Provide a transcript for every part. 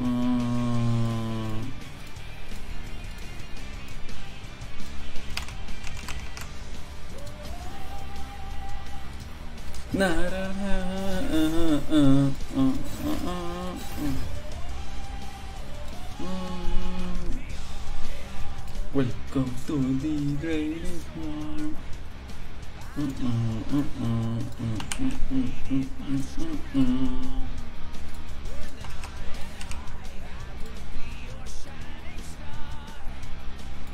Mm. Welcome to the greatest war. Mm -mm, mm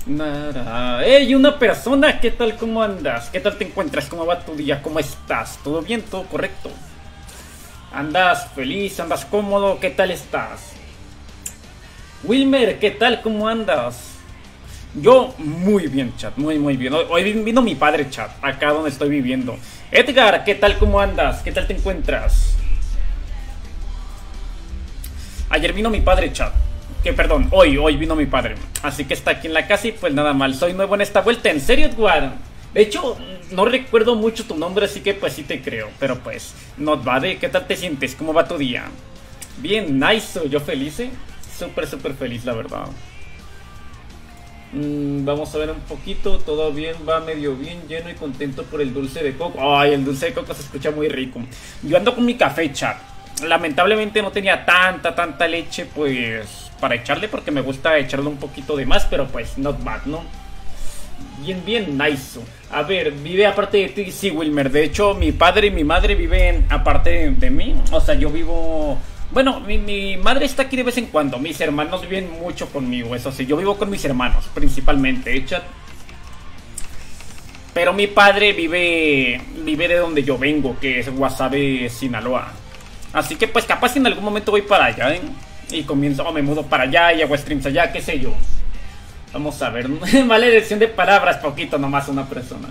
mm, mm, mm, mm, mm, mm, mm, mm. Nada. ¡Ey, una persona! ¿Qué tal? ¿Cómo andas? ¿Qué tal te encuentras? ¿Cómo va tu día? ¿Cómo estás? ¿Todo bien? ¿Todo correcto? ¿Andas feliz? ¿Andas cómodo? ¿Qué tal estás? Wilmer, ¿qué tal? ¿Cómo andas? Yo muy bien, chat, muy muy bien. Hoy vino mi padre, chat, acá donde estoy viviendo. Edgar, ¿qué tal? ¿Cómo andas? ¿Qué tal te encuentras? Ayer vino mi padre, chat. Que perdón, hoy, hoy vino mi padre. Así que está aquí en la casa y pues nada mal. Soy nuevo en esta vuelta. ¿En serio, Edward? De hecho, no recuerdo mucho tu nombre, así que pues sí te creo. Pero pues, not bad, ¿eh? ¿Qué tal te sientes? ¿Cómo va tu día? Bien, nice. Yo feliz, ¿eh? Súper, súper feliz, la verdad. Mm, vamos a ver un poquito, todo bien, va medio bien, lleno y contento por el dulce de coco. Ay, el dulce de coco se escucha muy rico. Yo ando con mi café, chat. Lamentablemente no tenía tanta, tanta leche, pues, para echarle, porque me gusta echarle un poquito de más, pero pues, not bad, ¿no? Bien, bien, nice. A ver, vive aparte de ti, sí, Wilmer. De hecho, mi padre y mi madre viven aparte de mí. O sea, yo vivo bueno, mi, madre está aquí de vez en cuando. Mis hermanos viven mucho conmigo, eso sí. Yo vivo con mis hermanos, principalmente, ¿eh, Pero mi padre vive, vive de donde yo vengo, que es Wasabe, Sinaloa. Así que pues capaz en algún momento voy para allá, ¿eh? Y comienzo, o me mudo para allá y hago streams allá, qué sé yo. Vamos a ver, mala elección de palabras, poquito nomás una persona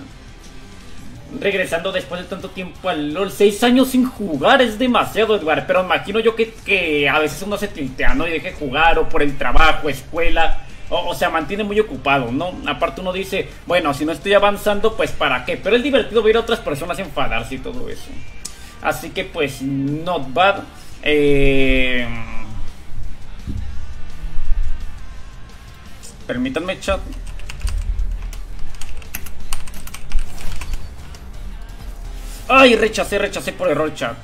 regresando después de tanto tiempo al LOL. Seis años sin jugar es demasiado, Edward. Pero imagino yo que, que a veces uno se tiltea, ¿no? Y deje jugar o por el trabajo, escuela. O, o, sea, mantiene muy ocupado, ¿no? Aparte uno dice, bueno, si no estoy avanzando, pues ¿para qué? Pero es divertido ver a otras personas enfadarse y todo eso. Así que pues, not bad. Eh... Permítanme, chat. Ay, rechacé, rechacé por error, chat.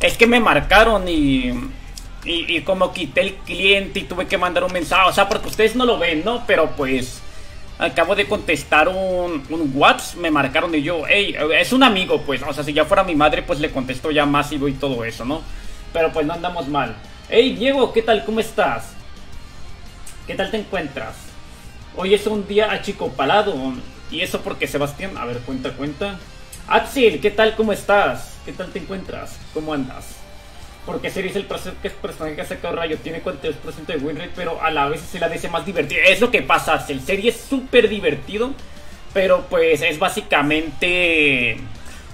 Es que me marcaron y, y, como quité el cliente y tuve que mandar un mensaje. O sea, porque ustedes no lo ven, ¿no? Pero pues acabo de contestar un, un WhatsApp, me marcaron y yo, hey, es un amigo, pues. O sea, si ya fuera mi madre, pues le contesto ya masivo y todo eso, ¿no? Pero pues no andamos mal. Hey, Diego, ¿qué tal? ¿Cómo estás? ¿Qué tal te encuentras? Hoy es un día achicopalado. Y eso porque Sebastián, a ver, cuenta, cuenta. Axel, ¿qué tal? ¿Cómo estás? ¿Qué tal te encuentras? ¿Cómo andas? Porque Serie es el personaje que ha sacado Rayo, tiene 42% de win rate, pero a la vez es la DC más divertida. Es lo que pasa, Axel. Serie es súper divertido, pero pues es básicamente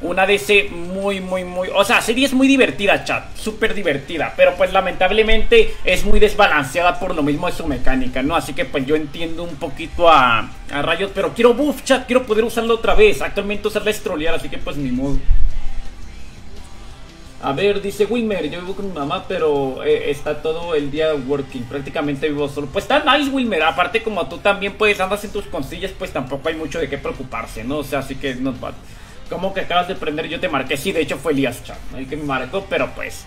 una DC muy, muy, muy... O sea, serie es muy divertida, chat. Súper divertida. Pero pues lamentablemente es muy desbalanceada por lo mismo de su mecánica, ¿no? Así que pues yo entiendo un poquito a, a Riot. Pero quiero buff, chat. Quiero poder usarlo otra vez. Actualmente usarla es trolear, así que pues ni modo. A ver, dice Wilmer, yo vivo con mi mamá, pero eh, está todo el día working, prácticamente vivo solo. Pues está nice, Wilmer, aparte como tú también puedes andas en tus consillas, pues tampoco hay mucho de qué preocuparse, ¿no? O sea, así que no bad. Como que acabas de prender? Yo te marqué. Sí, de hecho fue Elías Chat el que me marcó, pero pues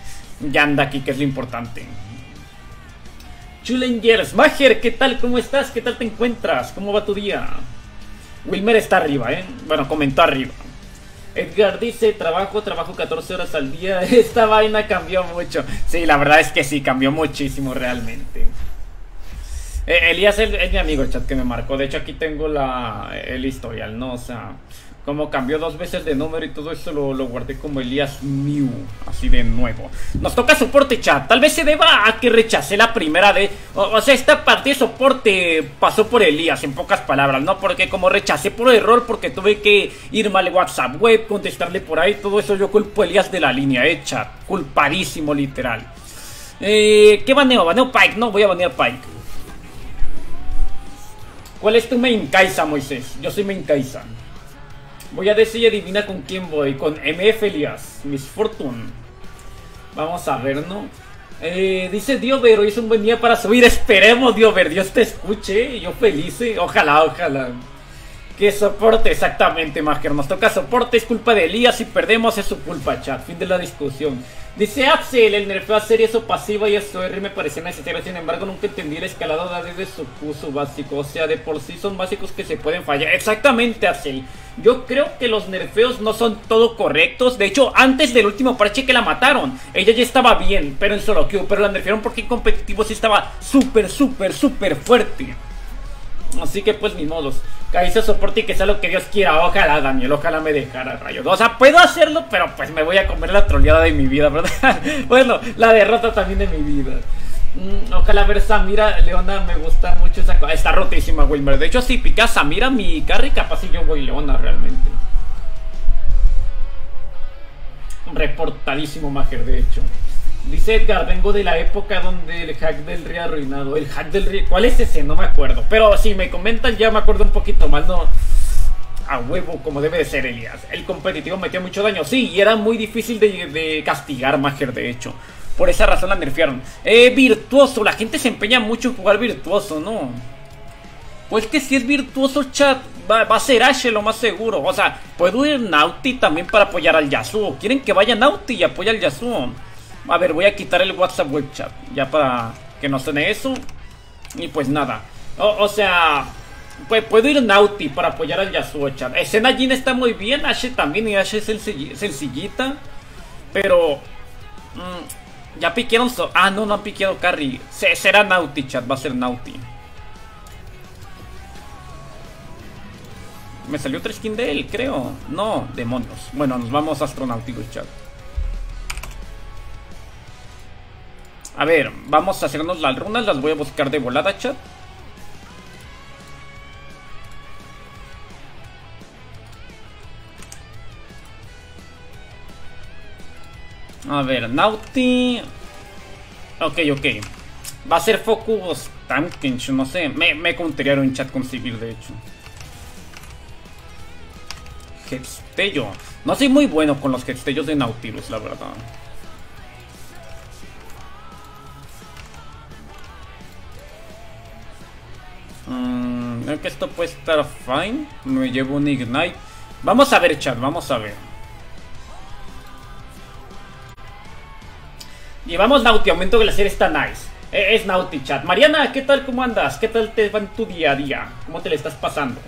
ya anda aquí, que es lo importante. Chulengers, Mager, ¿qué tal? ¿Cómo estás? ¿Qué tal te encuentras? ¿Cómo va tu día? Wilmer está arriba, ¿eh? Bueno, comentó arriba. Edgar dice, trabajo, trabajo 14 horas al día. Esta vaina cambió mucho. Sí, la verdad es que sí, cambió muchísimo realmente. Eh, Elías es, mi amigo, el chat que me marcó. De hecho, aquí tengo la, el historial, ¿no? O sea, como cambió dos veces de número y todo eso lo, guardé como Elías Mew, así de nuevo. Nos toca soporte chat, tal vez se deba a que rechacé la primera de... O, sea, esta parte de soporte pasó por Elías, en pocas palabras, ¿no? Porque como rechacé por error, porque tuve que irme al WhatsApp web, contestarle por ahí, todo eso yo culpo a Elías de la línea, eh, chat. Culpadísimo, literal. Eh, ¿Qué baneo? Baneo Pike, no, voy a banear Pike. ¿Cuál es tu main Kaisa, Moisés? Yo soy main Kaisa. Voy a decir adivina con quién voy. Con MF Elias, Miss Fortune. Vamos a ver, ¿no? Eh, dice Diover, hoy es un buen día para subir. Esperemos, Diover, Dios te escuche. Yo feliz, eh. ojalá, ojalá. Soporte, exactamente, Mager. Nos toca soporte, es culpa de Elías. Si perdemos, es su culpa, chat. Fin de la discusión. Dice Axel, el nerfeo a serie eso pasiva y esto R me parecía necesario, sin embargo nunca entendí la escalada de su uso básico, o sea, de por sí son básicos que se pueden fallar. Exactamente, Axel. Yo creo que los nerfeos no son todo correctos, de hecho, antes del último parche que la mataron, ella ya estaba bien, pero en solo queue, pero la nerfearon porque en competitivo sí estaba súper, súper, súper fuerte. Así que pues ni modos. Caíse soporte y que sea lo que Dios quiera. Ojalá, Daniel, ojalá me dejara rayo. O sea, puedo hacerlo, pero pues me voy a comer la troleada de mi vida, ¿verdad? bueno, la derrota también de mi vida. Mm, ojalá ver Samira, Leona, me gusta mucho esa cosa. Está rotísima, Wilmer. De hecho, si pica Samira mi carry, capaz si yo voy Leona realmente. Reportadísimo, Mager, de hecho. Dice Edgar, vengo de la época donde el hack del rey arruinado. El hack del rey. ¿Cuál es ese? No me acuerdo. Pero si me comentan ya me acuerdo un poquito más, no. A huevo, como debe de ser Elías. El competitivo metía mucho daño. Sí, y era muy difícil de, castigar, Mager, de hecho. Por esa razón la nerfearon. Eh, virtuoso. La gente se empeña mucho en jugar virtuoso, ¿no? Pues que si es virtuoso, chat, va, a ser Ashe lo más seguro. O sea, puedo ir Nauti también para apoyar al Yasuo. ¿Quieren que vaya Nauti y apoye al Yasuo? A ver, voy a quitar el WhatsApp web chat. Ya para que no suene eso. Y pues nada. O, sea, puedo ir Nauti para apoyar al Yasuo chat. Escena Jin está muy bien. Ashe también. Y Ashe es sencillita. Pero... Mm, ya piquearon... ah, no, no han piqueado carry. será Nauti, chat. Va a ser Nauti. Me salió otra skin de él, creo. No, demonios. Bueno, nos vamos a astronáuticos, chat. A ver, vamos a hacernos las runas, las voy a buscar de volada, chat. A ver, Nauti. Ok, ok. Va a ser Focus Tankench, no sé. Me, me un chat con civil, de hecho. Getstello. No soy muy bueno con los Getstellos de Nautilus, la verdad. Mm, que esto puede estar fine. Me llevo un Ignite. Vamos a ver, chat, vamos a ver. Llevamos Nauti, aumento glaciar está nice. E, es Nauti, chat. Mariana, ¿qué tal? ¿Cómo andas? ¿Qué tal te va en tu día a día? ¿Cómo te le estás pasando?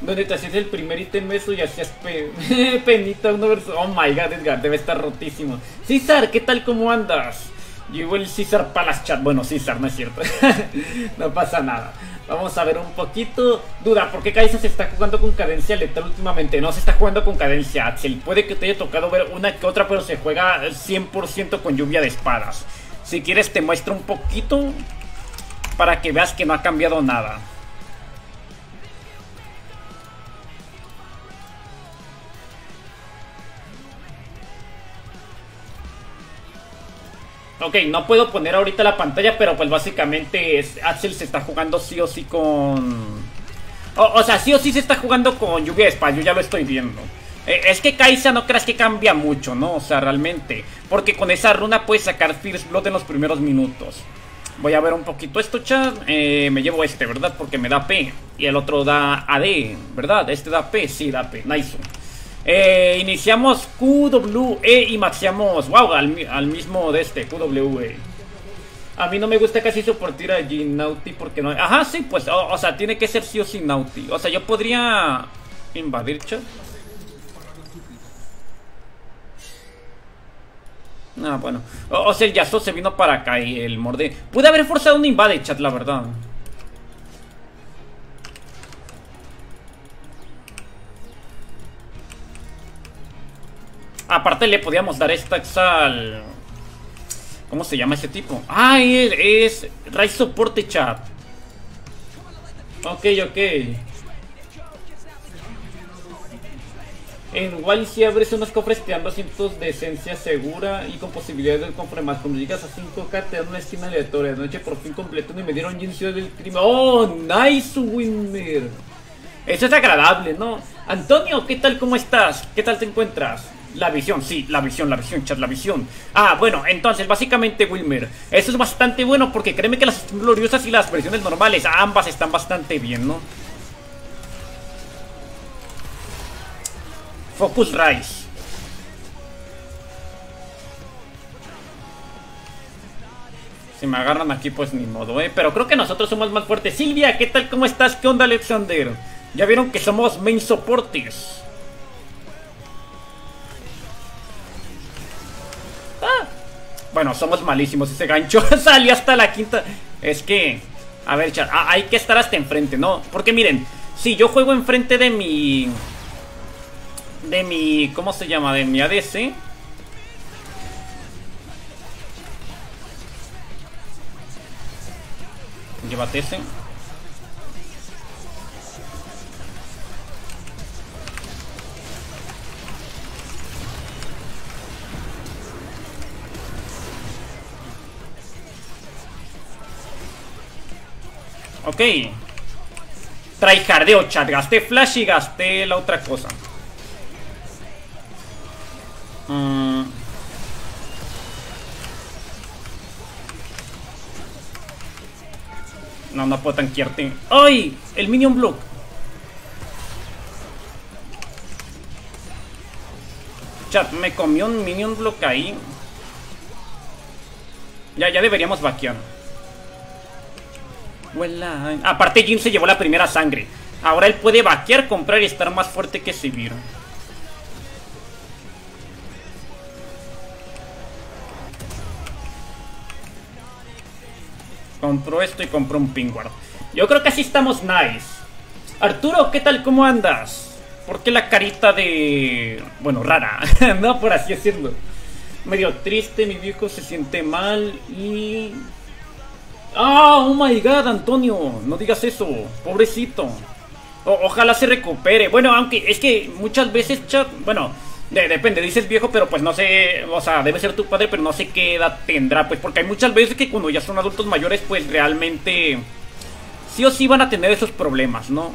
Donde te hacías el primer ítem eso y hacías penita uno versus... Oh my god, debe estar rotísimo. César, ¿qué tal? ¿Cómo andas? Llegó el César Palace Chat. Bueno, César, no es cierto. no pasa nada. Vamos a ver un poquito. Duda, ¿por qué Kaisa se está jugando con cadencia letal últimamente? No se está jugando con cadencia Axel. Puede que te haya tocado ver una que otra, pero se juega 100% con lluvia de espadas. Si quieres te muestro un poquito para que veas que no ha cambiado nada. Ok, no puedo poner ahorita la pantalla, pero pues básicamente es, Axel se está jugando sí o sí con... O, sea, sí o sí se está jugando con lluvia espacio, ya lo estoy viendo. Eh, es que Kaisa no creas que cambia mucho, ¿no? O sea, realmente. Porque con esa runa puedes sacar First Blood en los primeros minutos. Voy a ver un poquito esto, chat. Eh, me llevo este, ¿verdad? Porque me da P. Y el otro da AD, ¿verdad? Este da P, sí, da P. Nice. Eh, iniciamos QWE y maxiamos, wow, al, mismo de este, QWE. A mí no me gusta casi soportar a Nauti porque no... Ajá, sí, pues, o, sea, tiene que ser sí o sí Nauti. O sea, yo podría invadir, chat. Ah, bueno. O, sea, el Yasuo se vino para acá y el morde... Pude haber forzado un invade, chat, la verdad. Aparte le podíamos dar stacks al... ¿Cómo se llama ese tipo? Ah, es Ray Soporte Chat. Ok, ok. En Wally si abres unos cofres te dan 200 de esencia segura y con posibilidad de cofre más. Cuando llegas a 5k te dan una esquina aleatoria. Anoche por fin completo y me dieron inicio del crimen. ¡Oh, nice, Winner! Eso es agradable, ¿no? Antonio, ¿qué tal? ¿Cómo estás? ¿Qué tal te encuentras? La visión, sí, la visión, la visión, chat, la visión. Ah, bueno, entonces, básicamente, Wilmer, eso es bastante bueno porque créeme que las gloriosas y las versiones normales, ambas están bastante bien, ¿no? Focus Rise. Si me agarran aquí, pues ni modo, ¿eh? Pero creo que nosotros somos más fuertes. Silvia, ¿qué tal? ¿Cómo estás? ¿Qué onda, Alexander? Ya vieron que somos main soportes. Bueno, somos malísimos. Ese gancho salió hasta la quinta. Es que... A ver, chat. Ah, hay que estar hasta enfrente, ¿no? Porque miren, si yo juego enfrente de mi... De mi... ¿Cómo se llama? De mi ADC. Llévate ese. Ok. Tryhardeo, chat. Gasté flash y gasté la otra cosa. Mm. No, no puedo tanquearte. ¡Ay! El Minion Block. Chat, me comió un Minion Block ahí. Ya, ya deberíamos vaquear. Aparte Jim se llevó la primera sangre. Ahora él puede vaquear, comprar y estar más fuerte que Sivir. Compró esto y compró un Pingward. Yo creo que así estamos nice. Arturo, ¿qué tal? ¿Cómo andas? ¿Por qué la carita de... Bueno, rara, no por así decirlo. Medio triste, mi viejo se siente mal y... ¡Ah! ¡Oh my god, Antonio! No digas eso, pobrecito. ojalá se recupere. Bueno, aunque es que muchas veces, chat, bueno, depende, dices viejo, pero pues no sé, o sea, debe ser tu padre, pero no sé qué edad tendrá, pues porque hay muchas veces que cuando ya son adultos mayores, pues realmente sí o sí van a tener esos problemas, ¿no?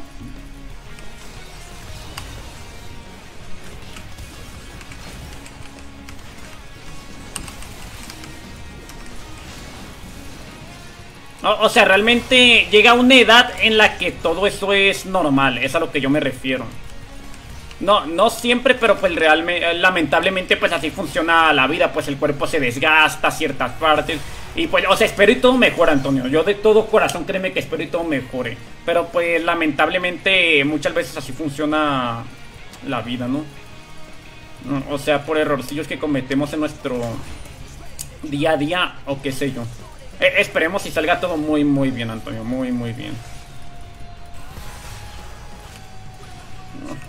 O, sea, realmente llega una edad en la que todo eso es normal, es a lo que yo me refiero. No, no siempre, pero pues realmente, lamentablemente pues así funciona la vida, pues el cuerpo se desgasta ciertas partes. Y pues, o sea, espero y todo mejore, Antonio. Yo de todo corazón créeme que espero y todo mejore. Pero pues lamentablemente muchas veces así funciona la vida, ¿no? O sea, por errorcillos que cometemos en nuestro día a día o qué sé yo. Eh, esperemos y salga todo muy, muy bien, Antonio. Muy, muy bien.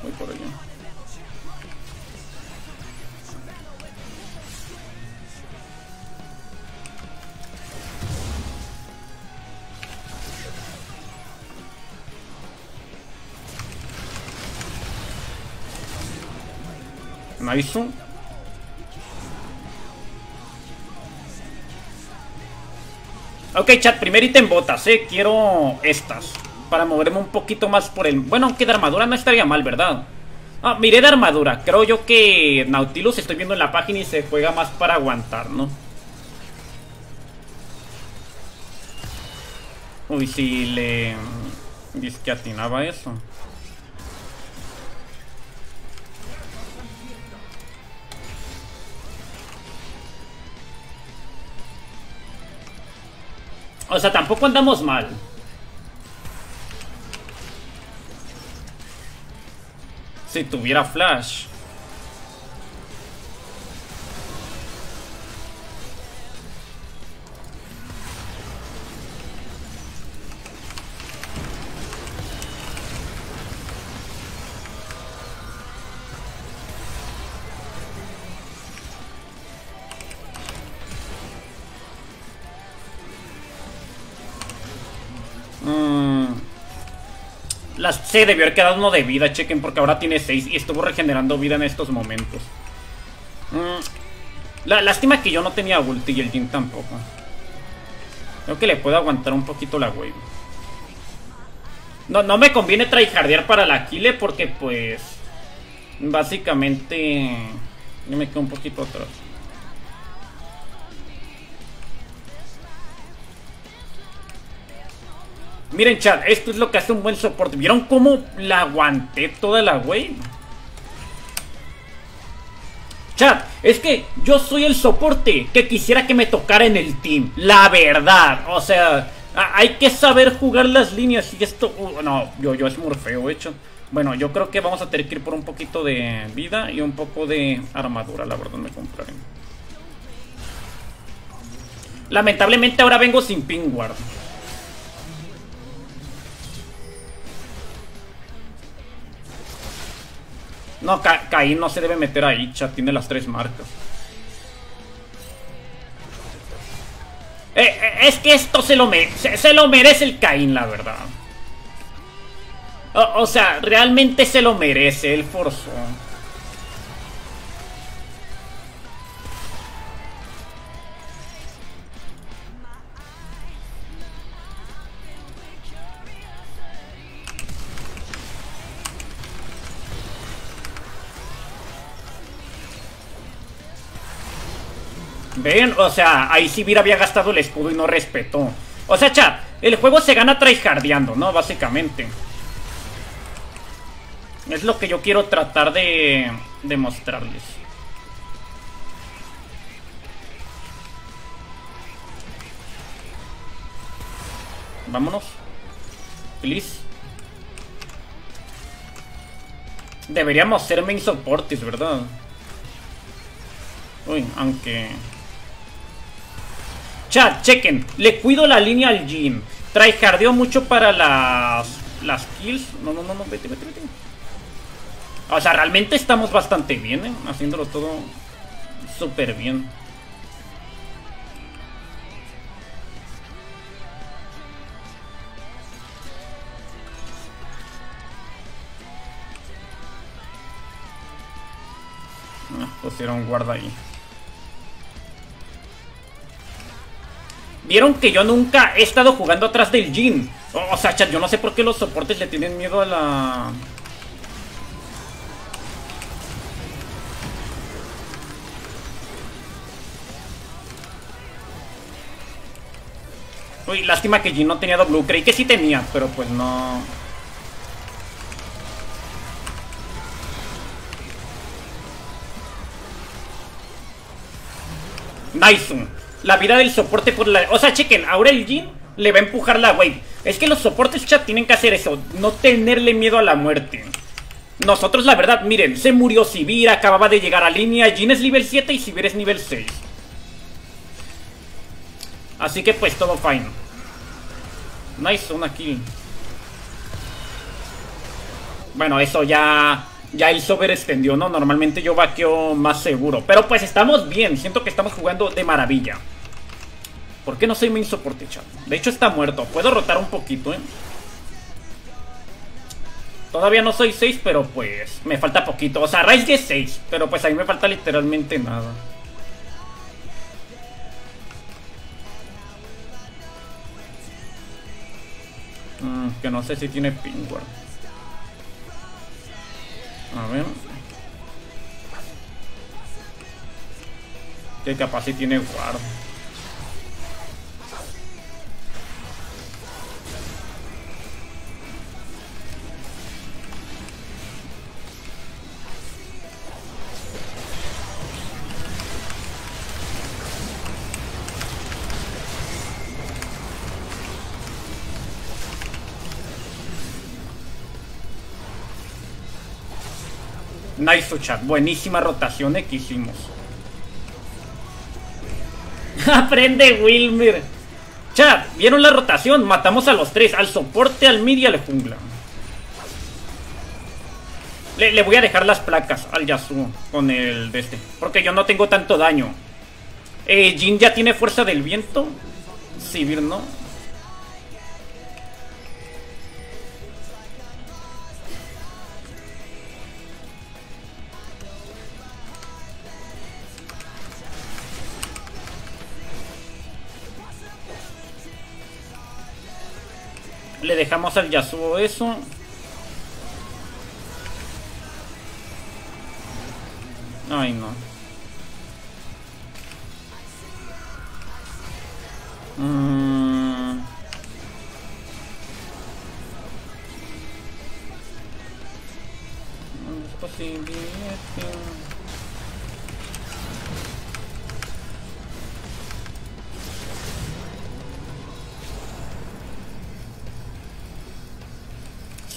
Voy por allá. Nice. Ok, chat, primer ítem botas, eh. Quiero estas. Para moverme un poquito más por el... Bueno, aunque de armadura no estaría mal, ¿verdad? Ah, miré de armadura. Creo yo que Nautilus, estoy viendo en la página y se juega más para aguantar, ¿no? Uy, si le... Dice que atinaba eso. O sea, tampoco andamos mal. Si tuviera flash. Se debió haber quedado uno de vida, chequen, porque ahora tiene 6 y estuvo regenerando vida en estos momentos. Mm, la lástima que yo no tenía ulti y el Jin tampoco. Creo que le puedo aguantar un poquito la wave. No, no me conviene tryhardear para la kill porque pues... Básicamente... Yo me quedo un poquito atrás. Miren, chat, esto es lo que hace un buen soporte. ¿Vieron cómo la aguanté toda la wey? Chat, es que yo soy el soporte que quisiera que me tocara en el team. La verdad. O sea, hay que saber jugar las líneas. Y esto... Uh, no, yo, yo es muy feo hecho. Bueno, yo creo que vamos a tener que ir por un poquito de vida y un poco de armadura. La verdad me compraré. Lamentablemente ahora vengo sin ping No, Caín no se debe meter ahí, chat. Tiene las tres marcas. Eh, eh, es que esto se lo, merece, se, lo merece el Caín, la verdad. O, o, sea, realmente se lo merece el Forzó. Ven, o sea, ahí sí había gastado el escudo y no respetó. O sea, chat, el juego se gana tryhardeando, ¿no? Básicamente. Es lo que yo quiero tratar de demostrarles. Vámonos. Please. Deberíamos ser main supportes, ¿verdad? Uy, aunque... Chat, chequen. Le cuido la línea al Jin. Tryhardeo mucho para las, las kills. No, no, no, no, vete, vete, vete. O sea, realmente estamos bastante bien, ¿eh? Haciéndolo todo súper bien. Ah, pusieron guarda ahí. Vieron que yo nunca he estado jugando atrás del Jin. O, sea, chat, yo no sé por qué los soportes le tienen miedo a la... Uy, lástima que Jin no tenía W. Creí que sí tenía, pero pues no... Nice. La vida del soporte por la... O sea, chequen, ahora el Jin le va a empujar la wave. Es que los soportes, chat, tienen que hacer eso. No tenerle miedo a la muerte. Nosotros, la verdad, miren, se murió Sivir, acababa de llegar a línea. Jin es nivel 7 y Sivir es nivel 6. Así que pues todo fine. Nice, una kill. Bueno, eso ya ya el extendió, ¿no? Normalmente yo vaqueo más seguro. Pero pues estamos bien, siento que estamos jugando de maravilla. ¿Por qué no soy main soporte, chat? De hecho está muerto, puedo rotar un poquito, ¿eh? Todavía no soy 6, pero pues me falta poquito. O sea, Rice es 6, pero pues a mí me falta literalmente nada. Mm, que no sé si tiene pingüe. A ver. Que capaz si tiene guard. Nice chat, buenísima rotación que hicimos. Aprende Wilmer. Chat, ¿vieron la rotación? Matamos a los tres, al soporte, al mid y al jungla. Le, voy a dejar las placas al Yasuo con el de este. Porque yo no tengo tanto daño. Eh, Jin ya tiene fuerza del viento. Sivir no. Dejamos al Yasuo eso. Ay, no.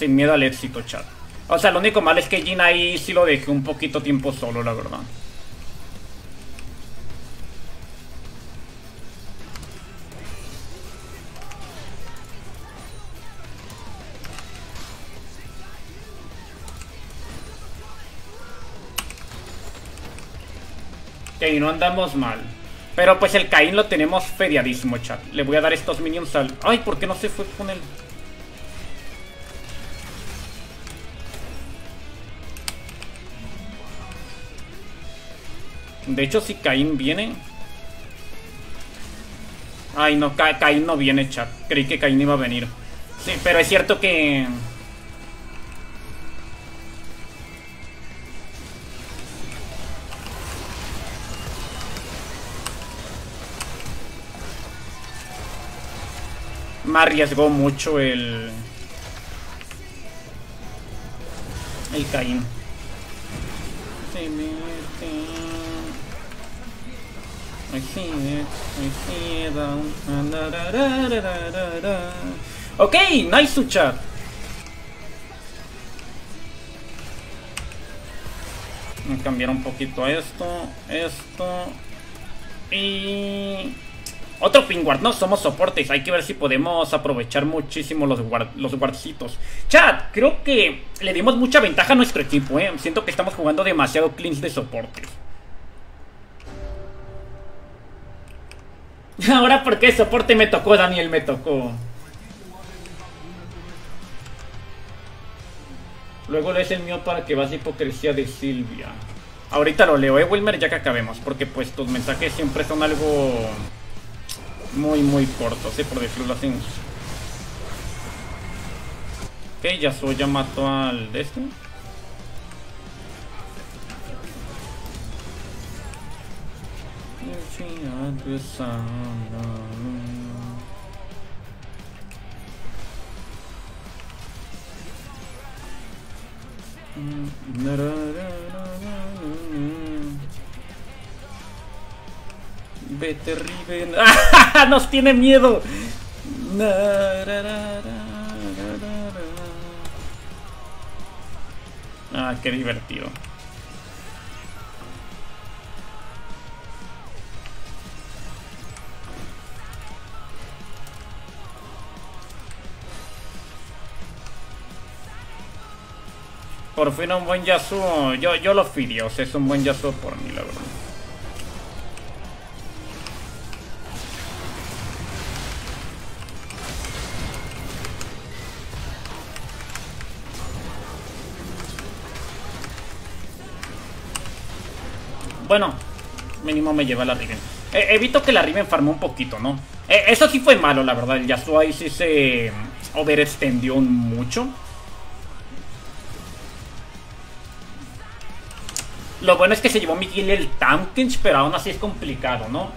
Miedo al éxito, chat. O sea, lo único malo es que Jin ahí sí lo dejé un poquito tiempo solo, la verdad. Ok, no andamos mal. Pero pues el Caín lo tenemos feriadísimo, chat. Le voy a dar estos minions al... Ay, ¿por qué no se fue con él? De hecho, si Caín viene... Ay, no, Caín no viene, chat. Creí que Caín iba a venir. Sí, pero es cierto que... Me arriesgó mucho el... El Caín. Sí, Ok, nice chat. Voy a cambiar un poquito esto, esto y otro pingüard, no somos soportes, hay que ver si podemos aprovechar muchísimo los, los guardcitos. Chat, creo que le dimos mucha ventaja a nuestro equipo, eh. Siento que estamos jugando demasiado cleans de soportes. Ahora porque soporte me tocó, Daniel me tocó. Luego lees el mío para que vas a hipocresía de Silvia. Ahorita lo leo, eh, Wilmer, ya que acabemos. Porque pues tus mensajes siempre son algo muy, muy cortos, eh, por decirlo así. Ok, Yasuo ya mató al de este. Vete Riven. Nos tiene miedo. Ah, qué divertido. Por fin un buen Yasuo. Yo, yo lo fidio, o sea, es un buen Yasuo por mí, la verdad. Bueno, mínimo me lleva la Riven. He evito que la Riven farme un poquito, ¿no? Eh, eso sí fue malo, la verdad. El Yasuo ahí sí se overextendió mucho. Lo bueno es que se llevó Miguel el Tompkins, pero aún así es complicado, ¿no?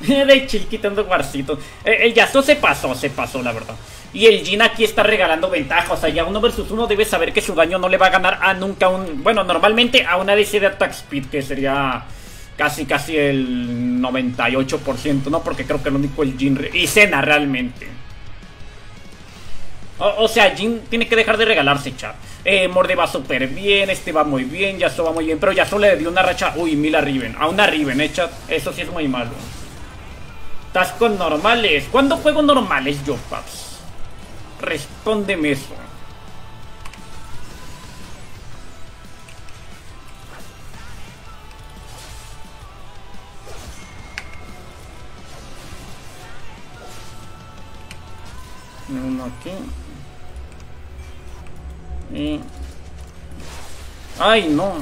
de chill quitando guarcito. Eh, el Yasuo se pasó, se pasó, la verdad. Y el Jin aquí está regalando ventaja. O sea, ya uno versus uno debe saber que su daño no le va a ganar a nunca un... Bueno, normalmente a una DC de Attack Speed, que sería casi, casi el 98%, ¿no? Porque creo que lo único el Jin... Y Sena, realmente. O, sea, Jin tiene que dejar de regalarse, chat. Eh, Morde va súper bien, este va muy bien, Yasuo va muy bien, pero Yasuo le dio una racha... Uy, mil a Riven, a una Riven, eh, chat. Eso sí es muy malo. Estás con normales. ¿Cuándo juego normales yo, paps? Respóndeme eso. Uno aquí. Y... ¡Ay, no!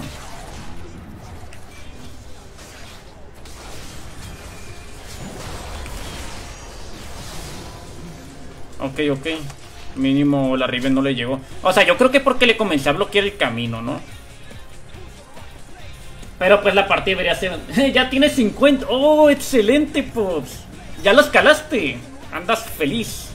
Ok, ok. Mínimo la Riven no le llegó. O sea, yo creo que porque le comencé a bloquear el camino, ¿no? Pero pues la partida debería ser... ya tiene 50. ¡Oh, excelente, Pops! ya lo escalaste. Andas feliz.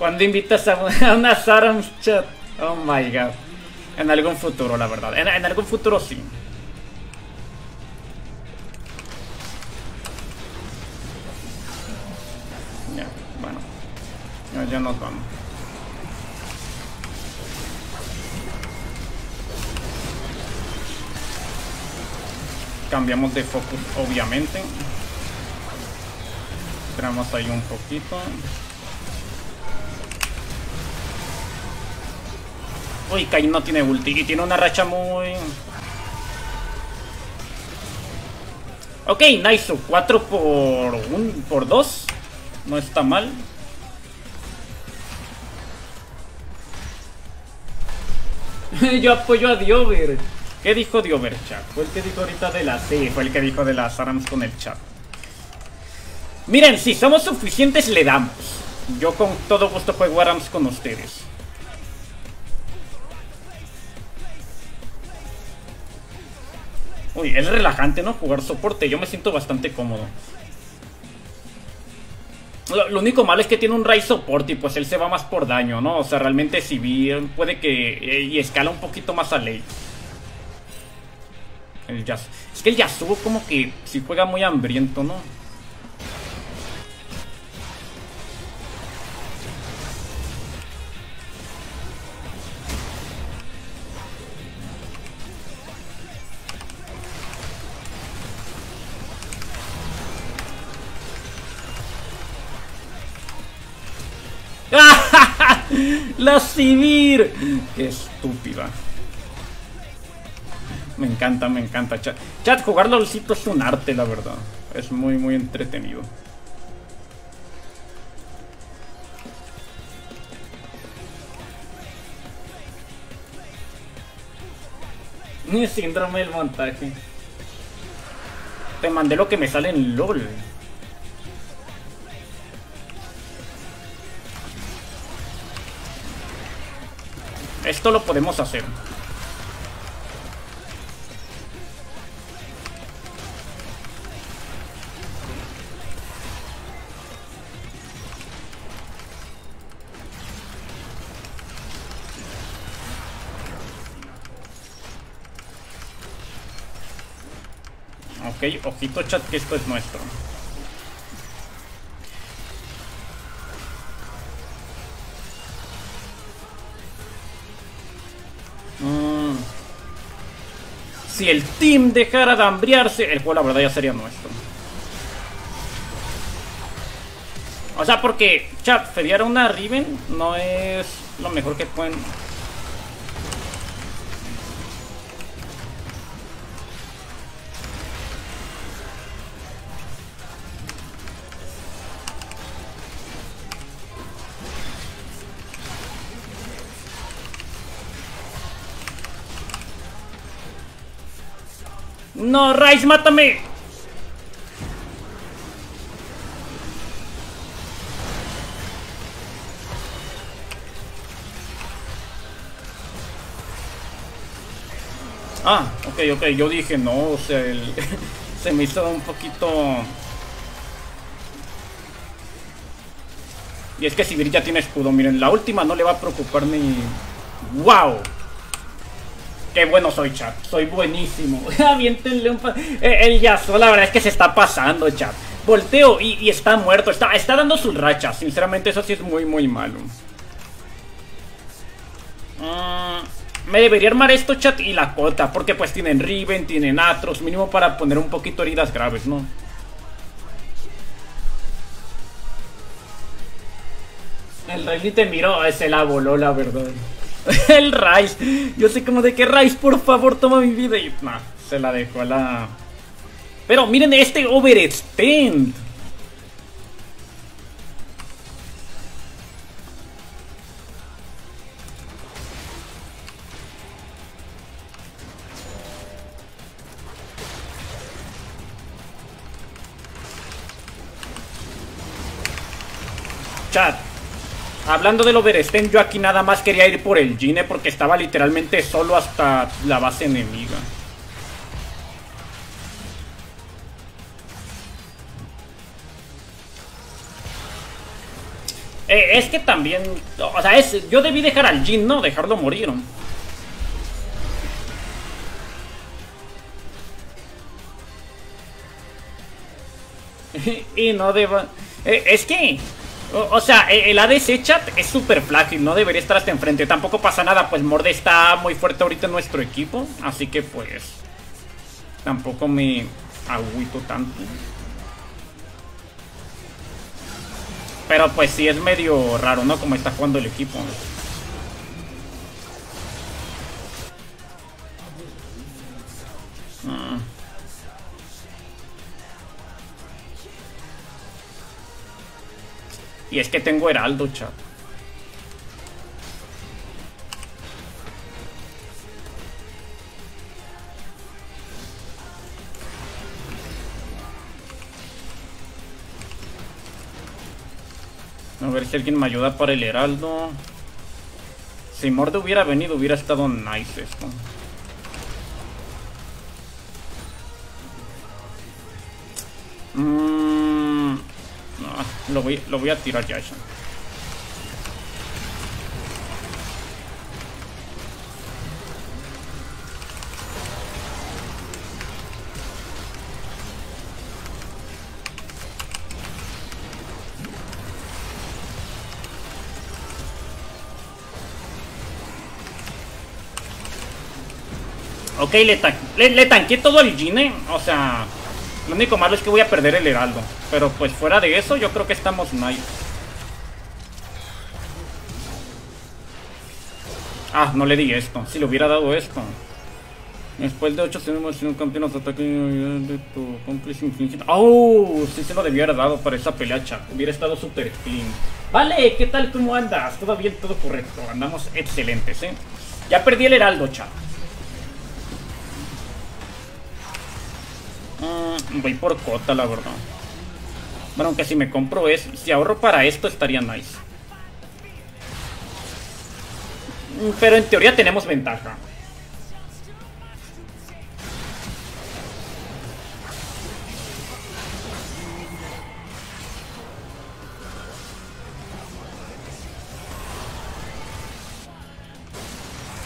Cuando invitas a una, Sarams chat? Oh my god. En algún futuro, la verdad. En, en algún futuro sí. Ya, bueno. Ya, ya nos vamos. Cambiamos de focus, obviamente. Esperamos ahí un poquito. Uy, Cain no tiene ulti y tiene una racha muy... Ok, nice. 4 por 1 por 2. No está mal. Yo apoyo a Diover. ¿Qué dijo Diover, chat? Fue el que dijo ahorita de la... Sí, fue el que dijo de las ARAMS con el chat. Miren, si somos suficientes le damos. Yo con todo gusto juego ARAMS con ustedes. Uy, es relajante, ¿no? Jugar soporte. Yo me siento bastante cómodo. Lo, lo, único malo es que tiene un Rai soporte y pues él se va más por daño, ¿no? O sea, realmente si bien puede que... Eh, y escala un poquito más a ley. El. Es que el Yasuo como que si juega muy hambriento, ¿no? ¡La Sivir! ¡Qué estúpida! Me encanta, me encanta. Chat, chat jugar LOLcito es un arte, la verdad. Es muy, muy entretenido. Ni síndrome del montaje. Te mandé lo que me sale en LOL. Esto lo podemos hacer. Ok, ojito chat que esto es nuestro. Mm. Si el team dejara de hambriarse, el juego la verdad ya sería nuestro. O sea, porque, chat, fedear una Riven no es lo mejor que pueden... No, Rice, mátame. Ah, ok, ok, yo dije no, o sea, el, se me hizo un poquito... Y es que si ya tiene escudo, miren, la última no le va a preocupar ni... ¡Wow! Qué bueno soy, chat. Soy buenísimo. Aviéntenle un... Eh, el Yasuo, la verdad es que se está pasando, chat. Volteo y, está muerto. Está, dando sus rachas. Sinceramente, eso sí es muy, muy malo. Mm, me debería armar esto, chat, y la cota. Porque pues tienen Riven, tienen Atros. Mínimo para poner un poquito heridas graves, ¿no? El Rey te miró. Se la voló, la verdad. el Rice. Yo sé como de que Rice, por favor, toma mi vida. Y se la dejó a la. Pero miren este overextend. Chat. Hablando del Oversten, yo aquí nada más quería ir por el Gine porque estaba literalmente solo hasta la base enemiga. Eh, es que también... O sea, es, yo debí dejar al Jin, ¿no? Dejarlo morir. y no deba... Eh, es que... O, sea, e, el ADC chat es súper frágil, no debería estar hasta enfrente. Tampoco pasa nada, pues Morde está muy fuerte ahorita en nuestro equipo. Así que pues... Tampoco me agüito tanto. Pero pues sí es medio raro, ¿no? Como está jugando el equipo. Ah. Y es que tengo Heraldo, chat. A ver si alguien me ayuda para el heraldo. Si Morde hubiera venido, hubiera estado nice esto. Lo voy, lo voy a tirar ya eso. Ok, le, le, tanqué todo el Gine. O sea, lo único malo es que voy a perder el Heraldo. Pero pues fuera de eso, yo creo que estamos nice. Ah, no le di esto. Si le hubiera dado esto. Después de 8 tenemos un campeón de ataque de tu cómplice infinito. ¡Oh! Sí se lo debía haber dado para esa peleacha. Hubiera estado súper clean. Vale, ¿qué tal? ¿Cómo andas? Todo bien, todo correcto. Andamos excelentes, ¿eh? Ya perdí el heraldo, chat. Mm, voy por cota, la verdad. Bueno, aunque si me compro es... Si ahorro para esto estaría nice. Mm, pero en teoría tenemos ventaja.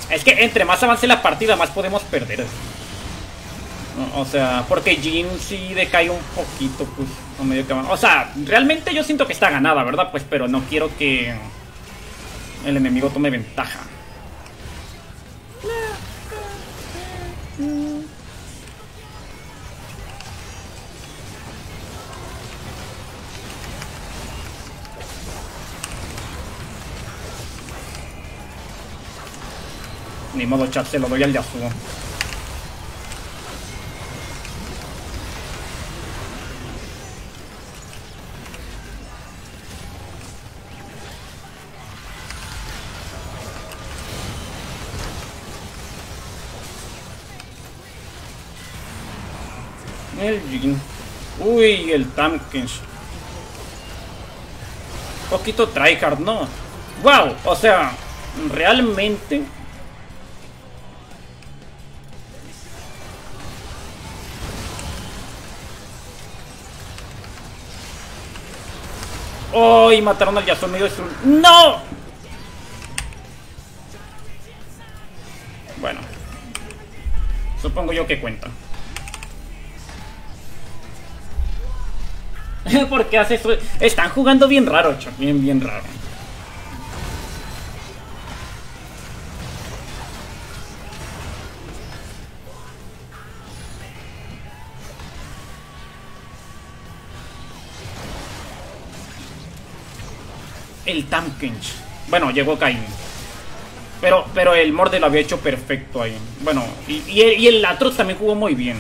Es que entre más avance la partida, más podemos perder. O sea, porque Jin sí decae un poquito, pues, medio que O sea, realmente yo siento que está ganada, ¿verdad? Pues, pero no quiero que el enemigo tome ventaja. Ni modo, chat, se lo doy al Yasuo. El Uy, el Tamkins. Poquito tryhard, ¿no? ¡Wow! O sea, realmente... ¡Oh! Y mataron al Yasuo medio un... ¡No! Bueno. Supongo yo que cuenta. ¿Por qué hace eso? Están jugando bien raro, Chuck. Bien, bien raro. El Tamkench. Bueno, llegó Cain. Pero, pero el Morde lo había hecho perfecto ahí. Bueno, y, y el Atros también jugó muy bien.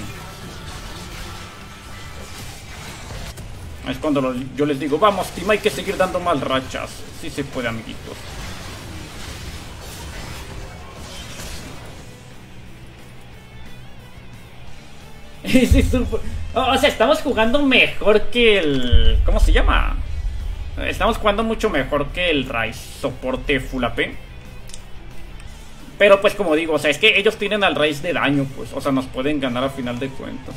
Es cuando yo les digo, vamos, Team, hay que seguir dando mal rachas. Sí se puede, amiguitos. o sea, estamos jugando mejor que el... ¿Cómo se llama? Estamos jugando mucho mejor que el Rise soporte Full AP. Pero pues como digo, o sea, es que ellos tienen al Rise de daño, pues. O sea, nos pueden ganar a final de cuentas.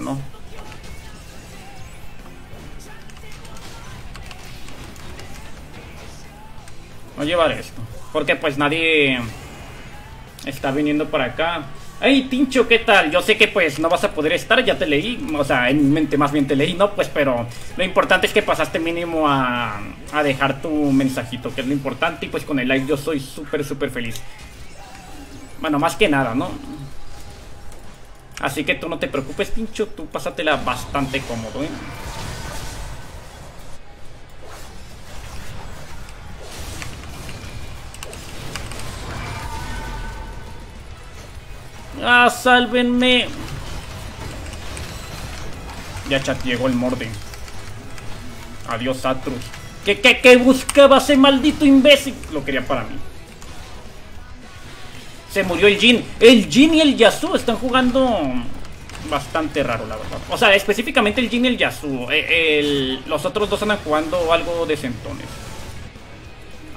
¿No? Voy a llevar esto. Porque pues nadie está viniendo para acá. Hey, Tincho, ¿qué tal? Yo sé que pues no vas a poder estar, ya te leí, o sea, en mi mente más bien te leí, ¿no? Pues pero lo importante es que pasaste mínimo a, a dejar tu mensajito, que es lo importante, y pues con el like yo soy súper, súper feliz. Bueno, más que nada, ¿no? Así que tú no te preocupes, Tincho, tú pásatela bastante cómodo, ¿eh? ¡Ah, sálvenme! Ya chat llegó el morde. Adiós, Atrus. ¿Qué, qué, qué buscaba ese maldito imbécil? Lo quería para mí. Se murió el Jin. El Jin y el Yasuo están jugando bastante raro, la verdad. O sea, específicamente el Jin y el Yasuo. Eh, los otros dos andan jugando algo de centones.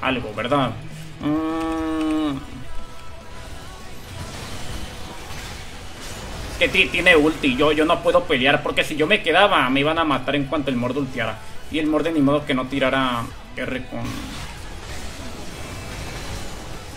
Algo, ¿verdad? Mmm... que tiene ulti. Yo, yo no puedo pelear porque si yo me quedaba me iban a matar en cuanto el Morde ultiara. Y el Morde ni modo que no tirara R con...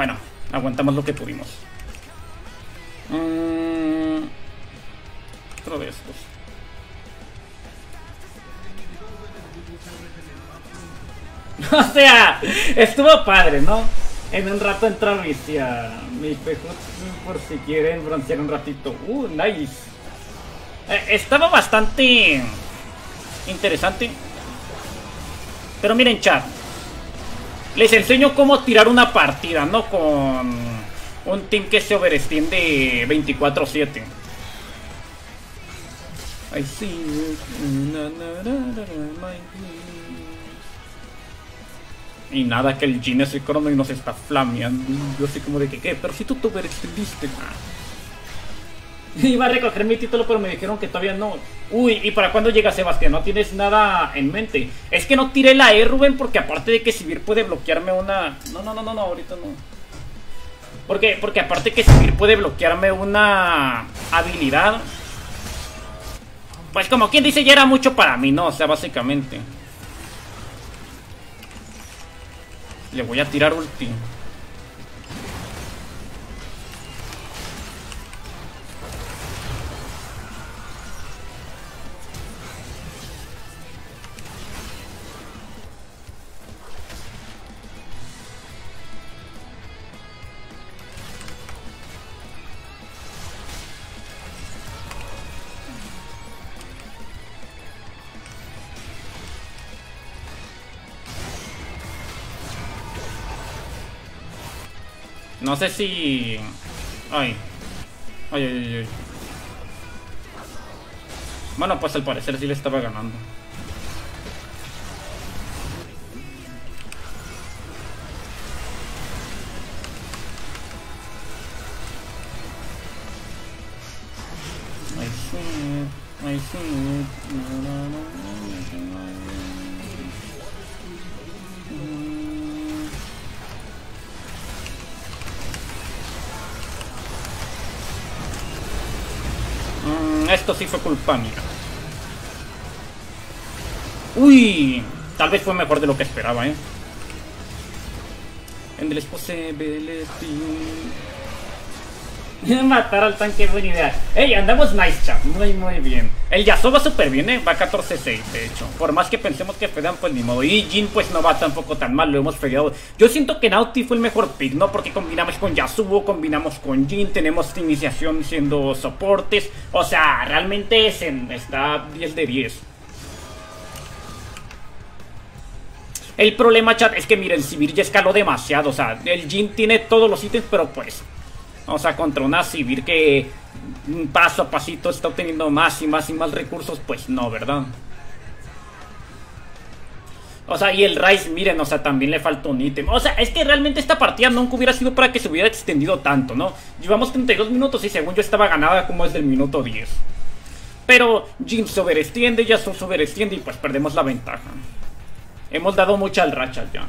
Bueno, aguantamos lo que pudimos. Mm, otro de estos. o sea, estuvo padre, ¿no? En un rato entra mi mi por si quieren broncear un ratito. Uh, nice. Eh, estaba bastante interesante. Pero miren, chat. Les enseño cómo tirar una partida, ¿no? Con un team que se overextiende 24-7. I see y nada, que el Jin es el crono y nos está flameando. Yo sé como de que, ¿qué? Pero si tú te extendiste. Iba a recoger mi título, pero me dijeron que todavía no. Uy, ¿y para cuándo llega Sebastián? No tienes nada en mente. Es que no tiré la E, Rubén, porque aparte de que Sivir puede bloquearme una... No, no, no, no, no, ahorita no. Porque, porque aparte que Sivir puede bloquearme una habilidad. Pues como quien dice, ya era mucho para mí, ¿no? O sea, básicamente. Le voy a tirar ulti. No sé si... Ay. Ay, ay, ay. Bueno, pues al parecer sí le estaba ganando. I see it, I see it. Esto sí fue culpa mía. Uy, tal vez fue mejor de lo que esperaba, ¿eh? Endless Possibility. Matar al tanque, buena idea. Ey, andamos nice, chat. Muy, muy bien. El Yasuo va súper bien, ¿eh? Va 14-6, de hecho. Por más que pensemos que fedan, pues ni modo. Y Jin, pues no va tampoco tan mal. Lo hemos fedeado. Yo siento que Nauti fue el mejor pick, ¿no? Porque combinamos con Yasuo, combinamos con Jin. Tenemos iniciación siendo soportes. O sea, realmente es en, está 10 de 10. El problema, chat, es que miren, Sivir ya escaló demasiado. O sea, el Jin tiene todos los ítems, pero pues o sea, contra una civil que paso a pasito está obteniendo más y más y más recursos, pues no, ¿verdad? O sea, y el Rice, miren, o sea, también le falta un ítem. O sea, es que realmente esta partida nunca hubiera sido para que se hubiera extendido tanto, ¿no? Llevamos 32 minutos y según yo estaba ganada como es del minuto 10. Pero Jim se overextiende, ya se overextiende y pues perdemos la ventaja. Hemos dado mucha al racha ya.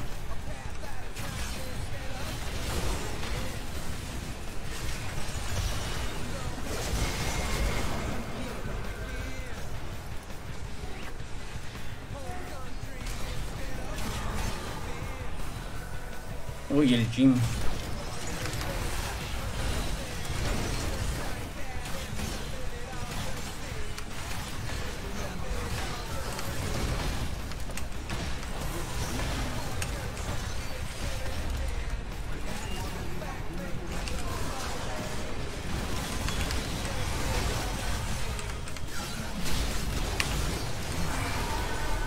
Uy, el gym.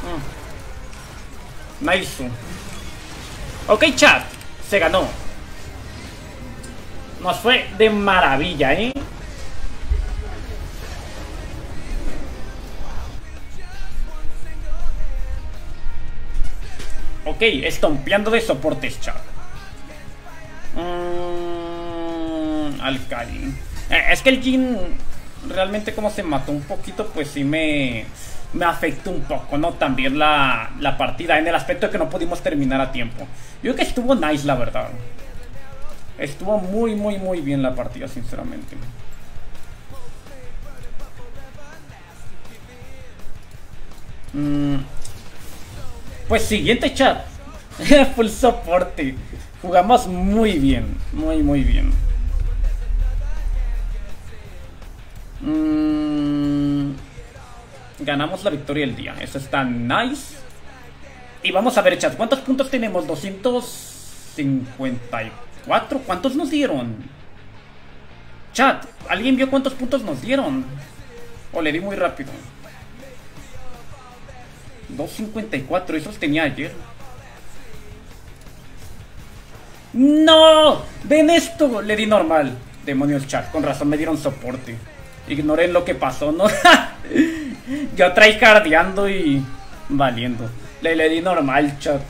Mm. Nice. Ok, chat se ganó. Nos fue de maravilla, ¿eh? Ok, estompeando de soportes, chat. Mm, Alcali. Eh, es que el Jin realmente como se mató un poquito, pues sí me, me afectó un poco, ¿no? También la, la partida, en el aspecto de que no pudimos terminar a tiempo. Yo creo que estuvo nice, la verdad. Estuvo muy, muy, muy bien la partida, sinceramente. Mm. Pues siguiente chat. Full soporte. Jugamos muy bien. Muy, muy bien. Mm. Ganamos la victoria del día. Eso está nice. Y vamos a ver, chat, ¿cuántos puntos tenemos? 254. ¿Cuántos nos dieron? Chat, ¿alguien vio cuántos puntos nos dieron? O le di muy rápido. 254, esos tenía ayer. ¡No! ¡Ven esto! Le di normal. Demonios, chat, con razón me dieron soporte. Ignoren lo que pasó, ¿no? Yo cardeando y valiendo. Le, le di normal, chat.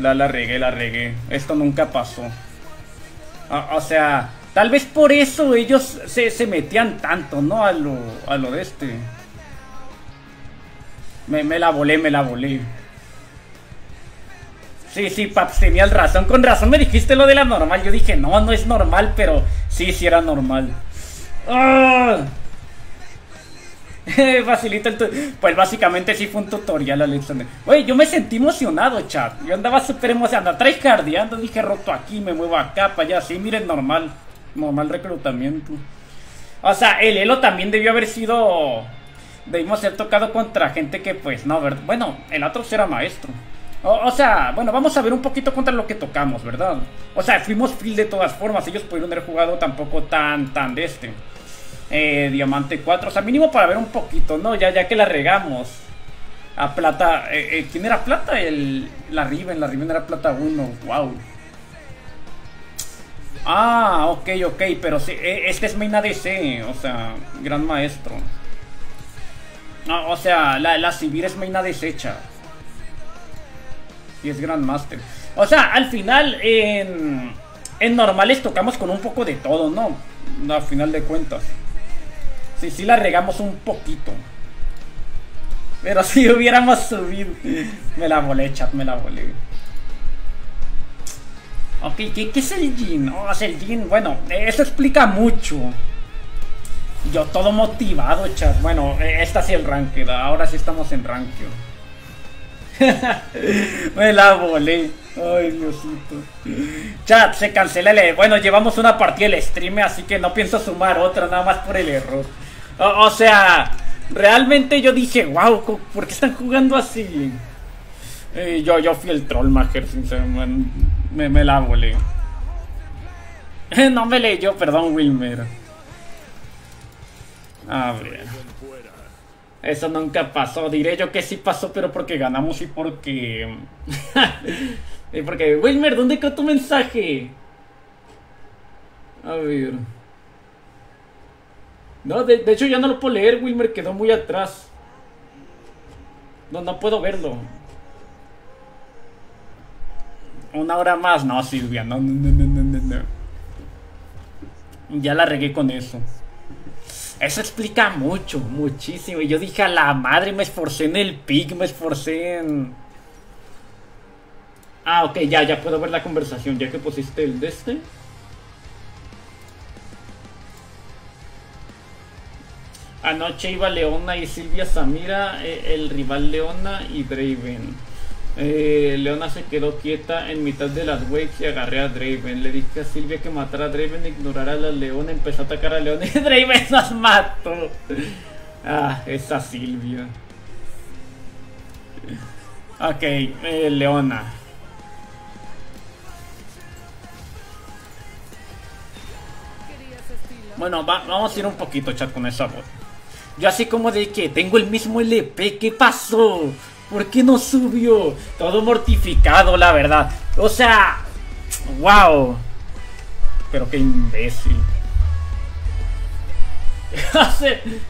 La, la regué, la regué. Esto nunca pasó. O, sea, tal vez por eso ellos se, se, metían tanto, ¿no? A lo, a lo de este. Me, me la volé, me la volé. Sí, sí, Paps, tenías razón. Con razón me dijiste lo de la normal. Yo dije, no, no es normal, pero sí, sí era normal. ¡Ah! Facilita el Pues básicamente sí fue un tutorial, Alexander. Oye, yo me sentí emocionado, chat. Yo andaba súper emocionado. Trae cardiando, dije roto aquí, me muevo acá, para allá. Sí, miren, normal. Normal reclutamiento. O sea, el Elo también debió haber sido. Debimos ser tocado contra gente que, pues, no, ¿verdad? Bueno, el otro era maestro. O, sea, bueno, vamos a ver un poquito contra lo que tocamos, ¿verdad? O sea, fuimos free de todas formas. Ellos pudieron haber jugado tampoco tan, tan de este eh, diamante 4. O sea, mínimo para ver un poquito, ¿no? Ya, ya que la regamos. A plata. Eh, eh, ¿Quién era plata? El, la Riven. La Riven era plata 1. Wow. Ah, ok, ok. Pero sí, este es main ADC. O sea, gran maestro. No, o sea, la, la Civil es main ADC, Y es Grand Master. O sea, al final, en, en normales tocamos con un poco de todo, ¿no? A final de cuentas. Sí, sí la regamos un poquito. Pero si hubiéramos subido. Me la volé, chat, me la volé. Ok, ¿qué, es el Jin? Oh, es el Jin. Bueno, eso explica mucho. Yo todo motivado, chat. Bueno, esta sí el ranked. Ahora sí estamos en ranked. me la volé. Ay, Diosito. Chat, se cancela el... Bueno, llevamos una partida del stream, así que no pienso sumar otra, nada más por el error. O, sea, realmente yo dije, wow, ¿por qué están jugando así? Yo, yo fui el troll, Mager, sinceramente. Me, me la volé. no me leyó, perdón, Wilmer. A ver. Eso nunca pasó. Diré yo que sí pasó, pero porque ganamos y porque... y porque... Wilmer, ¿dónde quedó tu mensaje? A ver... No, de, hecho ya no lo puedo leer, Wilmer quedó muy atrás. No, no puedo verlo. Una hora más. No, Silvia, no, no, no, no, no. Ya la regué con eso. Eso explica mucho, muchísimo. Y yo dije a la madre, me esforcé en el pic, me esforcé en. Ah, ok, ya, ya puedo ver la conversación, ya que pusiste el de este. Anoche iba Leona y Silvia Samira, eh, el rival Leona y Draven. Eh, Leona se quedó quieta en mitad de las waves y agarré a Draven. Le dije a Silvia que matara a Draven, ignorara a la Leona, empezó a atacar a Leona y Draven nos mató. Ah, esa Silvia. Ok, eh, Leona. Bueno, vamos a ir un poquito, chat, con esa voz. Yo así como de que tengo el mismo LP, ¿qué pasó? ¿Por qué no subió? Todo mortificado, la verdad. O sea, wow. Pero qué imbécil.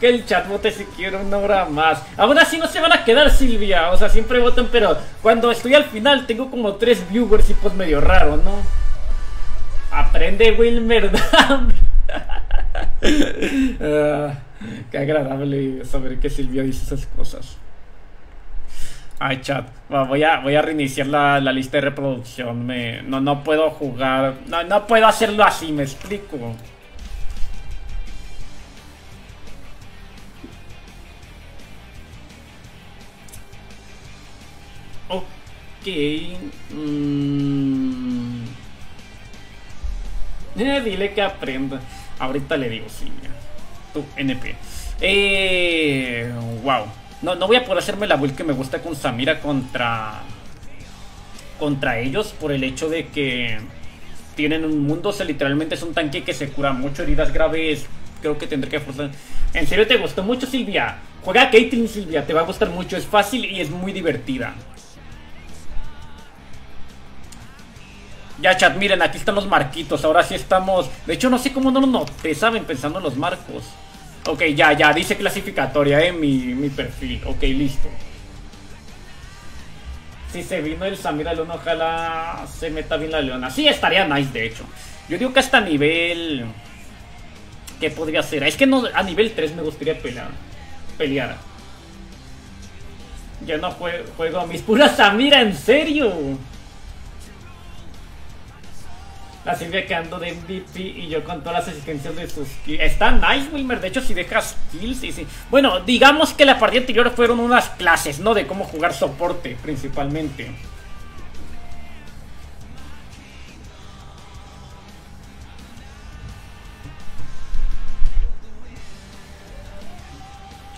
que el chat vote si quiere una hora más. Aún así no se van a quedar, Silvia. O sea, siempre votan, pero cuando estoy al final tengo como tres viewers y pues medio raro, ¿no? Aprende, Wilmer. uh, Qué agradable saber que Silvia dice esas cosas. Ay, chat. voy, a, voy a reiniciar la, lista de reproducción. Me, no, no puedo jugar. No, no puedo hacerlo así, me explico. Ok. Mm. Eh, dile que aprenda. Ahorita le digo, Silvia. NP. Eh, wow. No, no voy a poder hacerme la build que me gusta con Samira contra contra ellos por el hecho de que tienen un mundo, o sea, literalmente es un tanque que se cura mucho, heridas graves, creo que tendré que forzar. ¿En serio te gustó mucho, Silvia? Juega a Caitlyn, Silvia, te va a gustar mucho, es fácil y es muy divertida. Ya, chat, miren, aquí están los marquitos, ahora sí estamos... De hecho, no sé cómo no lo noté, ¿saben? Pensando en los marcos. Ok, ya, ya, dice clasificatoria, eh, mi, mi perfil. Ok, listo. Si se vino el Samira Leona, ojalá se meta bien la Leona. Sí, estaría nice, de hecho. Yo digo que hasta nivel... ¿Qué podría ser? Es que no, a nivel 3 me gustaría pelear. Pelear. Ya no juego, juego a mis puras Samira, ¿en serio? La Silvia quedando de MVP y yo con todas las asistencias de sus. Está nice, Wilmer. De hecho, si dejas kills, sí, sí. Bueno, digamos que la partida anterior fueron unas clases, ¿no? De cómo jugar soporte, principalmente.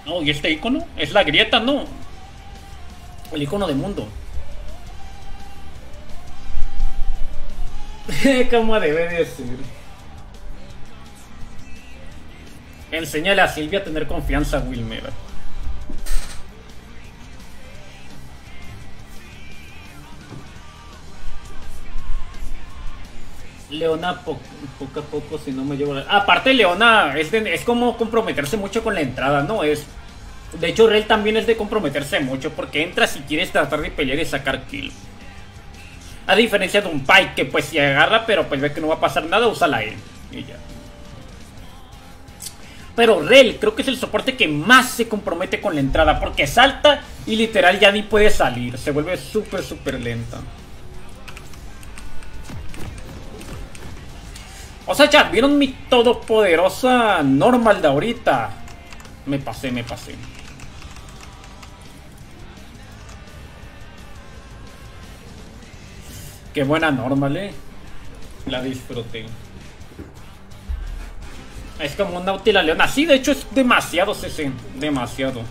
Oh, ¿y este icono? Es la grieta, ¿no? El icono de mundo. Como debe de ser. Enséñale a Silvia a tener confianza, Wilmer. Leona poco, a poco, si no me llevo la... Aparte, Leona es, es como comprometerse mucho con la entrada, ¿no? Es... De hecho, Rel también es de comprometerse mucho porque entra si quieres tratar de pelear y sacar kill. A diferencia de un Pike que pues si agarra, pero pues ve que no va a pasar nada, usa la E. Y ya. Pero Rel creo que es el soporte que más se compromete con la entrada. Porque salta y literal ya ni puede salir. Se vuelve súper, súper lenta. O sea, chat, ¿vieron mi todopoderosa normal de ahorita? Me pasé, me pasé. Qué buena normal, eh. La disfruté. Es como una útil leona. Sí, de hecho es demasiado CC. Demasiado.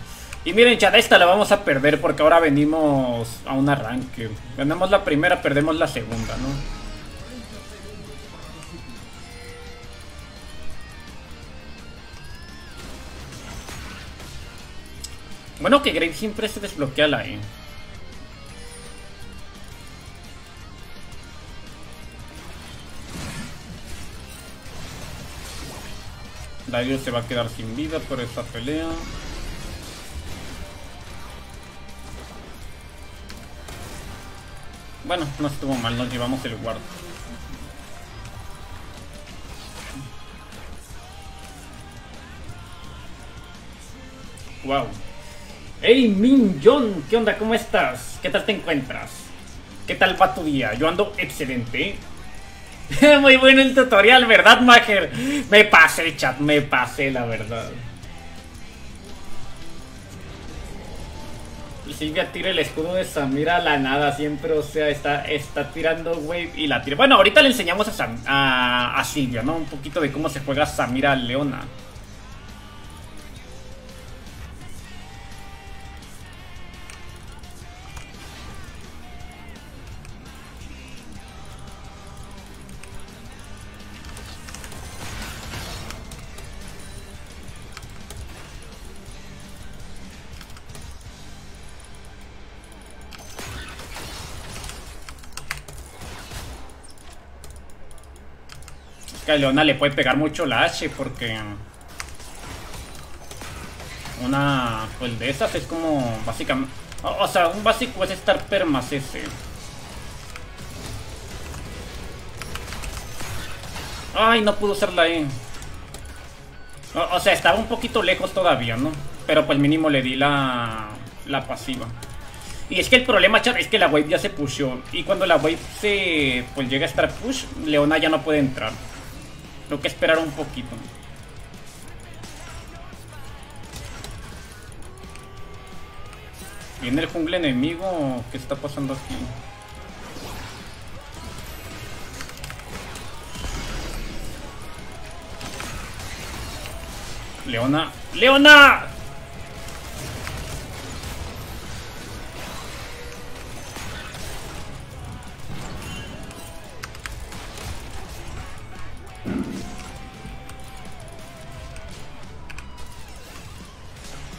Y miren, chat, esta la vamos a perder porque ahora venimos a un arranque. Ganamos la primera, perdemos la segunda, ¿no? Bueno, que Grave siempre se desbloquea la E. Dario se va a quedar sin vida por esta pelea. Bueno, no estuvo mal, nos llevamos el guard. Wow. Hey Min John, ¿qué onda? ¿Cómo estás? ¿Qué tal te encuentras? ¿Qué tal va tu día? Yo ando excelente. Muy bueno el tutorial, ¿verdad, Mager? Me pasé, chat, me pasé, la verdad. Y Silvia tira el escudo de Samira a la nada siempre, o sea, está, está tirando wave y la tira. Bueno, ahorita le enseñamos a, a, a Silvia, ¿no? Un poquito de cómo se juega Samira Leona. A Leona le puede pegar mucho la H porque una pues de esas es como básicamente o, sea un básico es estar permas ese ay no pudo ser la E o, o, sea estaba un poquito lejos todavía no pero pues mínimo le di la la pasiva y es que el problema, chat, es que la wave ya se pushó. Y cuando la wave se pues llega a estar push, Leona ya no puede entrar. Tengo que esperar un poquito. ¿Viene el jungle enemigo? ¿Qué está pasando aquí? Leona. ¡Leona!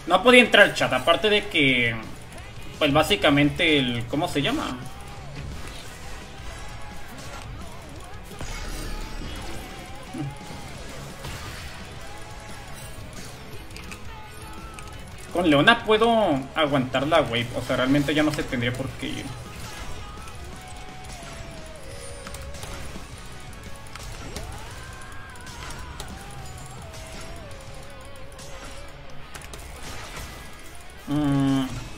No podía entrar al chat, aparte de que... Pues básicamente el... ¿Cómo se llama? Con Leona puedo aguantar la wave, o sea, realmente ya no se tendría por qué ir. Mm.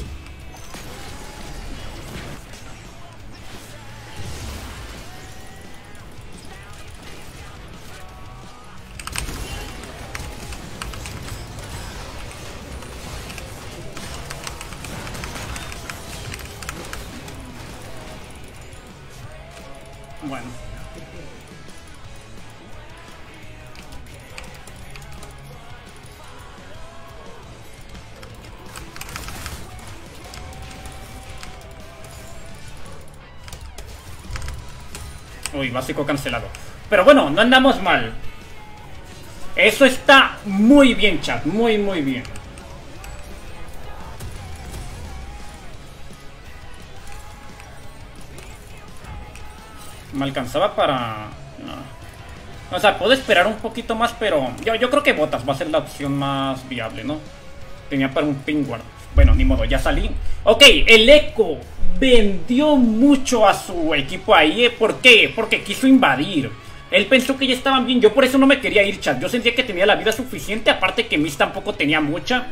Uy, básico cancelado. Pero bueno, no andamos mal. Eso está muy bien, chat. Muy, muy bien. Me alcanzaba para... O sea, puedo esperar un poquito más, pero... Yo, yo creo que botas va a ser la opción más viable, ¿no? Tenía para un pingüard. Bueno, ni modo, ya salí. Ok, el eco vendió mucho a su equipo ahí. ¿eh? ¿Por qué? Porque quiso invadir. Él pensó que ya estaban bien. Yo por eso no me quería ir, chat. Yo sentía que tenía la vida suficiente. Aparte que Miss tampoco tenía mucha.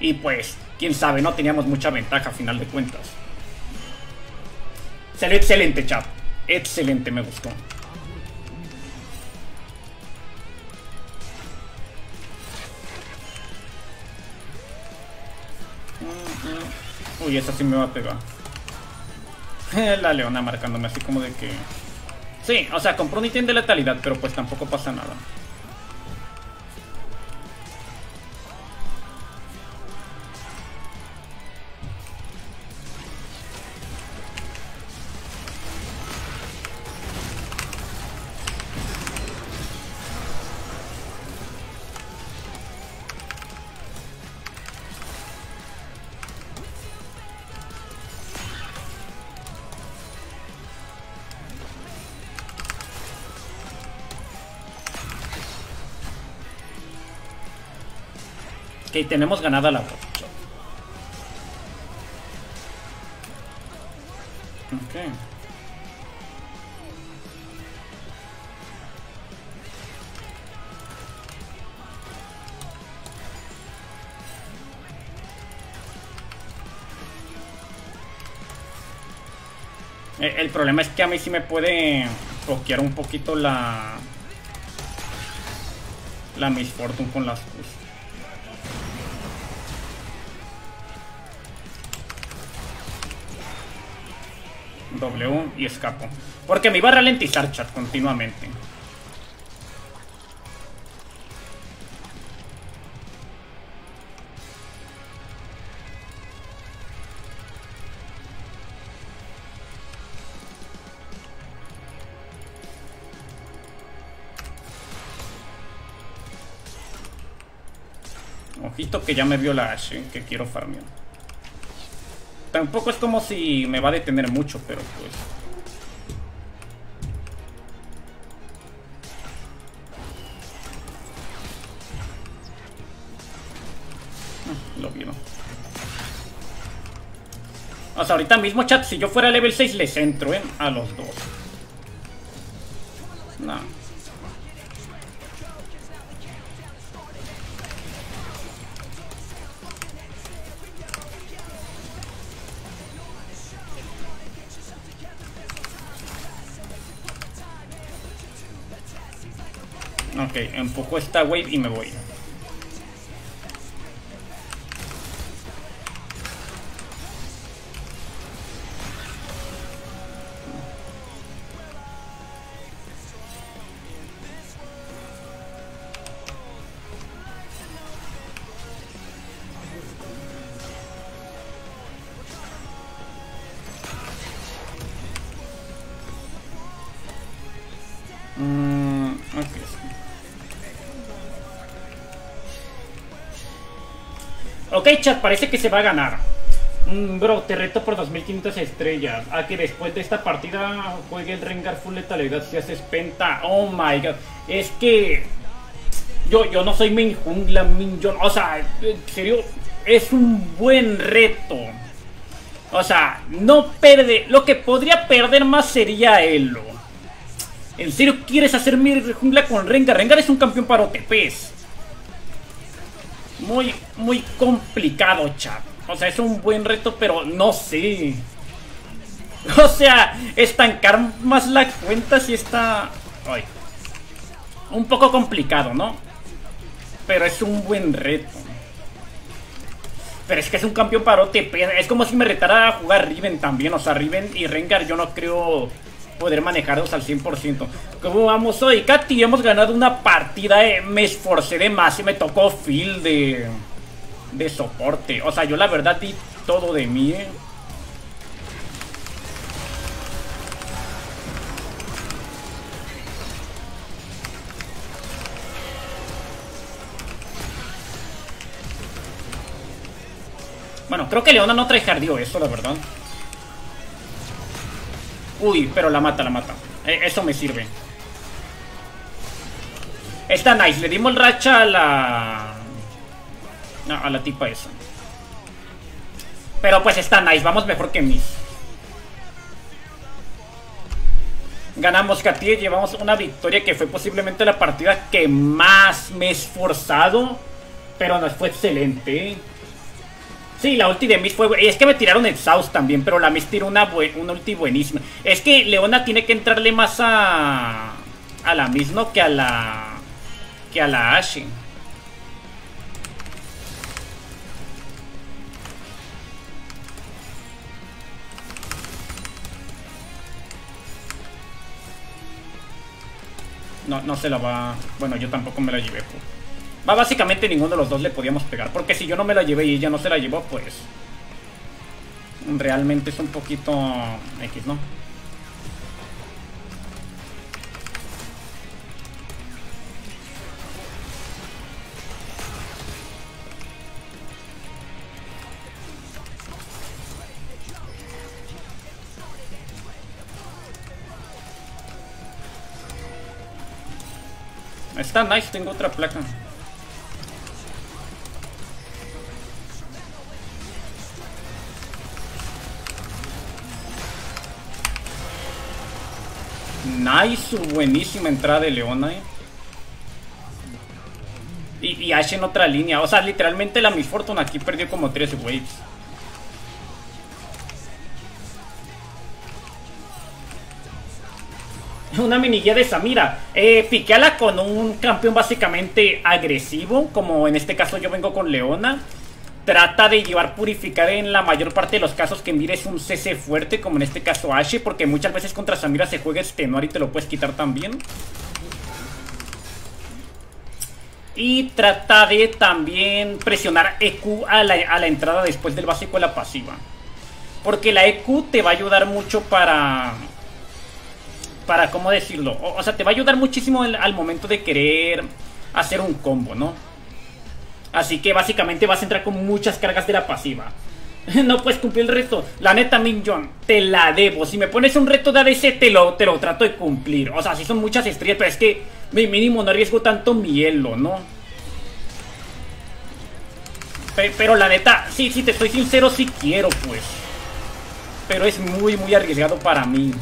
Y pues, quién sabe, no teníamos mucha ventaja a final de cuentas. Salió excelente, chat. Excelente, me gustó. Uy, esa sí me va a pegar. la leona marcándome así como de que... Sí, o sea, compró un ítem de letalidad, pero pues tampoco pasa nada. Tenemos ganada la. Ok. Eh, El problema es que a mí sí me puede bloquear un poquito la... La Miss Fortune con las W y escapo. Porque me iba a ralentizar chat continuamente. Ojito que ya me vio la Ashe, que quiero farmear. Tampoco es como si me va a detener mucho, pero pues... Ah, Lo vio. O ahorita mismo, chat, si yo fuera level 6, les entro, ¿eh? A los dos. Ok, empujo esta wave y me voy. Parece que se va a ganar. Mm, bro, te reto por 2500 estrellas. A que después de esta partida juegue el Rengar full letalidad si haces penta. Oh my god. Es que. Yo, yo no soy main jungla, min. O sea, en serio, es un buen reto. O sea, no perde. Lo que podría perder más sería Elo. ¿En serio quieres hacer mi jungla con Rengar? Rengar es un campeón para OTPs. Muy, muy complicado, chat. O sea, es un buen reto, pero no sé. O sea, estancar más la cuenta si está... Ay. Un poco complicado, ¿no? Pero es un buen reto. Pero es que es un campeón para OTP. Es como si me retara a jugar Riven también. O sea, Riven y Rengar yo no creo poder manejarlos al 100%. ¿Cómo vamos hoy? Katy, hemos ganado una partida. Eh. Me esforcé de más y me tocó Phil de, de soporte. O sea, yo la verdad di todo de mí. Eh. Bueno, creo que Leona no tryhardió eso, la verdad. Uy, pero la mata, la mata. Eh, eso me sirve. Está nice. Le dimos racha a la... A la tipa esa. Pero pues está nice. Vamos mejor que Miss. Ganamos Katia llevamos una victoria que fue posiblemente la partida que más me he esforzado. Pero nos fue excelente. Sí, la ulti de Miss fue... Es que me tiraron el South también, pero la Miss tiró una, ulti buenísima. Es que Leona tiene que entrarle más a... A la Miss, ¿no? Que a la... Que a la Ashe. No, no se la va... Bueno, yo tampoco me la llevé. Pues. Básicamente ninguno de los dos le podíamos pegar. Porque si yo no me la llevé y ella no se la llevó, pues... Realmente es un poquito... X, ¿no? Está nice, tengo otra placa. Nice, buenísima entrada de Leona. Y, y en otra línea. O sea, literalmente la Miss Fortune aquí perdió como 3 waves. una mini guía de Samira. Eh, piqueala con un campeón básicamente agresivo, como en este caso yo vengo con Leona. Trata de llevar purificar en la mayor parte de los casos que mires un CC fuerte, como en este caso Ashe, porque muchas veces contra Samira se juega extenuar y te lo puedes quitar también. Y trata de también presionar EQ a la, a entrada después del básico de la pasiva. Porque la EQ te va a ayudar mucho para para, ¿cómo decirlo? O, sea, te va a ayudar muchísimo al momento de querer hacer un combo, ¿no? Así que básicamente vas a entrar con muchas cargas de la pasiva. no puedes cumplir el reto. La neta, John, te la debo. Si me pones un reto de ADC, te lo, te lo trato de cumplir. O sea, si son muchas estrellas, pero es que mínimo no arriesgo tanto mi hielo, ¿no? Pero la neta, sí, sí, te estoy sincero, sí quiero, pues. Pero es muy, muy arriesgado para mí.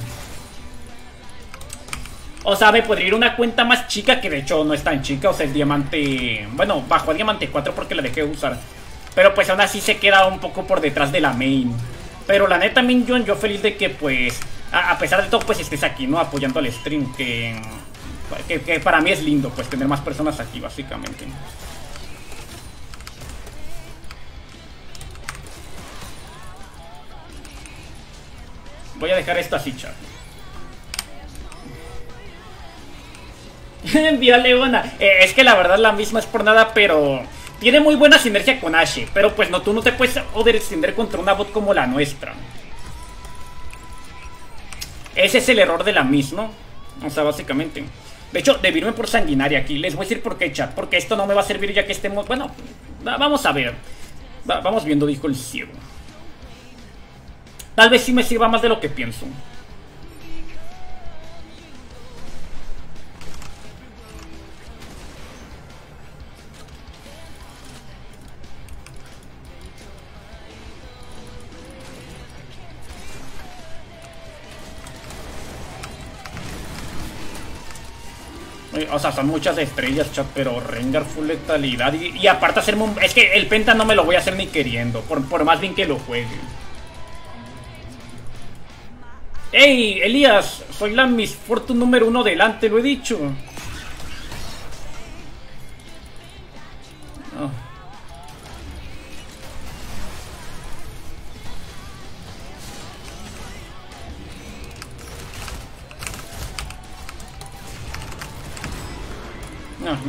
O sea, me podría ir una cuenta más chica, que de hecho no es tan chica, o sea, el diamante... Bueno, bajo a diamante 4 porque la dejé de usar. Pero pues aún así se queda un poco por detrás de la main. Pero la neta, Minjon, yo feliz de que pues, a, pesar de todo, pues estés aquí, ¿no? Apoyando al stream, que, que, que para mí es lindo, pues, tener más personas aquí, básicamente. Voy a dejar esto así, chat. Envía Leona. Eh, es que la verdad la misma es por nada, pero tiene muy buena sinergia con Ashe. Pero pues no, tú no te puedes extender contra una bot como la nuestra. Ese es el error de la misma. O sea, básicamente. De hecho, debí por sanguinaria aquí. Les voy a decir por qué, chat. Porque esto no me va a servir ya que estemos... Bueno, vamos a ver. vamos viendo, dijo el ciego. Tal vez sí me sirva más de lo que pienso. O sea, son muchas estrellas, chat, pero Rengar full letalidad. Y, aparte hacerme un... Es que el penta no me lo voy a hacer ni queriendo, por, más bien que lo juegue. ¡Ey, Elías! Soy la Miss Fortune número uno delante, lo he dicho.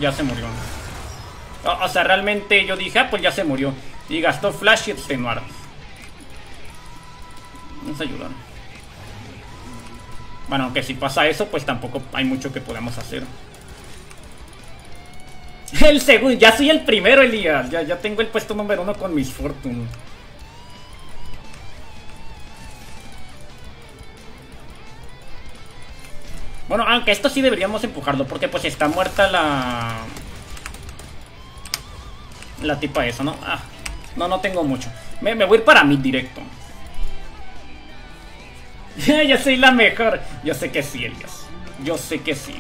Ya se murió. O, sea, realmente yo dije, ah, pues ya se murió. Y gastó flash y extenuar. Nos ayudan. Bueno, aunque si pasa eso, pues tampoco hay mucho que podamos hacer. El segundo, ya soy el primero, Elías. Ya, ya tengo el puesto número uno con mis Fortune. Bueno, aunque esto sí deberíamos empujarlo, porque pues está muerta la... La tipa esa, ¿no? Ah, no, no tengo mucho. Me, voy a ir para mí directo. Yo soy la mejor. Yo sé que sí, Elias. Yo sé que sí.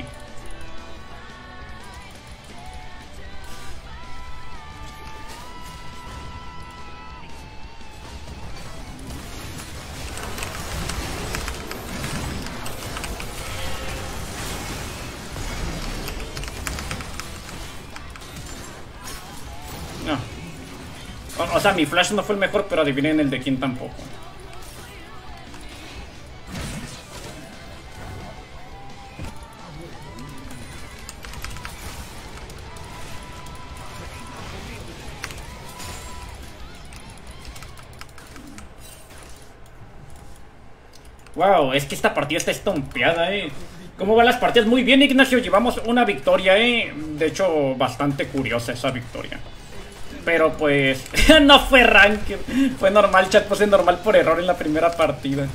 sea, mi flash no fue el mejor, pero adivinen el de quién tampoco. Wow, es que esta partida está estompeada, eh. ¿Cómo van las partidas? Muy bien, Ignacio. Llevamos una victoria, eh. De hecho, bastante curiosa esa victoria. Pero pues, no fue ranked. Fue normal, chat, puse normal por error en la primera partida.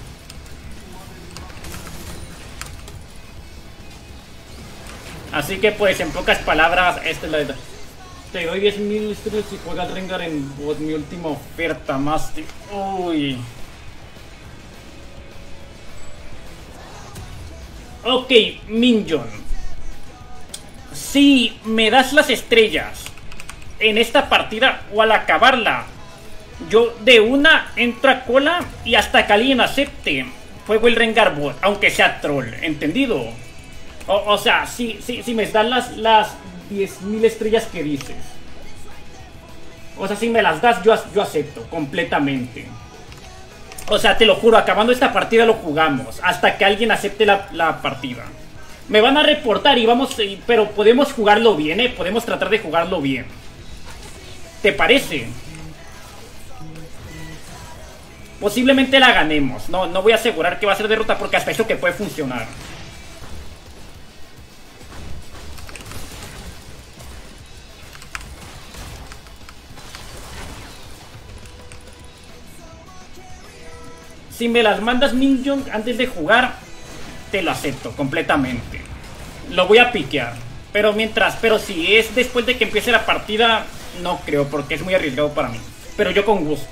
Así que pues, en pocas palabras, esta es la... Te doy 10.000 estrellas si juegas Rengar en bot, mi última oferta, más... Uy... Ok, Minjon. Si me das las estrellas en esta partida o al acabarla, yo de una entro a cola y hasta que alguien acepte, juego el Rengar bot, aunque sea troll, ¿entendido? O, sea, si, si, si me das las, las 10.000 estrellas que dices. O sea, si me las das, yo, yo acepto completamente. O sea, te lo juro, acabando esta partida lo jugamos. Hasta que alguien acepte la, partida. Me van a reportar y vamos... Pero podemos jugarlo bien, ¿eh? Podemos tratar de jugarlo bien. ¿Te parece? Posiblemente la ganemos. No, no voy a asegurar que va a ser derrota porque hasta eso que puede funcionar. Si me las mandas Minjong antes de jugar, te lo acepto completamente. Lo voy a piquear. Pero mientras, pero si es después de que empiece la partida, no creo, porque es muy arriesgado para mí. Pero yo con gusto.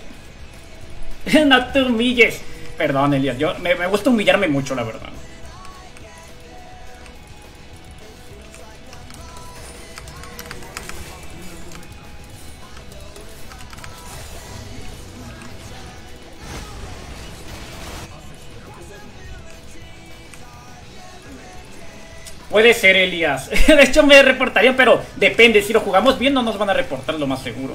no te humilles. Perdón, Elias, yo me gusta humillarme mucho, la verdad. Puede ser, Elías. de hecho, me reportarían, pero depende. Si lo jugamos bien, no nos van a reportar, lo más seguro.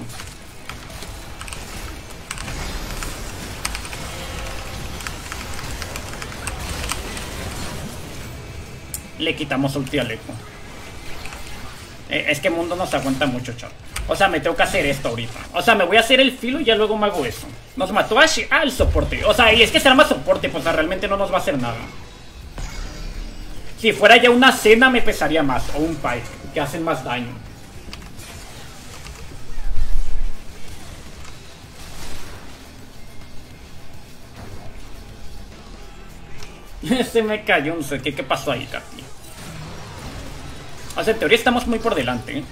Le quitamos ulti a Leco. Eh, es que Mundo nos aguanta mucho, chaval. O sea, me tengo que hacer esto ahorita. O sea, me voy a hacer el filo y ya luego me hago eso. Nos mató a Ah, el soporte. O sea, y es que será más soporte, pues realmente no nos va a hacer nada. Si fuera ya una cena me pesaría más, o un pipe, que hacen más daño. Se me cayó un sé ¿qué, pasó ahí, Katy? O sea, en teoría estamos muy por delante, ¿eh?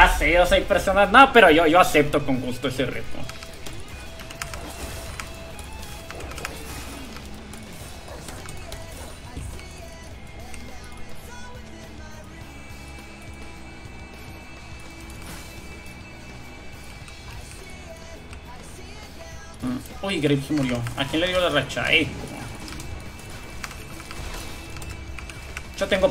Ya sé, o sea, hay personas... No, pero yo, yo acepto con gusto ese reto. Mm. Uy, Grips murió. ¿A quién le dio la racha? Yo tengo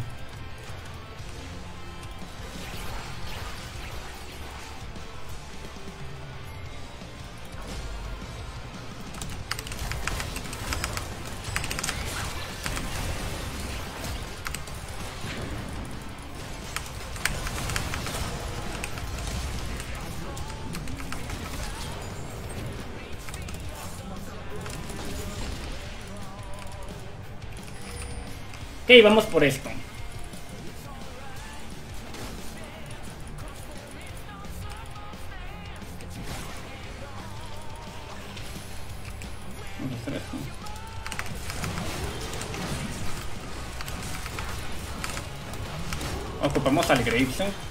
Vamos por esto. Ocupamos al Graveson.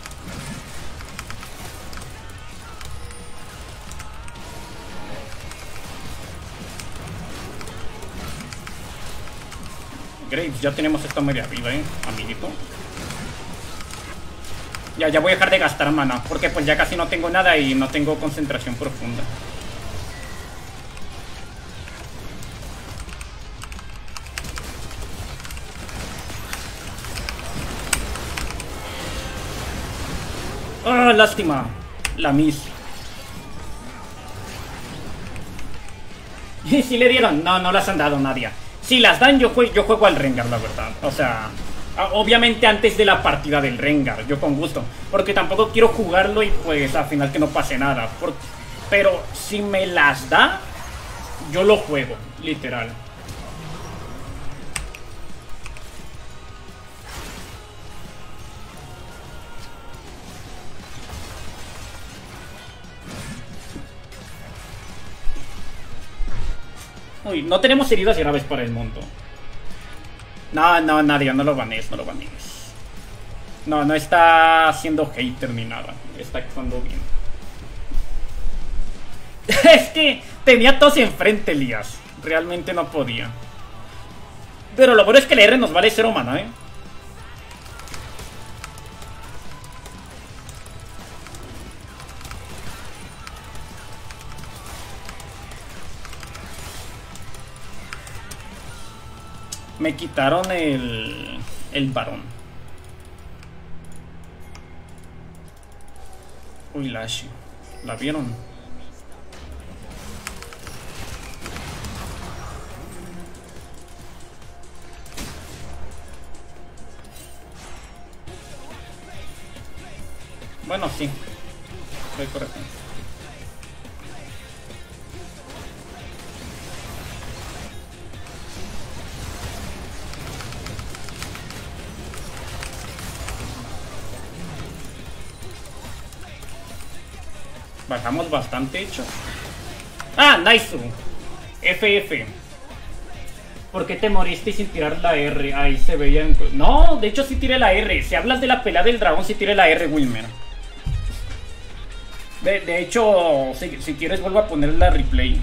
Ya tenemos esta media vida, eh, amiguito. Ya, ya voy a dejar de gastar mana, porque pues ya casi no tengo nada y no tengo concentración profunda. ¡Ah, lástima! La Miss. ¿Y si le dieron? No, no las han dado nadie. Si las dan, yo, juego, yo juego al Rengar, la verdad. O sea, obviamente antes de la partida del Rengar, yo con gusto. Porque tampoco quiero jugarlo y pues al final que no pase nada. pero si me las da, yo lo juego, literal. No tenemos heridas graves para el mundo. No, no, nadie, no lo banes, no lo banes. No, no está haciendo hater ni nada. Está actuando bien. es que tenía tos enfrente, Elías. Realmente no podía. Pero lo bueno es que el R nos vale ser humano, ¿eh? Me quitaron el, el varón. Uy, Lashi. ¿La vieron? Bueno, sí. Estoy correcto. Bajamos bastante hecho. Ah, nice. FF. ¿Por qué te moriste sin tirar la R? Ahí se veía No, de hecho sí tiré la R. Si hablas de la pelea del dragón, sí tiré la R, Wilmer. De, hecho, si, si, quieres vuelvo a poner la replay.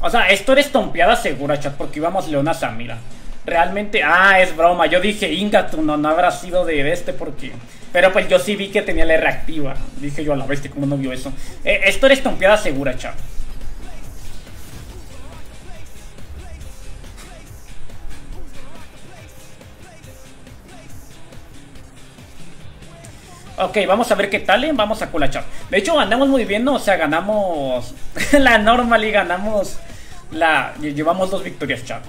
O sea, esto eres tompeada segura, chat, porque íbamos Leona Samira. Realmente, ah, es broma. Yo dije, Ingatu, no, no habrá sido de este porque... Pero pues yo sí vi que tenía la reactiva. Dije yo a la bestia, ¿cómo no vio eso? Eh, esto era estompeada segura, chao. Ok, vamos a ver qué tal, ¿eh? vamos a culachar. De hecho, andamos muy bien, ¿no? O sea, ganamos la normal y ganamos la... Llevamos dos victorias, chat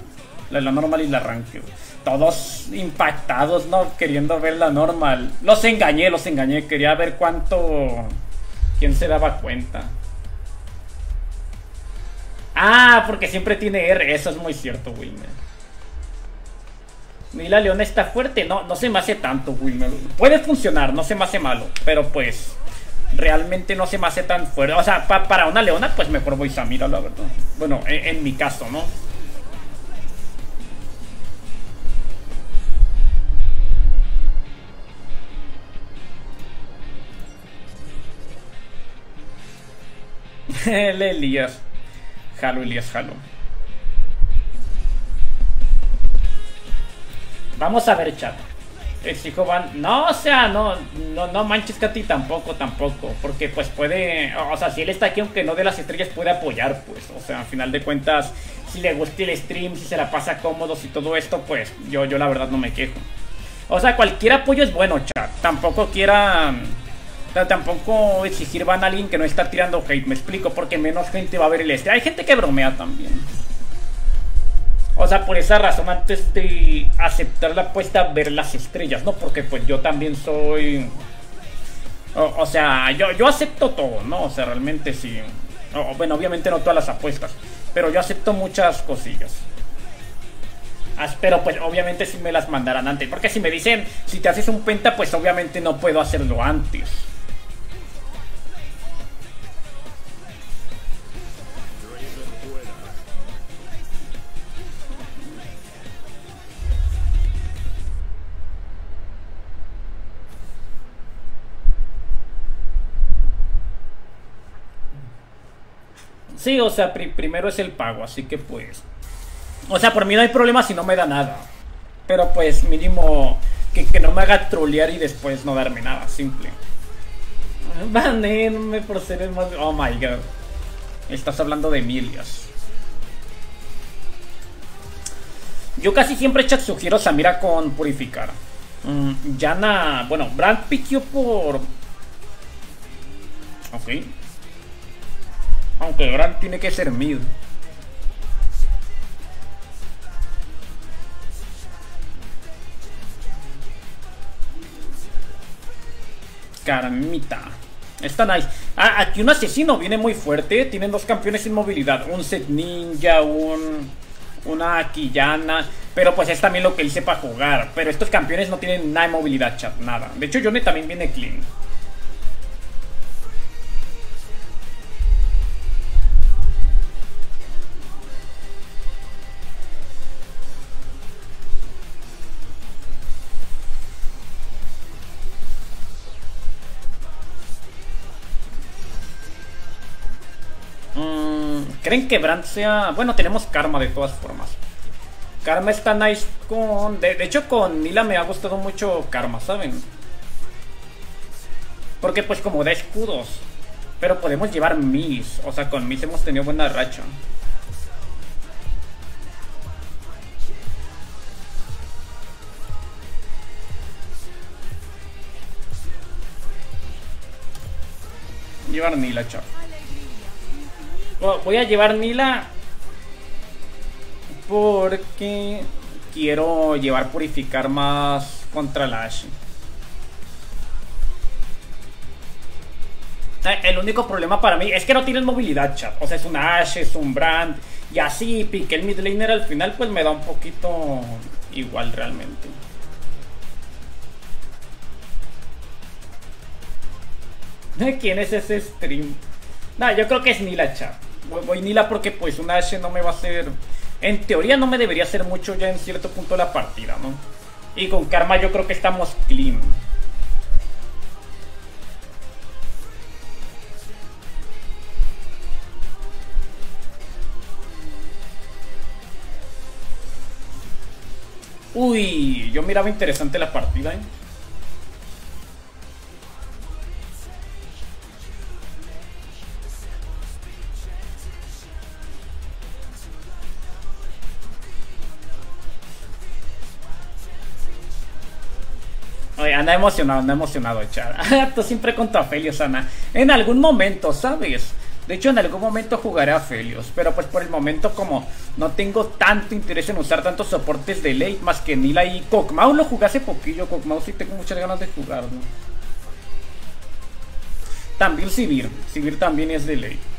la, normal y la arranque. Todos impactados, ¿no? Queriendo ver la normal. Los engañé, los engañé. Quería ver cuánto... ¿Quién se daba cuenta? Ah, porque siempre tiene R. Eso es muy cierto, Wilmer. Mila Leona está fuerte. No, no se me hace tanto, Wilmer. Puede funcionar, no se me hace malo. Pero pues, realmente no se me hace tan fuerte. O sea, para una leona, pues mejor voy a la verdad. Bueno, en mi caso, ¿no? el Elías. Jalo, Elías, jalo. Vamos a ver, chat. Exijo van. No, o sea, no, no, no manches ti tampoco, tampoco. Porque pues puede. O sea, si él está aquí, aunque no de las estrellas, puede apoyar, pues. O sea, al final de cuentas, si le gusta el stream, si se la pasa cómodo, si todo esto, pues yo, yo la verdad no me quejo. O sea, cualquier apoyo es bueno, chat. Tampoco quieran tampoco exigir van a alguien que no está tirando hate, me explico, porque menos gente va a ver el este. Hay gente que bromea también. O sea, por esa razón, antes de aceptar la apuesta, ver las estrellas, ¿no? Porque pues yo también soy... O, sea, yo, yo acepto todo, ¿no? O sea, realmente sí. bueno, obviamente no todas las apuestas, pero yo acepto muchas cosillas. Pero pues obviamente si me las mandarán antes. Porque si me dicen, si te haces un penta, pues obviamente no puedo hacerlo antes. Sí, o sea, primero es el pago, así que pues... O sea, por mí no hay problema si no me da nada. Pero pues mínimo que, no me haga trolear y después no darme nada, simple. Banenme por ser el más... Oh my god. Estás hablando de Emilias. Yo casi siempre sugiero Samira con Purificar. Mm, Yana... Bueno, Brand piqueó por... Ok. Aunque Brand tiene que ser mid. Carmita. Está nice. Ah, aquí un asesino viene muy fuerte. Tienen dos campeones sin movilidad. Un set ninja, un... Una Quillana. Pero pues es también lo que él sepa jugar. Pero estos campeones no tienen nada de movilidad, chat. Nada. De hecho, Yone también viene clean. ¿Creen que sea...? Bueno, tenemos Karma de todas formas. Karma está nice con... De, hecho, con Nila me ha gustado mucho Karma, ¿saben? Porque pues como da escudos. Pero podemos llevar Miss. O sea, con Miss hemos tenido buena racha. Llevar Nila, chao. Voy a llevar Nila porque quiero llevar purificar más contra la Ashe. Eh, el único problema para mí es que no tienen movilidad, chat. O sea, es un Ashe, es un Brand. Y así pique el mid laner al final, pues me da un poquito igual realmente. ¿Quién es ese stream? No, yo creo que es Nila, chat. Voy, Nila porque pues una Ashe no me va a hacer... En teoría no me debería hacer mucho ya en cierto punto de la partida, ¿no? Y con Karma yo creo que estamos clean. Uy, yo miraba interesante la partida, ¿eh? Anda emocionado, anda emocionado, echar. Tú siempre con tu Aphelios, Ana. En algún momento, ¿sabes? De hecho, en algún momento jugaré a Felios, pero pues por el momento como no tengo tanto interés en usar tantos soportes de late más que Nila y Kokmau lo jugué hace poquillo, Kokmau sí tengo muchas ganas de jugar, ¿no? También Sivir, Sivir también es de late.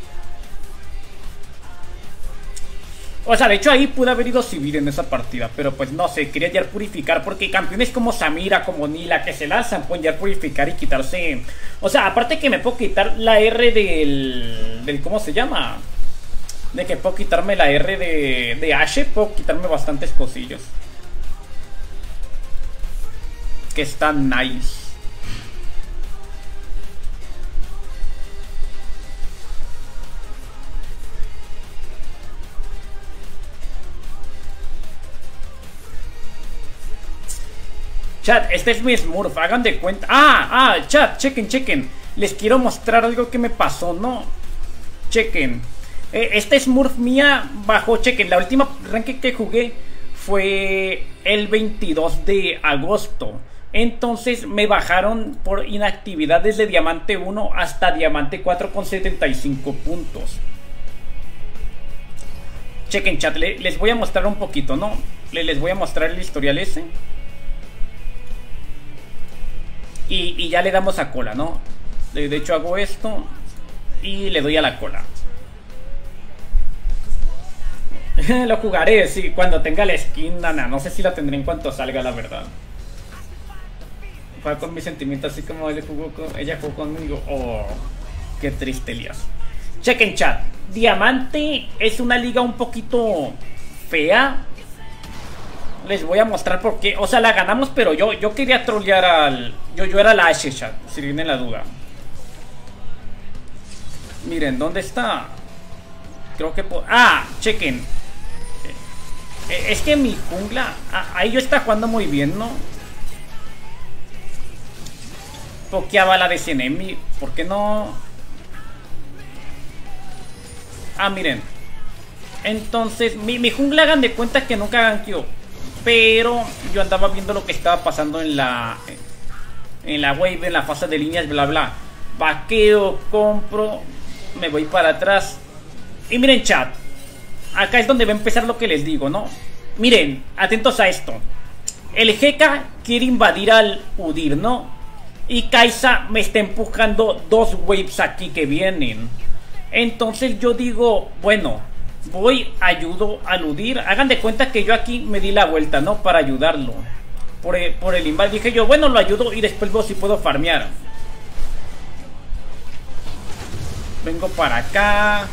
O sea, de hecho ahí pude haber ido civil en esa partida, pero pues no sé, quería ya purificar porque campeones como Samira, como Nila, que se lanzan pueden ya purificar y quitarse... O sea, aparte que me puedo quitar la R del... del ¿Cómo se llama? De que puedo quitarme la R de, de Ashe, puedo quitarme bastantes cosillos. Que están nice. Chat, este es mi Smurf, hagan de cuenta. Ah, ah, chat, chequen, chequen. Les quiero mostrar algo que me pasó, ¿no? Chequen. Eh, esta Smurf mía bajó, chequen. La última ranking que jugué fue el 22 de agosto. Entonces me bajaron por inactividad desde Diamante 1 hasta Diamante 4 con 75 puntos. Chequen chat, les voy a mostrar un poquito, ¿no? Les voy a mostrar el historial ese. Y, ya le damos a cola, ¿no? De, hecho hago esto y le doy a la cola. Lo jugaré, sí, cuando tenga la skin, nana. No sé si la tendré en cuanto salga, la verdad. Fue con mis sentimientos, así como ella jugó, con, ella jugó conmigo. Oh, qué triste, Elias. Chequen chat. Diamante es una liga un poquito fea les voy a mostrar por qué. O sea, la ganamos, pero yo, yo quería trollear al... Yo, yo era la Ashe, chat, si viene la duda. Miren, ¿dónde está? Creo que... Ah, chequen. Eh, es que mi jungla... Ah, ahí yo está jugando muy bien, ¿no? Pokeaba la de Zenemi. ¿Por qué no...? Ah, miren. Entonces, mi, mi jungla hagan de cuenta que nunca ganqueó. Pero yo andaba viendo lo que estaba pasando en la... En la wave, en la fase de líneas, bla, bla. Vaqueo, compro, me voy para atrás. Y miren chat, acá es donde va a empezar lo que les digo, ¿no? Miren, atentos a esto. El GK quiere invadir al Udir, ¿no? Y Kaisa me está empujando dos waves aquí que vienen. Entonces yo digo, bueno, voy, ayudo al Udir. Hagan de cuenta que yo aquí me di la vuelta, ¿no? Para ayudarlo. Por el, por el. Dije yo, bueno, lo ayudo y después veo si puedo farmear. Vengo para acá.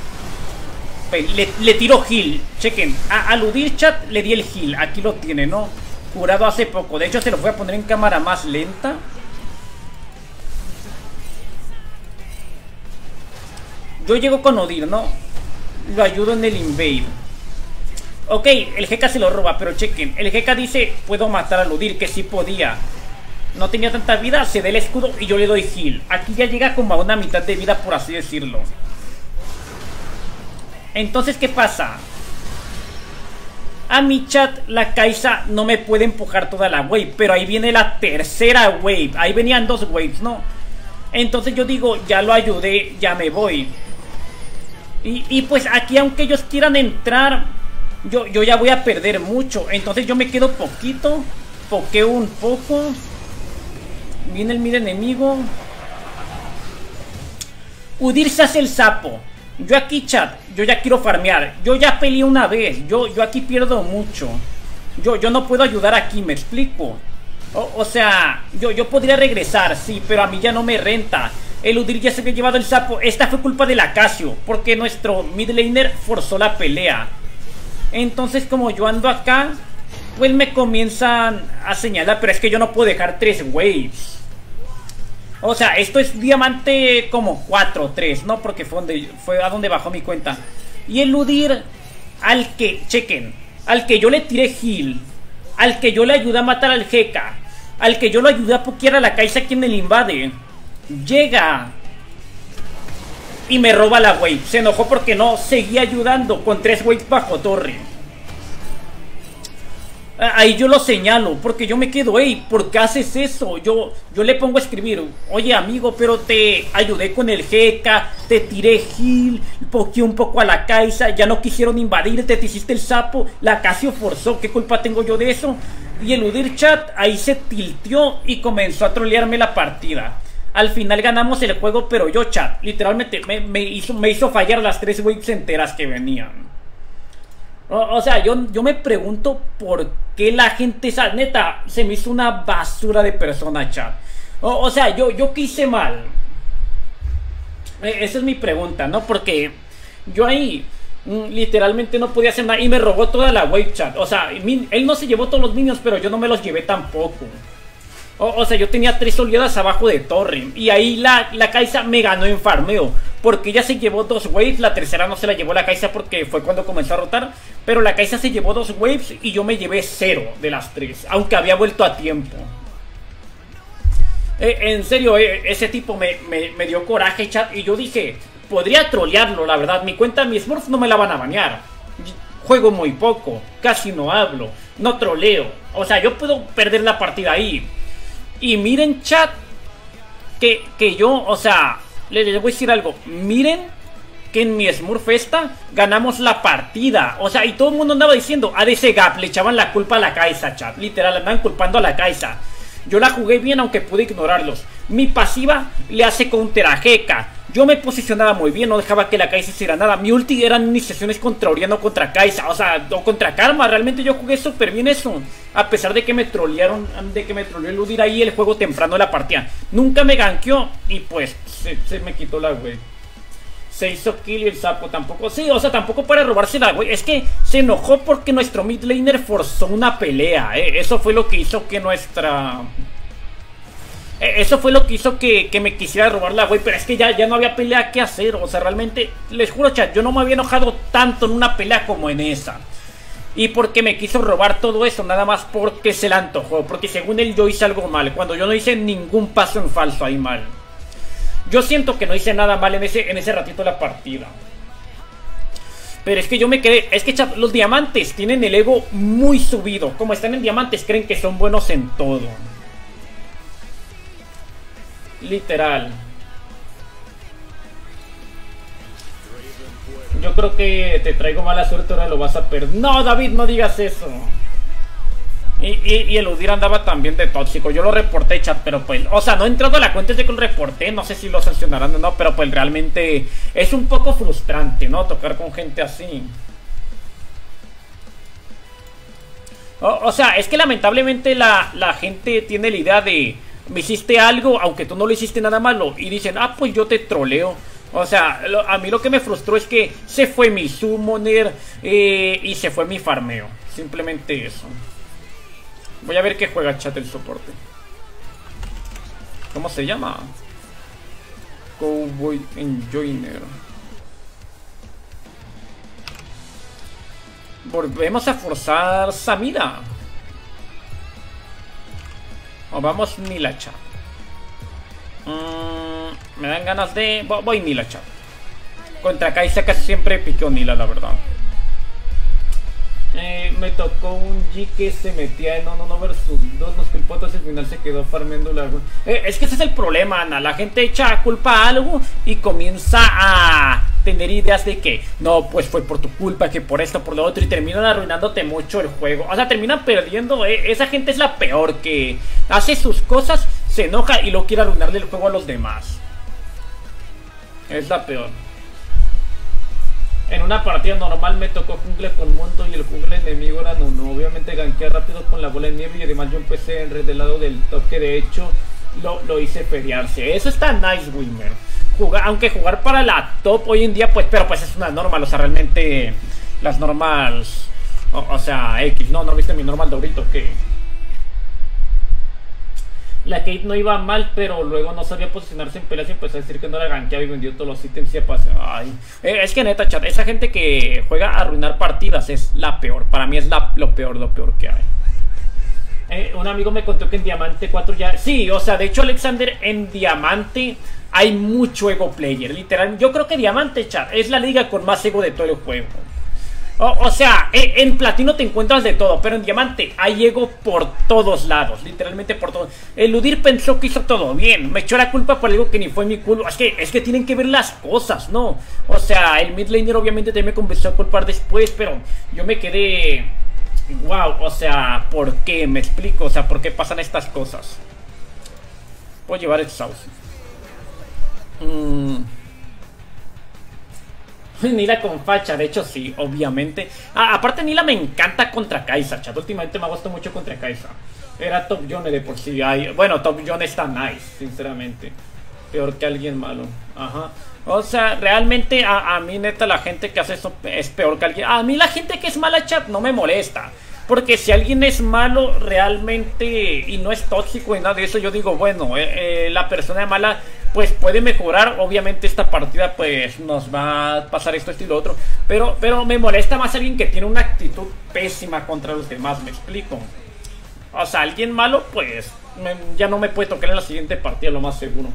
Le, tiro heal. Chequen. A aludir chat le di el heal. Aquí lo tiene, ¿no? Curado hace poco. De hecho, se lo voy a poner en cámara más lenta. Yo llego con Odir, ¿no? Lo ayudo en el invade. Ok, el GK se lo roba, pero chequen. El GK dice, puedo matar a Ludir, que sí podía no tenía tanta vida, se da el escudo y yo le doy heal. Aquí ya llega como a una mitad de vida, por así decirlo. Entonces, ¿qué pasa? A mi chat, la Kaisa no me puede empujar toda la wave, pero ahí viene la tercera wave. Ahí venían dos waves, ¿no? Entonces yo digo, ya lo ayudé, ya me voy. Y, y pues aquí, aunque ellos quieran entrar, yo, yo ya voy a perder mucho. Entonces yo me quedo poquito, pokeo un poco. Viene el mid enemigo. Udir se hace el sapo. Yo aquí, chat, yo ya quiero farmear. Yo ya peleé una vez. Yo, yo aquí pierdo mucho. Yo, yo no puedo ayudar aquí, me explico. O, sea, yo, yo podría regresar, sí, pero a mí ya no me renta. El Udir ya se había llevado el sapo. Esta fue culpa de la Casio, porque nuestro mid laner forzó la pelea. Entonces, como yo ando acá, pues me comienzan a señalar, pero es que yo no puedo dejar tres waves. O sea, esto es diamante como 4 3, ¿no? Porque fue, donde, fue a donde bajó mi cuenta. Y eludir al que, chequen, al que yo le tiré heal, al que yo le ayudé a matar al Jeca, al que yo lo ayudé a pokear a la Kaisa quien el invade, llega y me roba la wave. Se enojó porque no seguía ayudando con tres waves bajo torre. Ah, ahí yo lo señalo, porque yo me quedo, hey, ¿por qué haces eso? Yo, yo le pongo a escribir, oye amigo, pero te ayudé con el GK, te tiré heal, poqué un poco a la Kaisa, ya no quisieron invadirte, te hiciste el sapo, la Casio forzó, ¿qué culpa tengo yo de eso? Y el Udir Chat ahí se tiltió y comenzó a trolearme la partida. Al final ganamos el juego, pero yo, chat, literalmente me, hizo, me hizo fallar las tres waves enteras que venían. O, sea, yo, yo me pregunto por qué la gente, esa neta, se me hizo una basura de persona, chat. O, sea, yo, yo quise mal. E, esa es mi pregunta, ¿no? Porque yo ahí mm, literalmente no podía hacer nada y me robó toda la wave chat. O sea, él no se llevó todos los minions, pero yo no me los llevé tampoco. O, sea, yo tenía tres oleadas abajo de torre. Y ahí la, la Kaisa me ganó en farmeo. Porque ella se llevó dos waves. La tercera no se la llevó la Kaisa porque fue cuando comenzó a rotar. Pero la Kaisa se llevó dos waves y yo me llevé cero de las tres. Aunque había vuelto a tiempo. Eh, en serio, eh, ese tipo me, me, dio coraje, chat. Y yo dije, podría trolearlo, la verdad. Mi cuenta, mi Smurf no me la van a banear. Juego muy poco, casi no hablo, no troleo. O sea, yo puedo perder la partida ahí. Y miren, chat, que, que yo, o sea, les, voy a decir algo. Miren que en mi Smurfesta ganamos la partida. O sea, y todo el mundo andaba diciendo, a ese gap le echaban la culpa a la Kaisa, chat. Literal, andaban culpando a la Kaisa. Yo la jugué bien aunque pude ignorarlos. Mi pasiva le hace counter a Heka. Yo me posicionaba muy bien, no dejaba que la Kaisa hiciera nada. Mi ulti eran iniciaciones contra Oriano, contra Kaisa, o sea, o contra Karma. Realmente yo jugué súper bien eso. A pesar de que me trolearon, de que me troleó el Udir ahí el juego temprano de la partida. Nunca me ganqueó y pues se, me quitó la wey. Se hizo kill y el sapo tampoco. Sí, o sea, tampoco para robarse la wey. Es que se enojó porque nuestro mid laner forzó una pelea, ¿eh? Eso fue lo que hizo que nuestra eso fue lo que hizo que, me quisiera robar la güey, pero es que ya, ya no había pelea que hacer. O sea, realmente, les juro, chat, yo no me había enojado tanto en una pelea como en esa. Y porque me quiso robar todo eso, nada más porque se le antojó. Porque según él yo hice algo mal, cuando yo no hice ningún paso en falso ahí mal. Yo siento que no hice nada mal en ese, en ese ratito de la partida. Pero es que yo me quedé. Es que los diamantes tienen el ego muy subido. Como están en diamantes, creen que son buenos en todo. Literal. Yo creo que te traigo mala suerte, ahora lo vas a perder. No, David, no digas eso. Y, y, el Udir andaba también de tóxico. Yo lo reporté, chat, pero pues. O sea, no he entrado a la cuenta de que lo reporté. No sé si lo sancionarán o no, pero pues realmente es un poco frustrante, ¿no? Tocar con gente así. O, sea, es que lamentablemente la, la gente tiene la idea de. Me hiciste algo, aunque tú no le hiciste nada malo. Y dicen, ah, pues yo te troleo. O sea, a mí lo que me frustró es que se fue mi summoner eh, y se fue mi farmeo. Simplemente eso. Voy a ver qué juega chat el soporte. ¿Cómo se llama? Cowboy Enjoiner. Volvemos a forzar Samira. O vamos Nilacha. Mm, me dan ganas de... Voy Nilacha. Contra Kaisa casi siempre piqueo Nila, la verdad. Eh, me tocó un G que se metía en 1 1 versus 2, nos culpó, entonces al final se quedó farmeando la... Eh, es que ese es el problema, Ana. La gente echa culpa a algo y comienza a tener ideas de que no, pues fue por tu culpa, que por esto, por lo otro, y terminan arruinándote mucho el juego. O sea, terminan perdiendo. Eh. Esa gente es la peor que hace sus cosas, se enoja y lo quiere arruinarle el juego a los demás. Es la peor. En una partida normal me tocó jungle con mundo y el jungle enemigo era no, no. Obviamente ganqué rápido con la bola de nieve y además yo empecé en red del lado del top que de hecho lo, lo hice feriarse. Eso está nice, Wimmer. Jugar, aunque jugar para la top hoy en día, pues, pero pues es una normal, o sea, realmente las normals, o, sea, X, no, no viste mi normal de ahorita, que la Kate no iba mal, pero luego no sabía posicionarse en peleas y empezó a decir que no era gankeaba y vendió todos los ítems y Ay. Eh, es que neta, chat, esa gente que juega a arruinar partidas es la peor. Para mí es la, lo peor, lo peor que hay. Eh, un amigo me contó que en Diamante 4 ya... Sí, o sea, de hecho Alexander en Diamante hay mucho ego player. Literal, yo creo que Diamante, chat, es la liga con más ego de todo el juego. O, sea, e, en, platino te encuentras de todo, pero en diamante hay ego por todos lados, literalmente por todos. El Udir pensó que hizo todo bien, me echó la culpa por algo que ni fue mi culo. Es que, es que tienen que ver las cosas, ¿no? O sea, el mid laner obviamente también me comenzó a culpar después, pero yo me quedé... Wow, o sea, ¿por qué? Me explico, o sea, ¿por qué pasan estas cosas? Puedo llevar el sauce. Mmm... Nila con facha, de hecho sí, obviamente. Ah, aparte Nila me encanta contra Kaisa, chat. Últimamente me ha gustado mucho contra Kaisa. Era Top John de por sí. bueno, Top John está nice, sinceramente. Peor que alguien malo. Ajá. O sea, realmente a, a, mí neta la gente que hace eso es peor que alguien. A mí la gente que es mala chat no me molesta. Porque si alguien es malo realmente y no es tóxico y nada de eso, yo digo, bueno, eh, eh, la persona mala pues puede mejorar. Obviamente esta partida pues nos va a pasar esto, esto y lo otro. Pero, pero me molesta más alguien que tiene una actitud pésima contra los demás, me explico. O sea, alguien malo pues ya no me puede tocar en la siguiente partida, lo más seguro.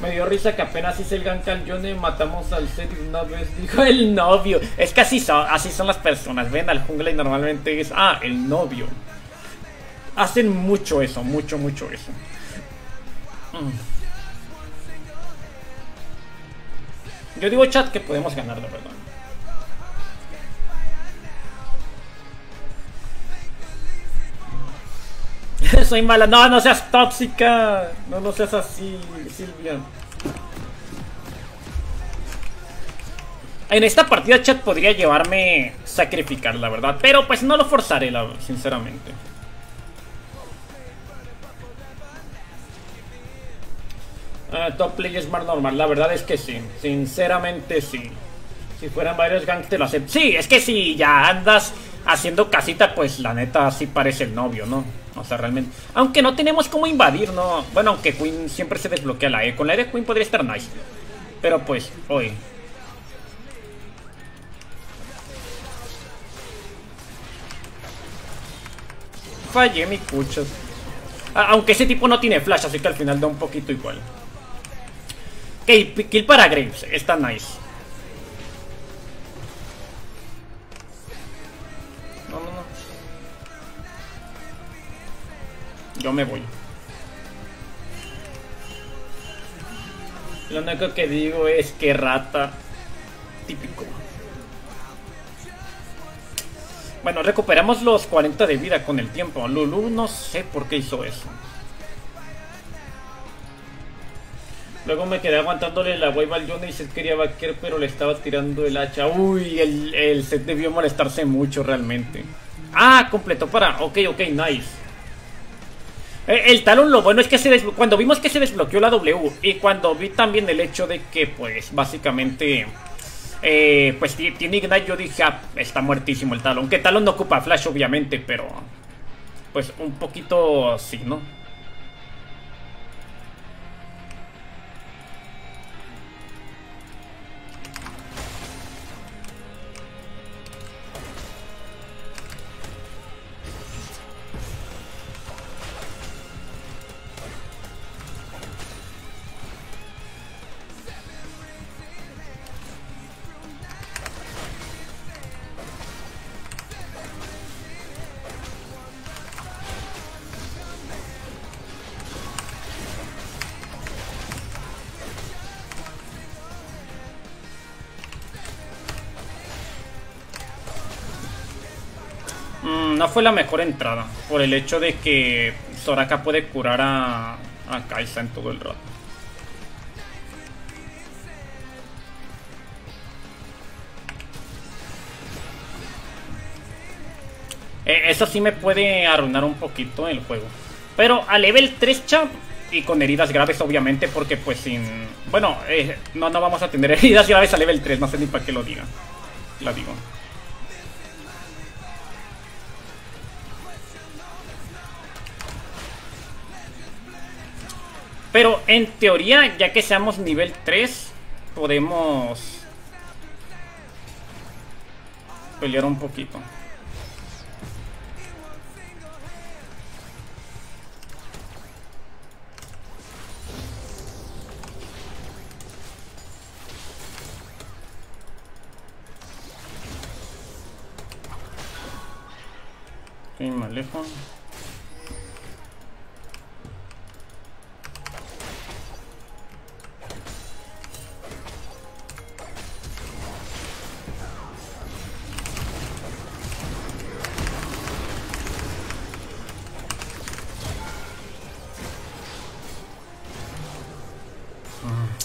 Me dio risa que apenas hice el Gank al matamos al y una vez dijo el novio. Es que así son, así son las personas. Ven al jungla y normalmente es, ah, el novio. Hacen mucho eso, mucho, mucho eso. Mm. Yo digo chat que podemos ganar, de verdad. Soy mala. No, no seas tóxica. No, no seas así, Silvia. En esta partida chat podría llevarme sacrificar, la verdad. Pero pues no lo forzaré, sinceramente. Uh, top play es más normal, la verdad es que sí. Sinceramente sí. Si fueran varios gangs te lo acepto. Sí, es que si ya andas haciendo casita, pues la neta sí parece el novio, ¿no? O sea, realmente... Aunque no tenemos cómo invadir, ¿no? Bueno, aunque Queen siempre se desbloquea la E. Con la E de Queen podría estar nice. Pero pues, hoy... Fallé mi cucho. Aunque ese tipo no tiene flash, así que al final da un poquito igual. Ok, kill para Graves. Está nice. Yo me voy. Lo único que digo es que rata. Típico. Bueno, recuperamos los 40 de vida con el tiempo. Lulu no sé por qué hizo eso. Luego me quedé aguantándole la wave al Johnny y se quería vaquear, pero le estaba tirando el hacha. Uy, el, el, set debió molestarse mucho realmente. Ah, completó para... Ok, ok, nice. Eh, el talón lo bueno es que se cuando vimos que se desbloqueó la W y cuando vi también el hecho de que pues básicamente eh, pues tiene Ignite, yo dije, ah, está muertísimo el talón. Que talón no ocupa flash, obviamente, pero pues un poquito sí, ¿no? No fue la mejor entrada. Por el hecho de que Soraka puede curar a, a Kaisa en todo el rato. Eh, eso sí me puede arruinar un poquito el juego. Pero a level 3 champ y con heridas graves obviamente porque pues sin... Bueno, eh, no, no vamos a tener heridas graves a level 3, no sé ni para qué lo diga. La digo. Pero en teoría, ya que seamos nivel 3, podemos pelear un poquito. Ok, más lejos.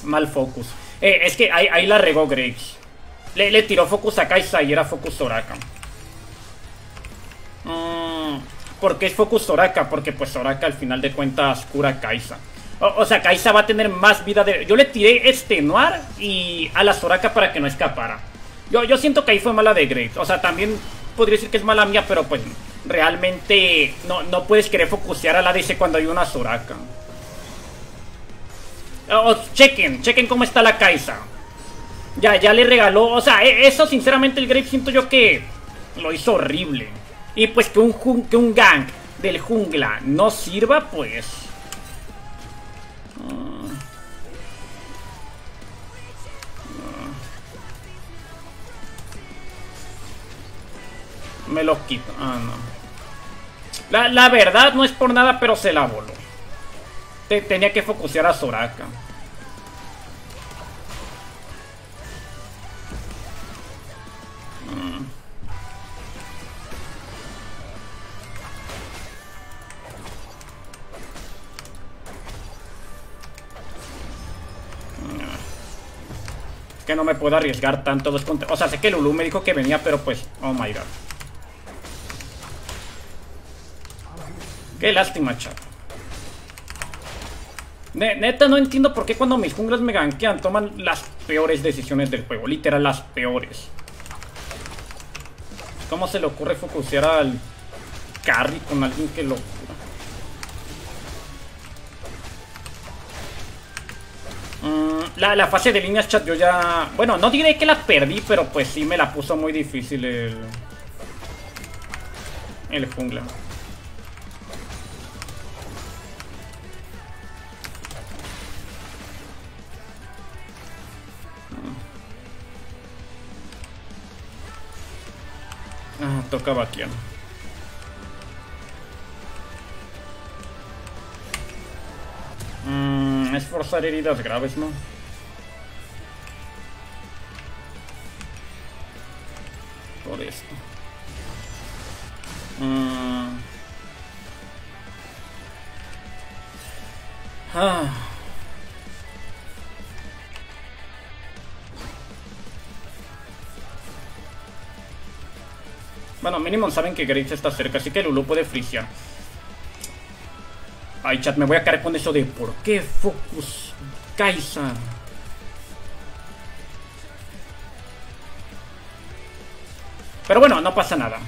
Mal focus. Eh, es que ahí, la regó Graves. Le, tiró focus a Kaisa y era focus Soraka. Mm, ¿Por qué es focus Soraka? Porque pues Soraka al final de cuentas cura a Kaisa. O, sea, Kaisa va a tener más vida de... Yo le tiré Noir y a la Soraka para que no escapara. Yo, yo siento que ahí fue mala de Graves. O sea, también podría decir que es mala mía, pero pues realmente no, no puedes querer focusear a la DC cuando hay una Soraka. Oh, chequen, chequen cómo está la Kaisa. Ya, ya le regaló. O sea, e, eso sinceramente el Grave siento yo que lo hizo horrible. Y pues que un, que un gang del jungla no sirva, pues... Ah. Me lo quito. Ah, no. La, la verdad no es por nada, pero se la voló tenía que focusear a Soraka. Que no me puedo arriesgar tanto. O sea, sé que Lulu me dijo que venía, pero pues... Oh my god. Qué lástima, Neta, no entiendo por qué cuando mis junglas me gankean toman las peores decisiones del juego. Literal, las peores. ¿Cómo se le ocurre focusear al carry con alguien que lo... Mm, la, la, fase de líneas chat yo ya... Bueno, no diré que la perdí, pero pues sí me la puso muy difícil el... El jungla. Ah, toca vaquear. Mm, es forzar heridas graves, ¿no? Por esto. Mm. Ah. Bueno, mínimo saben que Graves está cerca, así que Lulu puede friciar. Ay, chat, me voy a caer con eso de ¿por qué Focus Kaisa? Pero bueno, no pasa nada.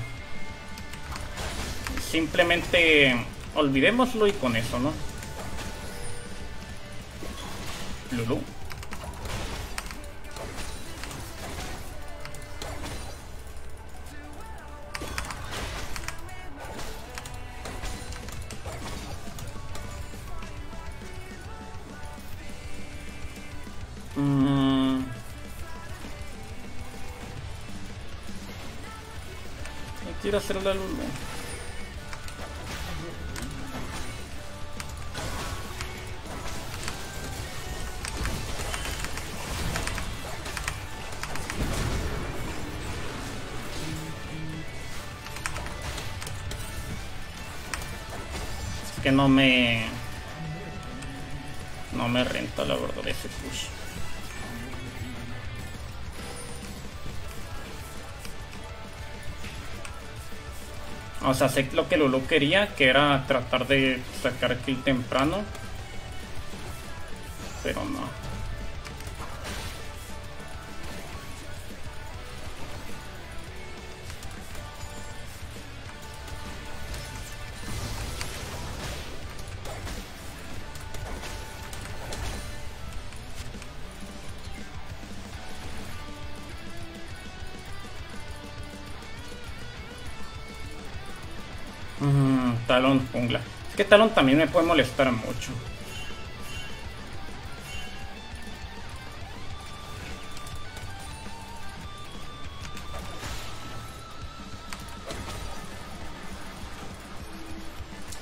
Simplemente olvidémoslo y con eso, ¿no? Lulu. Mm. quiero hacer la. Es que no me... No me renta la verdad ese push. O sea, sé lo que Lulu quería, que era tratar de sacar kill temprano. Pero no. Talón jungla. Es que Talón también me puede molestar mucho.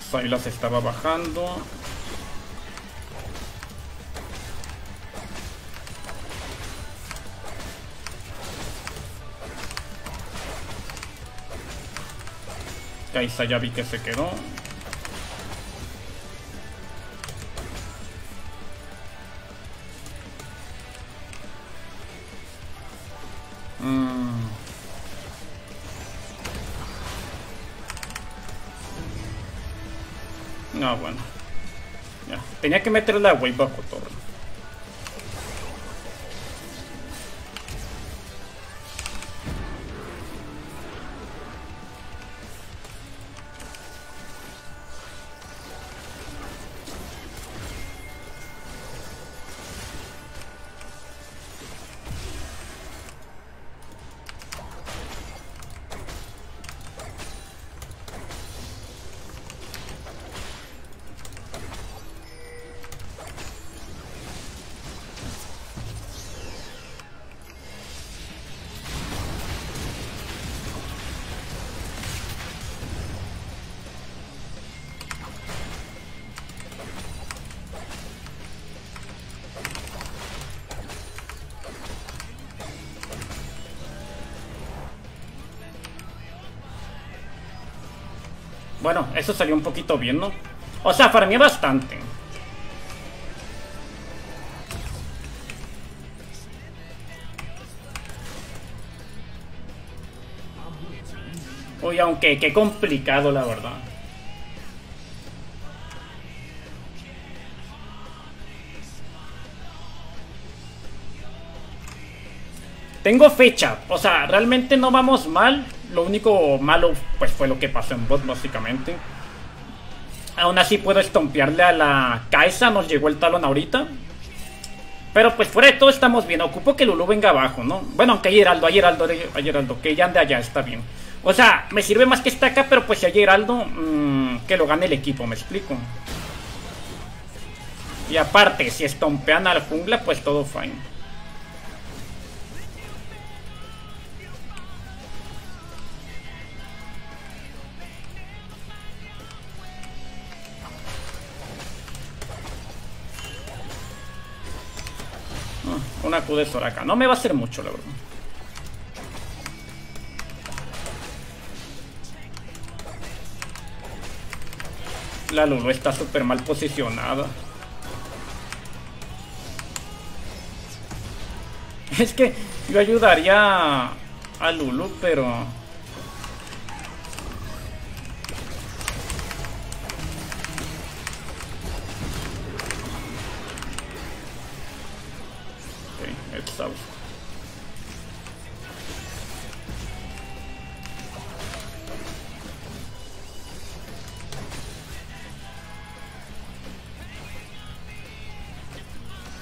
Silas estaba bajando. Kaisa ya vi que se quedó. Mm. No, bueno. Ya. Tenía que meter la wave bajo torre. Bueno, eso salió un poquito bien, ¿no? O sea, farmeé bastante. Uy, aunque qué complicado, la verdad. Tengo fecha, o sea, realmente no vamos mal. Lo único malo pues fue lo que pasó en bot básicamente. Aún así puedo estompearle a la Kaisa, nos llegó el talón ahorita. Pero pues fuera de todo estamos bien. Ocupo que Lulu venga abajo, ¿no? Bueno, aunque hay Heraldo, hay Heraldo, hay Heraldo. Que ya ande allá, está bien. O sea, me sirve más que está acá, pero pues si hay Heraldo, mmm, que lo gane el equipo, ¿me explico? Y aparte, si estompean al jungla, pues todo fine. Una Q de Soraka. No me va a hacer mucho, la verdad. La Lulu está súper mal posicionada. Es que yo ayudaría a Lulu, pero...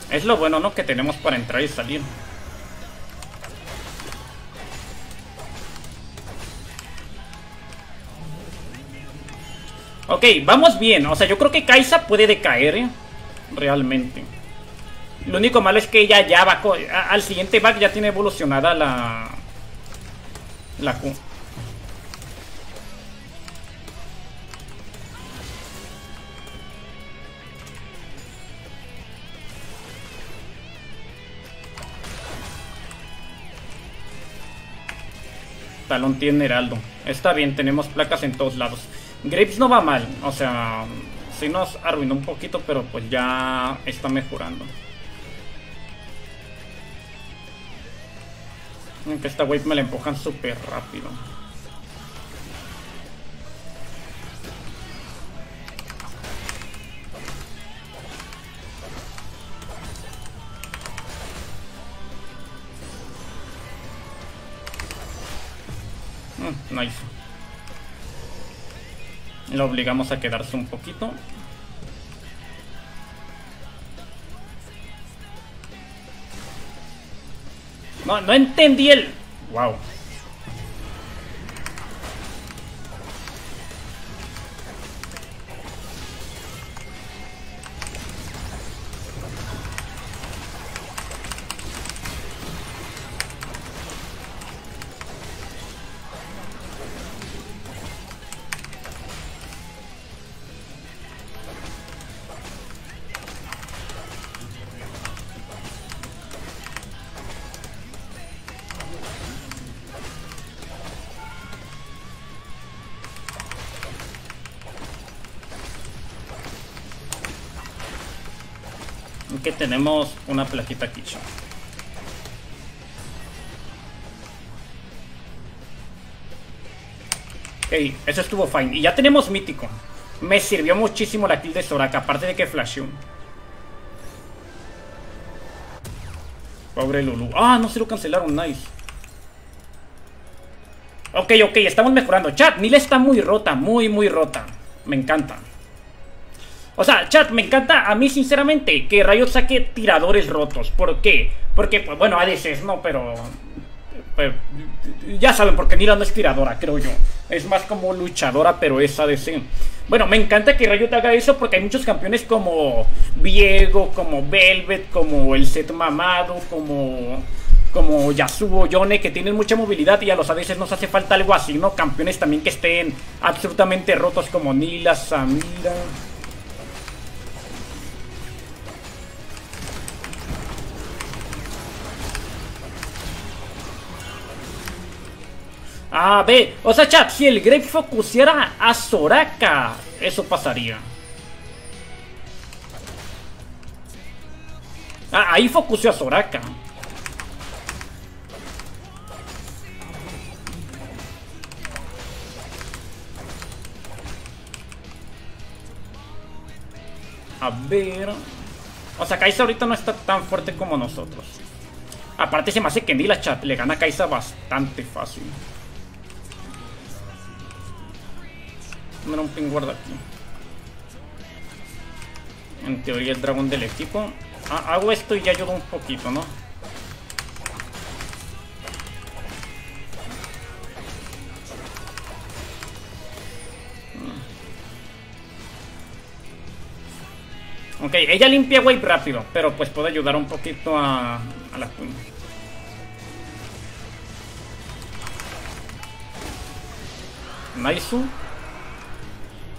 Es lo bueno, ¿no? Que tenemos para entrar y salir. Ok, vamos bien. O sea, yo creo que Kaisa puede decaer, ¿eh? Realmente. Lo único malo es que ella ya va... Al siguiente back ya tiene evolucionada la... La Q. Talón tiene Heraldo. Está bien, tenemos placas en todos lados. Graves no va mal, o sea, sí nos arruinó un poquito, pero pues ya está mejorando. Aunque esta wave me la empujan súper rápido. Mm, nice. Lo obligamos a quedarse un poquito. No, no entendí el... Wow. Tenemos una plaquita aquí. Ok, eso estuvo fine. Y ya tenemos mítico. Me sirvió muchísimo la kill de Soraka, aparte de que flasheó. Pobre Lulu. Ah, no se lo cancelaron, nice. Ok, ok, estamos mejorando. Chat, Nila está muy rota, muy, muy rota. Me encanta. O sea, chat, me encanta a mí sinceramente que Riot saque tiradores rotos. ¿Por qué? Porque, pues, bueno, ADCs no, pero... Pues, ya saben, porque Nila no es tiradora, creo yo. Es más como luchadora, pero es ADC. Bueno, me encanta que Riot haga eso porque hay muchos campeones como Viego, como Velvet, como el Set Mamado, como como Yasuo, Yone, que tienen mucha movilidad y a los ADCs nos hace falta algo así, ¿no? Campeones también que estén absolutamente rotos como Nila, Samira... A ver, o sea, chat, si el Grave focusiera a Soraka, eso pasaría. Ah, ahí focuseó a Soraka. A ver... O sea, Kaisa ahorita no está tan fuerte como nosotros. Aparte se me hace que ni la chat le gana a Kaisa bastante fácil. Un ping guarda aquí. En teoría el dragón del equipo. hago esto y ya ayudo un poquito, ¿no? Ok, ella limpia wave rápido, pero pues puede ayudar un poquito a, a la Queen. Naisu.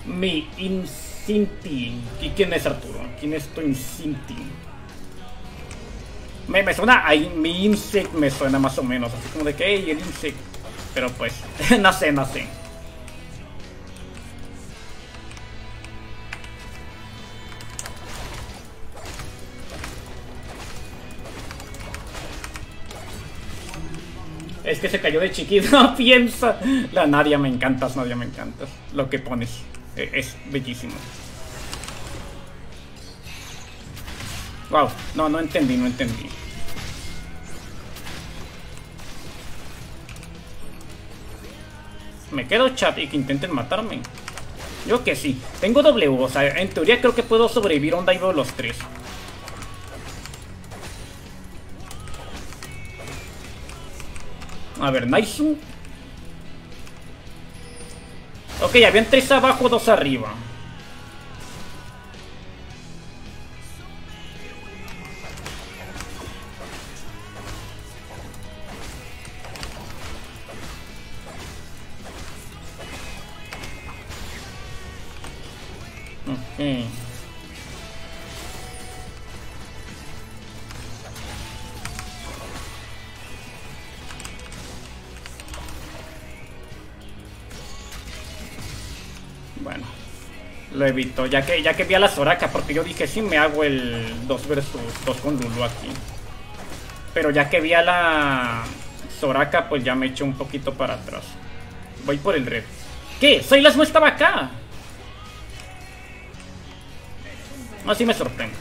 Mi Incinti. ¿Y quién es Arturo? ¿Quién es tu Incinti? Me, suena a mi Insect, me suena más o menos. Así como de que, hey, el Insect. Pero pues, no sé, no sé. Es que se cayó de chiquito, piensa. La Nadia, me encantas, Nadia, me encantas. Lo que pones es bellísimo. Wow, no, no entendí, no entendí. Me quedo chat y que intenten matarme. Yo que sí. Tengo W, o sea, en teoría creo que puedo sobrevivir a un dive de los tres. A ver, Naisu. Ok, habían tres abajo, dos arriba. Lo evito, ya que, ya que vi a la Soraka, porque yo dije, sí, me hago el 2 versus 2 con Lulu aquí. Pero ya que vi a la Soraka, pues ya me echo un poquito para atrás. Voy por el red. ¿Qué? Silas no estaba acá. Así me sorprende.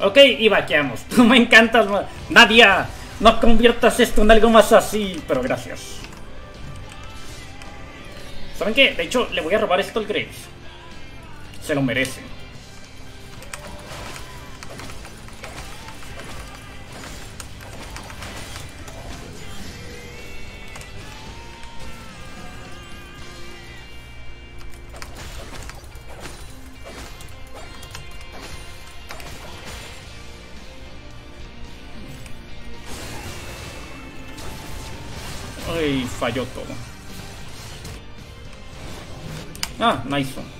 Ok, y vaqueamos. Tú me encantas, Nadia. No conviertas esto en algo más así, pero gracias. ¿Saben qué? De hecho, le voy a robar esto al Graves. Se lo merece. Ay, falló todo. Ah, nice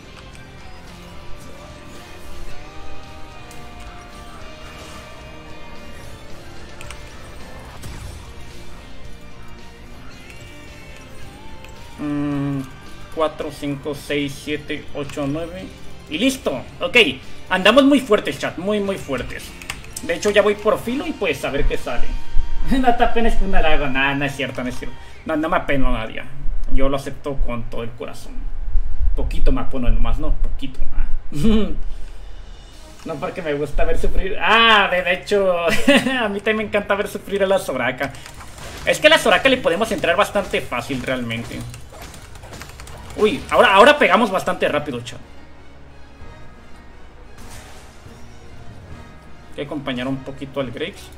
4, 5, 6, 7, 8, 9 Y listo, ok Andamos muy fuertes chat, muy muy fuertes De hecho ya voy por filo y pues a ver qué sale No te apenas con una lago, nada, no es cierto, no es cierto No, no me apeno nadie Yo lo acepto con todo el corazón Poquito más, bueno, nomás no, poquito más. no porque me gusta ver sufrir. Ah, de hecho, a mí también me encanta ver sufrir a la Soraka. Es que a la Soraka le podemos entrar bastante fácil realmente. Uy, ahora, ahora pegamos bastante rápido, chat. Hay que acompañar un poquito al Graves.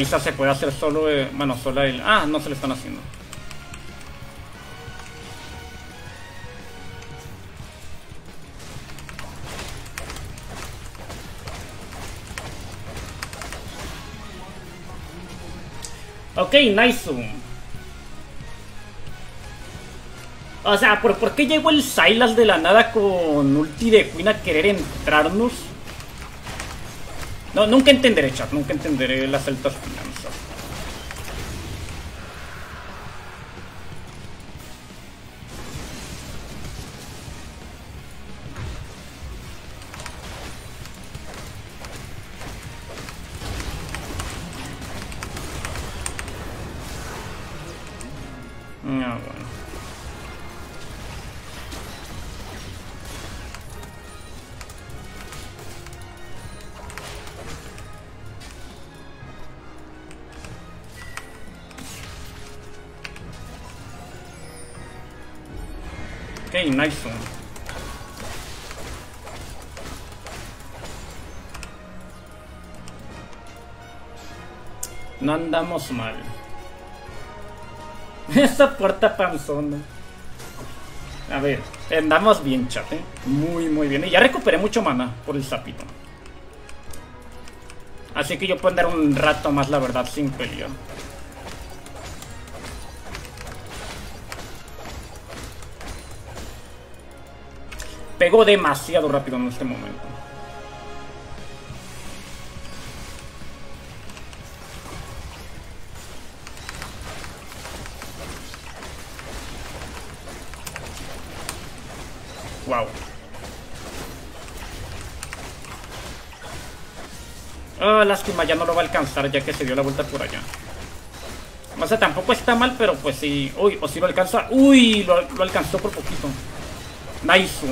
Kaisa se puede hacer solo, eh, bueno, sola el... Ah, no se le están haciendo. Ok, nice. O sea, ¿por, ¿por qué llegó el Silas de la nada con ulti de Queen a querer entrarnos? No, nunca entenderé, chat, nunca entenderé las altas Ok, nice one. No andamos mal. Esta puerta panzona. A ver, andamos bien, chat, ¿eh? Muy, muy bien. Y ya recuperé mucho mana por el sapito. Así que yo puedo andar un rato más, la verdad, sin pelear. Pegó demasiado rápido en este momento. Wow. Ah, lástima, ya no lo va a alcanzar ya que se dio la vuelta por allá. O sea, tampoco está mal, pero pues sí. Uy, o si lo alcanza. Uy, lo, lo alcanzó por poquito. Nice.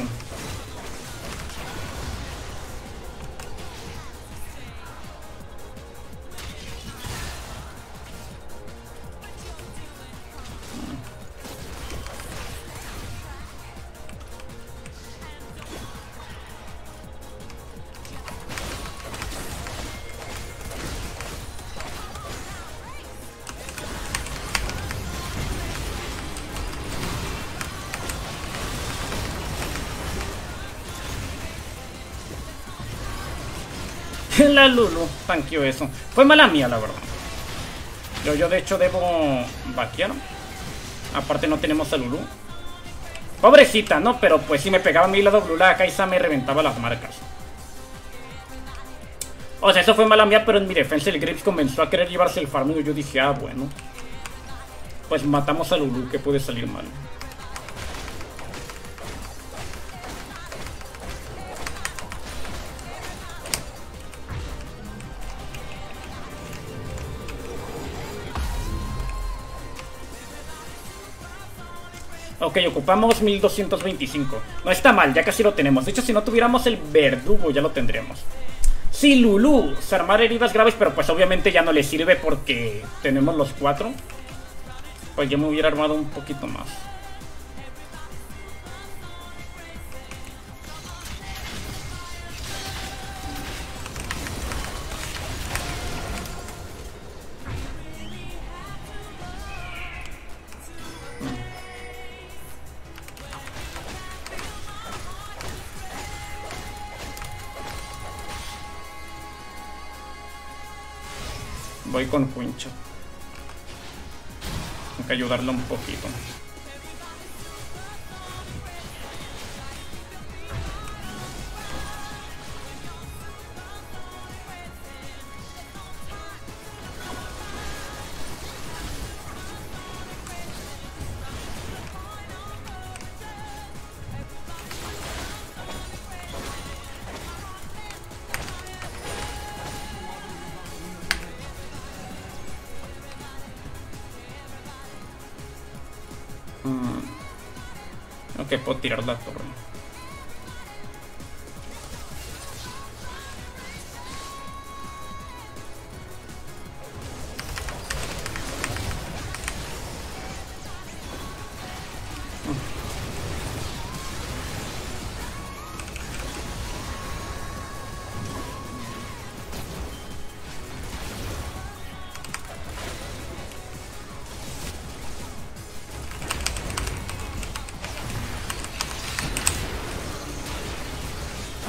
La Lulu, tanqueó eso. Fue mala mía, la verdad. Yo, yo de hecho debo vaquear. Aparte no tenemos a Lulu. Pobrecita, ¿no? Pero pues si me pegaba a mí la W, la Kaisa me reventaba las marcas. O sea, eso fue mala mía, pero en mi defensa el Grips comenzó a querer llevarse el farm y yo dije, ah, bueno. Pues matamos a Lulu, que puede salir mal. Ok, ocupamos 1225. No está mal, ya casi lo tenemos. De hecho, si no tuviéramos el verdugo, ya lo tendríamos. Sí, Lulu, se armar heridas graves, pero pues obviamente ya no le sirve porque tenemos los cuatro. Pues yo me hubiera armado un poquito más. Con Quincho. Tengo que ayudarlo un poquito. Tirar la torre.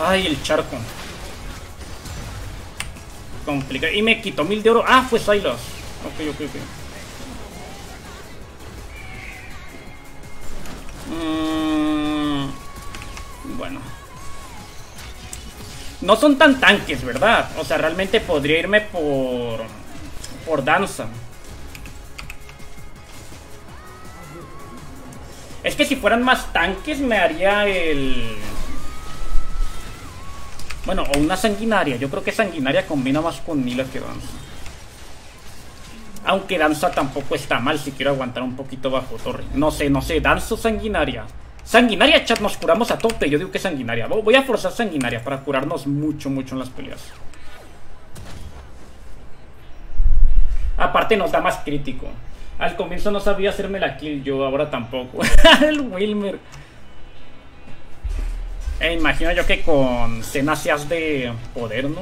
Ay, el charco. Complicado. Y me quitó mil de oro. Ah, fue Silas. Ok, ok, ok. Mm, bueno. No son tan tanques, ¿verdad? O sea, realmente podría irme por... Por danza. Es que si fueran más tanques me haría el... Bueno, o una sanguinaria. Yo creo que sanguinaria combina más con Nila que danza. Aunque danza tampoco está mal si quiero aguantar un poquito bajo torre. No sé, no sé. Danza o sanguinaria. Sanguinaria, chat, nos curamos a tope. Yo digo que sanguinaria. Voy a forzar sanguinaria para curarnos mucho, mucho en las peleas. Aparte nos da más crítico. Al comienzo no sabía hacerme la kill yo, ahora tampoco. el Wilmer. E imagino yo que con Cena de poder, ¿no?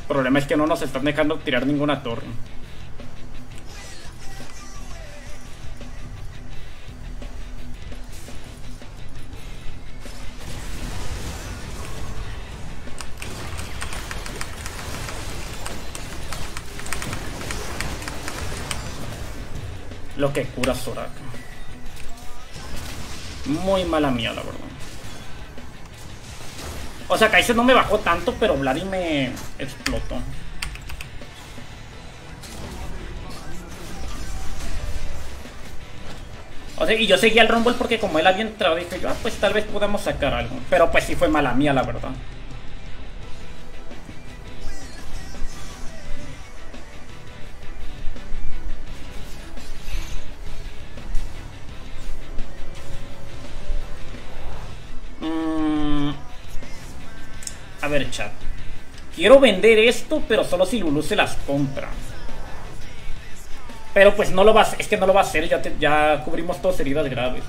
El problema es que no nos están dejando tirar ninguna torre. Que cura Soraka. Muy mala mía, la verdad. O sea, Kaiser no me bajó tanto, pero Vladi me explotó. O sea, y yo seguía el Rumble porque como él había entrado, dije yo, ah, pues tal vez podamos sacar algo. Pero pues sí fue mala mía, la verdad. Quiero vender esto, pero solo si Lulu se las compra. Pero pues no lo va a hacer, es que no lo va a hacer, ya, ya cubrimos todas heridas graves.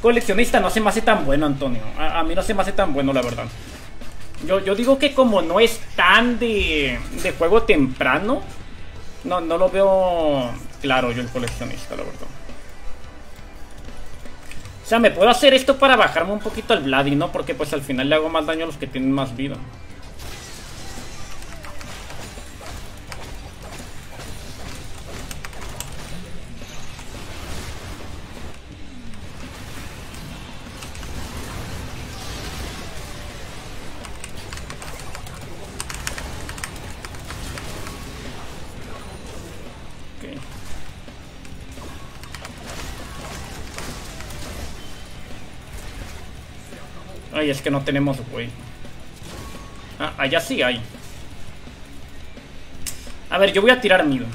Coleccionista no se me hace tan bueno, Antonio. A, mí no se me hace tan bueno, la verdad. Yo, yo digo que como no es tan de, de juego temprano, no, no lo veo claro yo el coleccionista, la verdad. O sea, me puedo hacer esto para bajarme un poquito al Vladi, ¿no? Porque pues al final le hago más daño a los que tienen más vida. Ay, es que no tenemos güey. Ah, allá sí hay. A ver, yo voy a tirar miedo.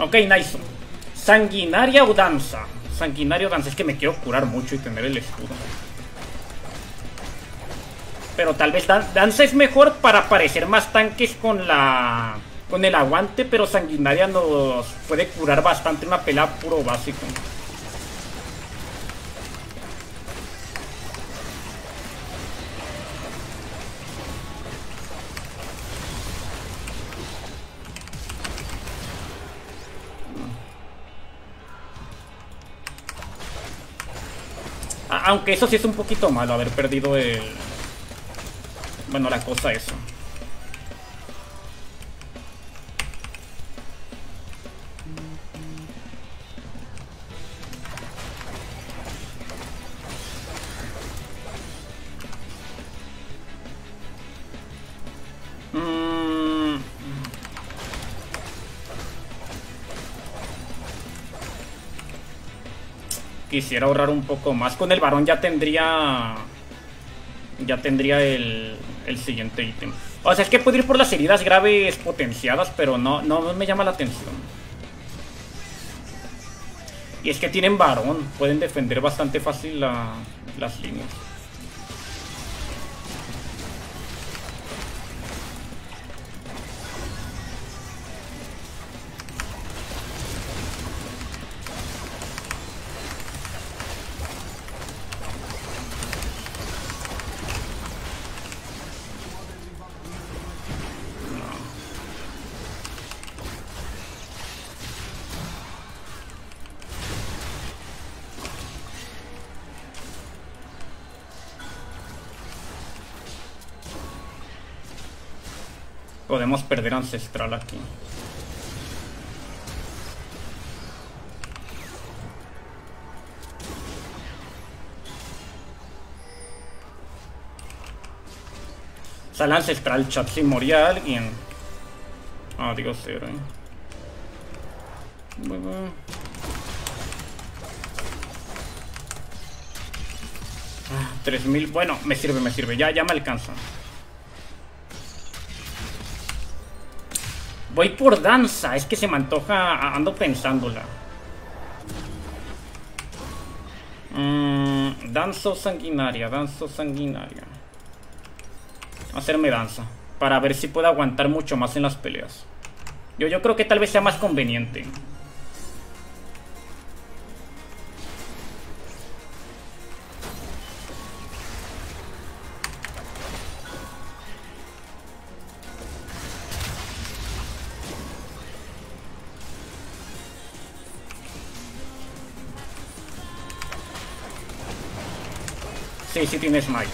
Ok, nice. Sanguinaria o danza. Sanguinario danza. Es que me quiero curar mucho y tener el escudo. Pero tal vez danza es mejor para parecer más tanques con la... Con el aguante, pero sanguinaria nos puede curar bastante una pelea puro básico. Aunque eso sí es un poquito malo, haber perdido el... Bueno, la cosa eso. Quisiera ahorrar un poco más. Con el varón ya tendría... Ya tendría el, el siguiente ítem. O sea, es que puedo ir por las heridas graves potenciadas, pero no, no me llama la atención. Y es que tienen varón, pueden defender bastante fácil las líneas. Podemos perder ancestral aquí. Sale ancestral chat si moría alguien. Ah, digo cero. Eh. Bueno. 3000, ah, bueno, me sirve, me sirve, ya, ya me alcanza. Voy por danza, es que se me antoja, ando pensándola. Mm, danzo sanguinaria, danzo sanguinaria. Hacerme danza, para ver si puedo aguantar mucho más en las peleas. Yo, yo creo que tal vez sea más conveniente. Sí tiene smite.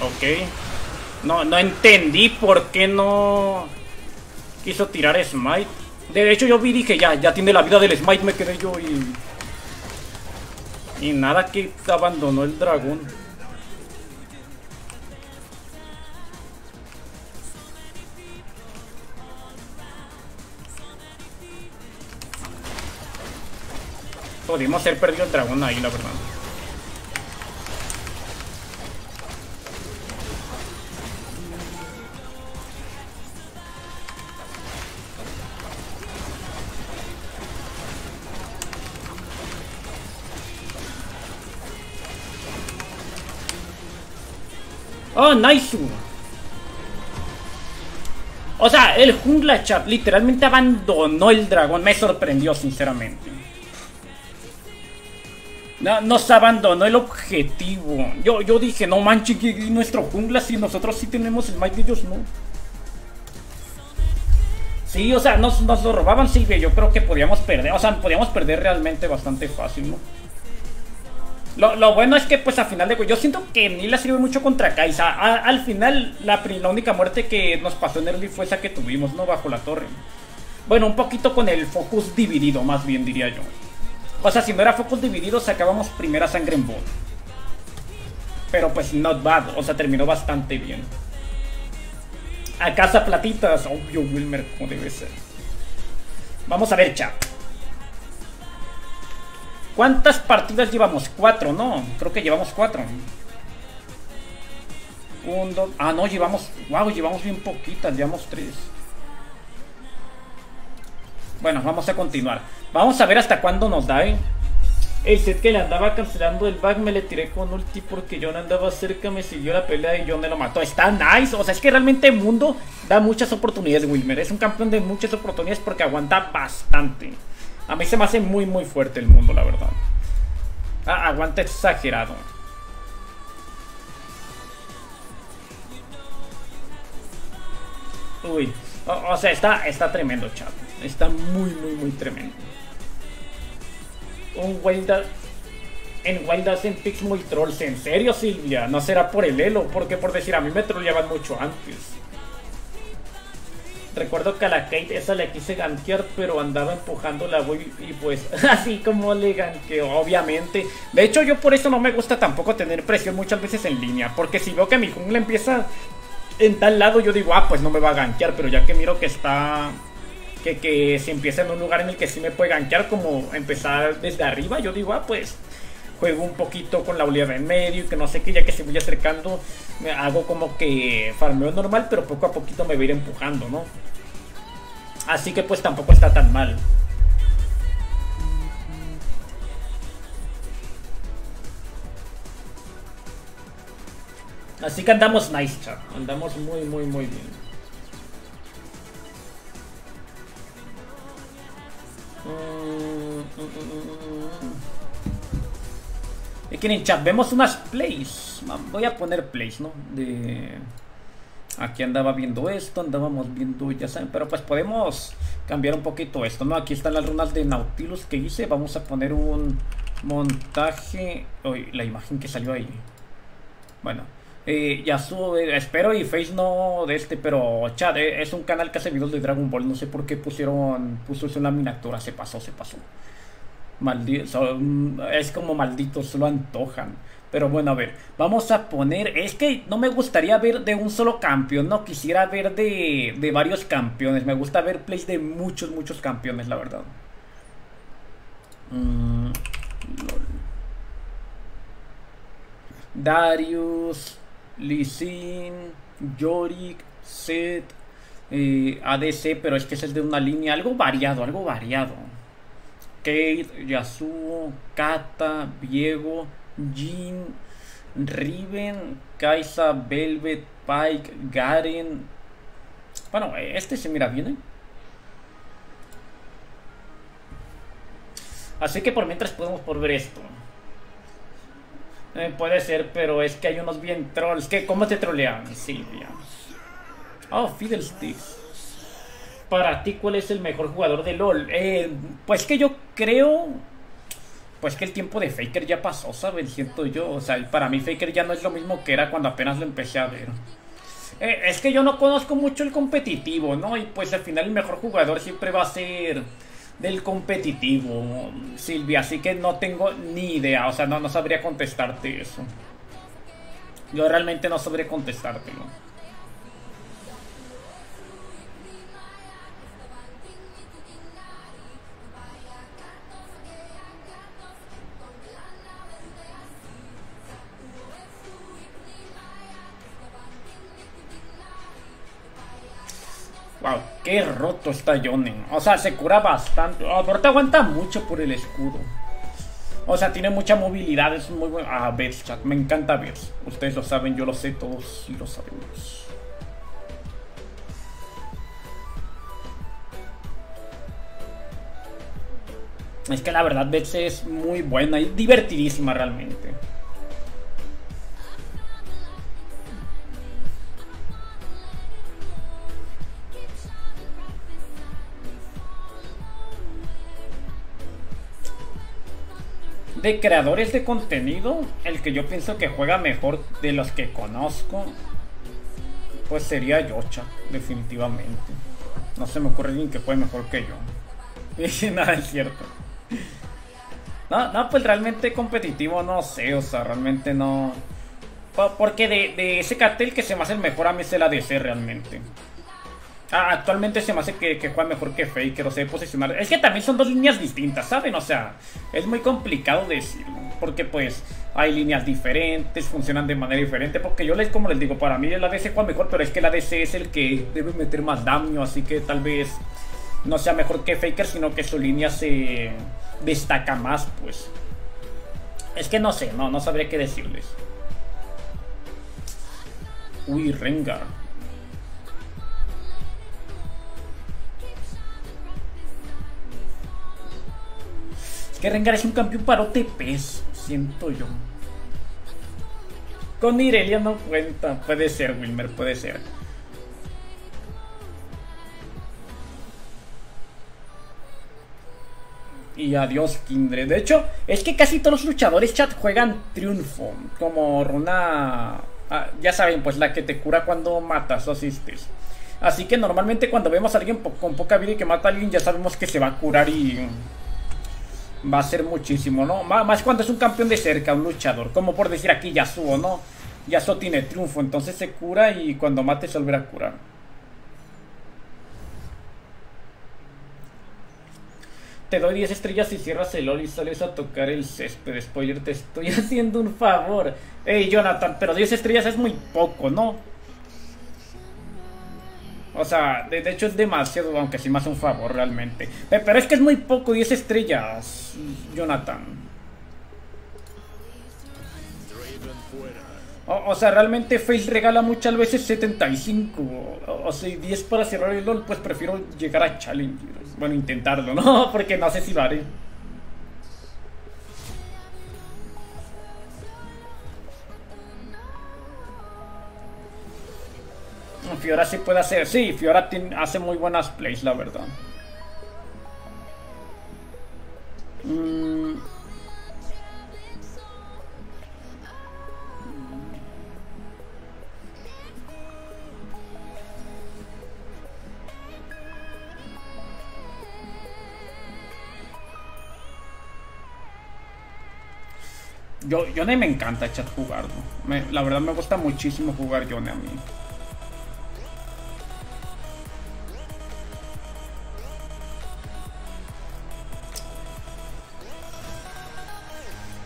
Ok. No, no entendí por qué no quiso tirar smite. De hecho yo vi y dije ya, ya tiene la vida del smite, me quedé yo y... Y nada que abandonó el dragón. Podríamos haber perdido el dragón ahí, la verdad. Oh, nice. O sea, el jungla chat literalmente abandonó el dragón. Me sorprendió, sinceramente. No, nos abandonó el objetivo. Yo, yo dije, no manches, que nuestro jungla si nosotros sí tenemos el might ellos no. Sí, o sea, nos, nos lo robaban Silvia. Yo creo que podíamos perder. O sea, podíamos perder realmente bastante fácil, ¿no? Lo, bueno es que, pues, al final de... Yo siento que ni la sirve mucho contra Kaisa. al final, la, la, única muerte que nos pasó en early fue esa que tuvimos, ¿no? Bajo la torre. Bueno, un poquito con el focus dividido, más bien, diría yo. O sea, si no era focos divididos, sacábamos primera sangre en bot. Pero pues not bad, o sea, terminó bastante bien. A casa platitas, obvio Wilmer, como debe ser. Vamos a ver, chat. ¿Cuántas partidas llevamos? Cuatro, ¿no? Creo que llevamos cuatro. Un, dos... Ah, no, llevamos... Wow, llevamos bien poquitas, llevamos tres. Bueno, vamos a continuar. Vamos a ver hasta cuándo nos da, ¿eh? El set que le andaba cancelando el bug me le tiré con ulti porque John andaba cerca, me siguió la pelea y John me lo mató. Está nice, o sea, es que realmente el mundo da muchas oportunidades, Wilmer. Es un campeón de muchas oportunidades porque aguanta bastante. A mí se me hace muy, muy fuerte el mundo, la verdad. Ah, aguanta exagerado. Uy, o, sea, está, está tremendo, chat. Está muy, muy, muy tremendo. Un Wild en Wild en Pix muy trolls. ¿En serio, Silvia? No será por el elo, porque por decir, a mí me troleaban mucho antes. Recuerdo que a la Kate esa le quise gankear, pero andaba empujando la voy y pues así como le ganqueó, obviamente. De hecho, yo por eso no me gusta tampoco tener presión muchas veces en línea, porque si veo que mi jungla empieza en tal lado, yo digo, ah, pues no me va a gankear, pero ya que miro que está que, que si empieza en un lugar en el que sí me puede gankear, como empezar desde arriba, yo digo, ah, pues juego un poquito con la oleada en medio y que no sé qué, ya que se voy acercando, me hago como que farmeo normal, pero poco a poquito me voy a ir empujando, ¿no? Así que pues tampoco está tan mal. Así que andamos nice, chat. Andamos muy, muy, muy bien. Y quieren chat, vemos unas plays. Voy a poner plays, ¿no? De... Aquí andaba viendo esto, andábamos viendo, ya saben, pero pues podemos cambiar un poquito esto, ¿no? Aquí están las runas de Nautilus que hice. Vamos a poner un montaje. Uy, la imagen que salió ahí. Bueno, eh, Yasuo, espero y Face no de este, pero chat, eh, es un canal que hace videos de Dragon Ball. No sé por qué pusieron, puso una miniatura, se pasó, se pasó. Maldito, es como malditos, lo antojan. Pero bueno, a ver, vamos a poner. Es que no me gustaría ver de un solo campeón, no quisiera ver de, de varios campeones. Me gusta ver plays de muchos, muchos campeones, la verdad. Mm, Darius. Lisin, Yorick, Set, eh, ADC, pero es que ese es de una línea, algo variado, algo variado. Kate, Yasuo, Kata, Viego, Jin, Riven, Kaisa, Velvet, Pike, Garen. Bueno, este se mira bien, ¿eh? Así que por mientras podemos por ver esto. Eh, puede ser, pero es que hay unos bien trolls. ¿Qué? ¿Cómo te trolean, Silvia? Oh, Fiddlesticks. Para ti, ¿cuál es el mejor jugador de LOL? Eh, pues que yo creo... Pues que el tiempo de Faker ya pasó, ¿sabes? Siento yo. O sea, para mí Faker ya no es lo mismo que era cuando apenas lo empecé a ver. Eh, es que yo no conozco mucho el competitivo, ¿no? Y pues al final el mejor jugador siempre va a ser del competitivo, Silvia, así que no tengo ni idea, o sea, no, no sabría contestarte eso. Yo realmente no sabría contestártelo. Wow, qué roto está Jonen. O sea, se cura bastante. Ahorita aguanta mucho por el escudo. O sea, tiene mucha movilidad, es muy bueno. Ah, chat, me encanta Bers. Ustedes lo saben, yo lo sé, todos y lo sabemos. Es que la verdad, Bers es muy buena y divertidísima realmente. De creadores de contenido, el que yo pienso que juega mejor de los que conozco, pues sería Yocha, definitivamente. No se me ocurre alguien que juegue mejor que yo. Y nada es cierto. No, no, pues realmente competitivo no sé, o sea, realmente no. Porque de, de ese cartel que se me hace el mejor a mí es el ADC realmente. Ah, actualmente se me hace que, juega mejor que Faker, o sea, posicionar. Es que también son dos líneas distintas, ¿saben? O sea, es muy complicado decirlo. Porque pues hay líneas diferentes, funcionan de manera diferente. Porque yo les, como les digo, para mí el ADC juega mejor, pero es que el ADC es el que debe meter más daño, así que tal vez no sea mejor que Faker, sino que su línea se destaca más, pues. Es que no sé, no, no sabría qué decirles. Uy, Rengar. Que Rengar es un campeón para OTPs, siento yo. Con Irelia no cuenta. Puede ser, Wilmer, puede ser. Y adiós, Kindred. De hecho, es que casi todos los luchadores chat juegan triunfo. Como runa. Ah, ya saben, pues la que te cura cuando matas o asistes. Así que normalmente cuando vemos a alguien con poca vida y que mata a alguien, ya sabemos que se va a curar y va a ser muchísimo, ¿no? Más cuando es un campeón de cerca, un luchador, como por decir aquí Yasuo, ¿no? Yasuo tiene triunfo, entonces se cura y cuando mate se volverá a curar. Te doy 10 estrellas y cierras el LOL y sales a tocar el césped. Spoiler, te estoy haciendo un favor. Ey, Jonathan, pero 10 estrellas es muy poco, ¿no? O sea, de, hecho es demasiado, aunque sí me hace un favor realmente. Pero es que es muy poco, 10 estrellas, Jonathan. O, sea, realmente Face regala muchas veces 75. O, sea, 10 para cerrar el LOL, pues prefiero llegar a Challenger. Bueno, intentarlo, ¿no? Porque no sé si lo haré. Fiora sí puede hacer. Sí, Fiora hace muy buenas plays, la verdad. Mmm... Yo, Yone me encanta chat jugarlo. la verdad me gusta muchísimo jugar Yone a mí.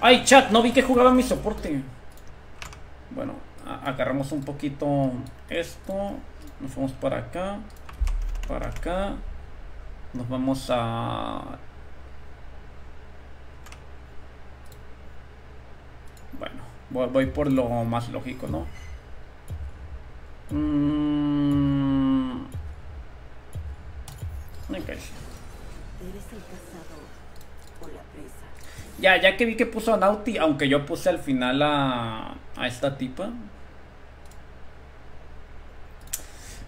Ay, chat, no vi que jugaba mi soporte. Bueno, agarramos un poquito esto. Nos vamos para acá. Para acá. Nos vamos a Bueno, voy, por lo más lógico, ¿no? Mm. Ya, ya que vi que puso a Nauti, aunque yo puse al final a, a esta tipa.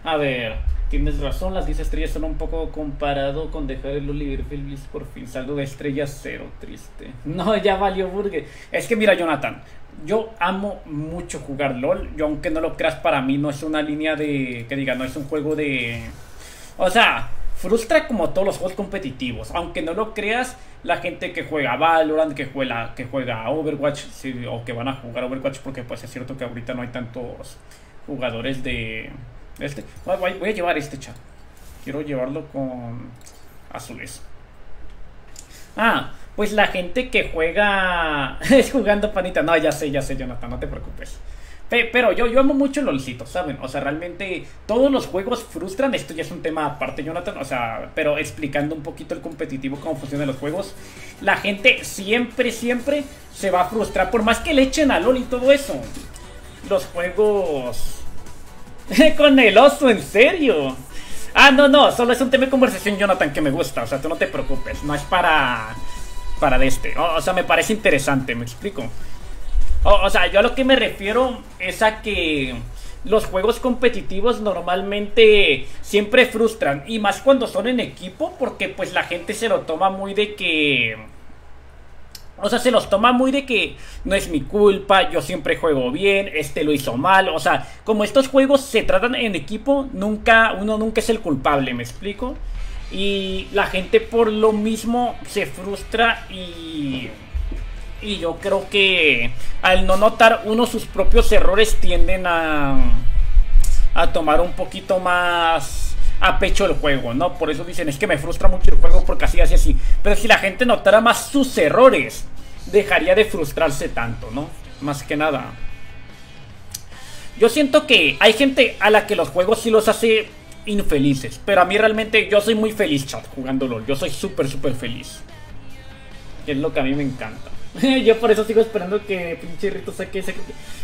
A ver. Tienes razón, las 10 estrellas son un poco comparado con dejar el Oliver Feliz por fin. Saldo de estrellas cero, triste. No, ya valió burger. Es que mira, Jonathan, yo amo mucho jugar LOL. Yo, aunque no lo creas, para mí no es una línea de. que diga, no es un juego de. O sea, frustra como todos los juegos competitivos. Aunque no lo creas, la gente que juega Valorant, que juega, que juega Overwatch, o que van a jugar Overwatch, porque pues es cierto que ahorita no hay tantos jugadores de este, voy, a llevar este chat. Quiero llevarlo con azules. Ah, pues la gente que juega es jugando panita. No, ya sé, ya sé, Jonathan, no te preocupes. Pero yo, yo amo mucho el LOLcito, ¿saben? O sea, realmente todos los juegos frustran. Esto ya es un tema aparte, Jonathan. O sea, pero explicando un poquito el competitivo, cómo funcionan los juegos. La gente siempre, siempre se va a frustrar. Por más que le echen a LOL y todo eso. Los juegos Con el oso, ¿en serio? Ah, no, no, solo es un tema de conversación, Jonathan, que me gusta. O sea, tú no te preocupes. No es para. Para de este. O, sea, me parece interesante, ¿me explico? O, sea, yo a lo que me refiero es a que los juegos competitivos normalmente siempre frustran. Y más cuando son en equipo, porque pues la gente se lo toma muy de que o sea, se los toma muy de que no es mi culpa, yo siempre juego bien, este lo hizo mal. O sea, como estos juegos se tratan en equipo, nunca, uno nunca es el culpable, ¿me explico? Y la gente por lo mismo se frustra y... Y yo creo que al no notar uno sus propios errores tienden a... A tomar un poquito más a pecho el juego, ¿no? Por eso dicen, es que me frustra mucho el juego porque así, así, así. Pero si la gente notara más sus errores, dejaría de frustrarse tanto, ¿no? Más que nada. Yo siento que hay gente a la que los juegos sí los hace infelices. Pero a mí realmente yo soy muy feliz, chat, jugando LOL. Yo soy súper, súper feliz. Es lo que a mí me encanta. Yo por eso sigo esperando que pinche Rito saque ese.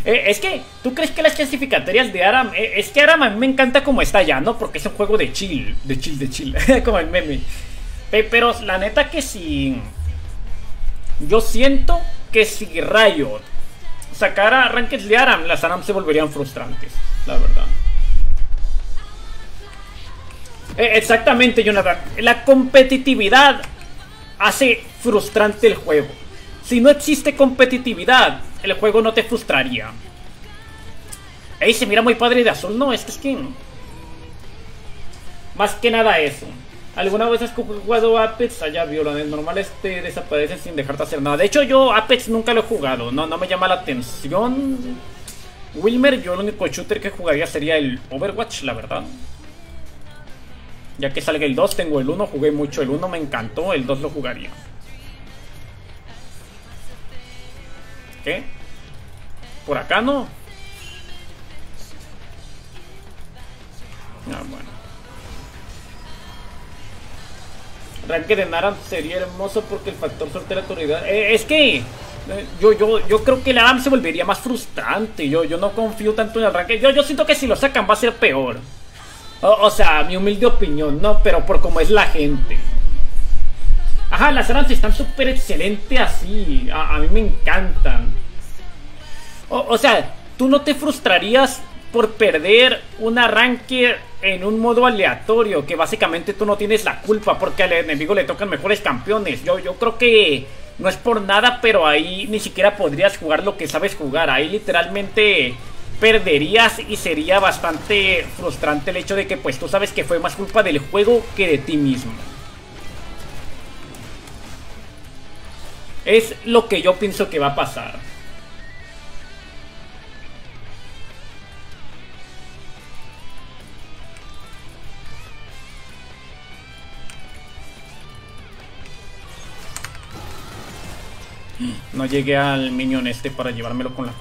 Eh, es que, ¿tú crees que las clasificatorias de Aram. Eh, es que Aram a mí me encanta como está ya, ¿no? Porque es un juego de chill. De chill, de chill. como el meme. pero la neta que si. Yo siento que si Riot sacara rankings de Aram, las Aram se volverían frustrantes. La verdad. Eh, exactamente, Jonathan. La competitividad hace frustrante el juego. Si no existe competitividad, el juego no te frustraría. Ey, se mira muy padre de azul. No, es que es que... Más que nada eso. ¿Alguna vez has jugado Apex? Allá vio, los normales te desaparecen sin dejarte hacer nada. De hecho, yo Apex nunca lo he jugado. No, no me llama la atención. Wilmer, yo el único shooter que jugaría sería el Overwatch, la verdad. Ya que salga el 2, tengo el 1, jugué mucho el 1, me encantó, el 2 lo jugaría. ¿Qué? ¿Por acá no? Ah, bueno. Ranque de Naram sería hermoso porque el factor suerte de la autoridad. Eh, es que. Eh, yo, yo, yo creo que el Adam se volvería más frustrante. Yo, yo no confío tanto en el ranque. Yo, yo siento que si lo sacan va a ser peor. O, sea, mi humilde opinión, ¿no? Pero por cómo es la gente. Ajá, las Arams están súper excelentes así. A, mí me encantan. O, o sea, tú no te frustrarías por perder un arranque en un modo aleatorio, que básicamente tú no tienes la culpa porque al enemigo le tocan mejores campeones. Yo, yo creo que no es por nada, pero ahí ni siquiera podrías jugar lo que sabes jugar. Ahí literalmente perderías y sería bastante frustrante el hecho de que pues tú sabes que fue más culpa del juego que de ti mismo. Es lo que yo pienso que va a pasar. No llegué al minion este para llevármelo con la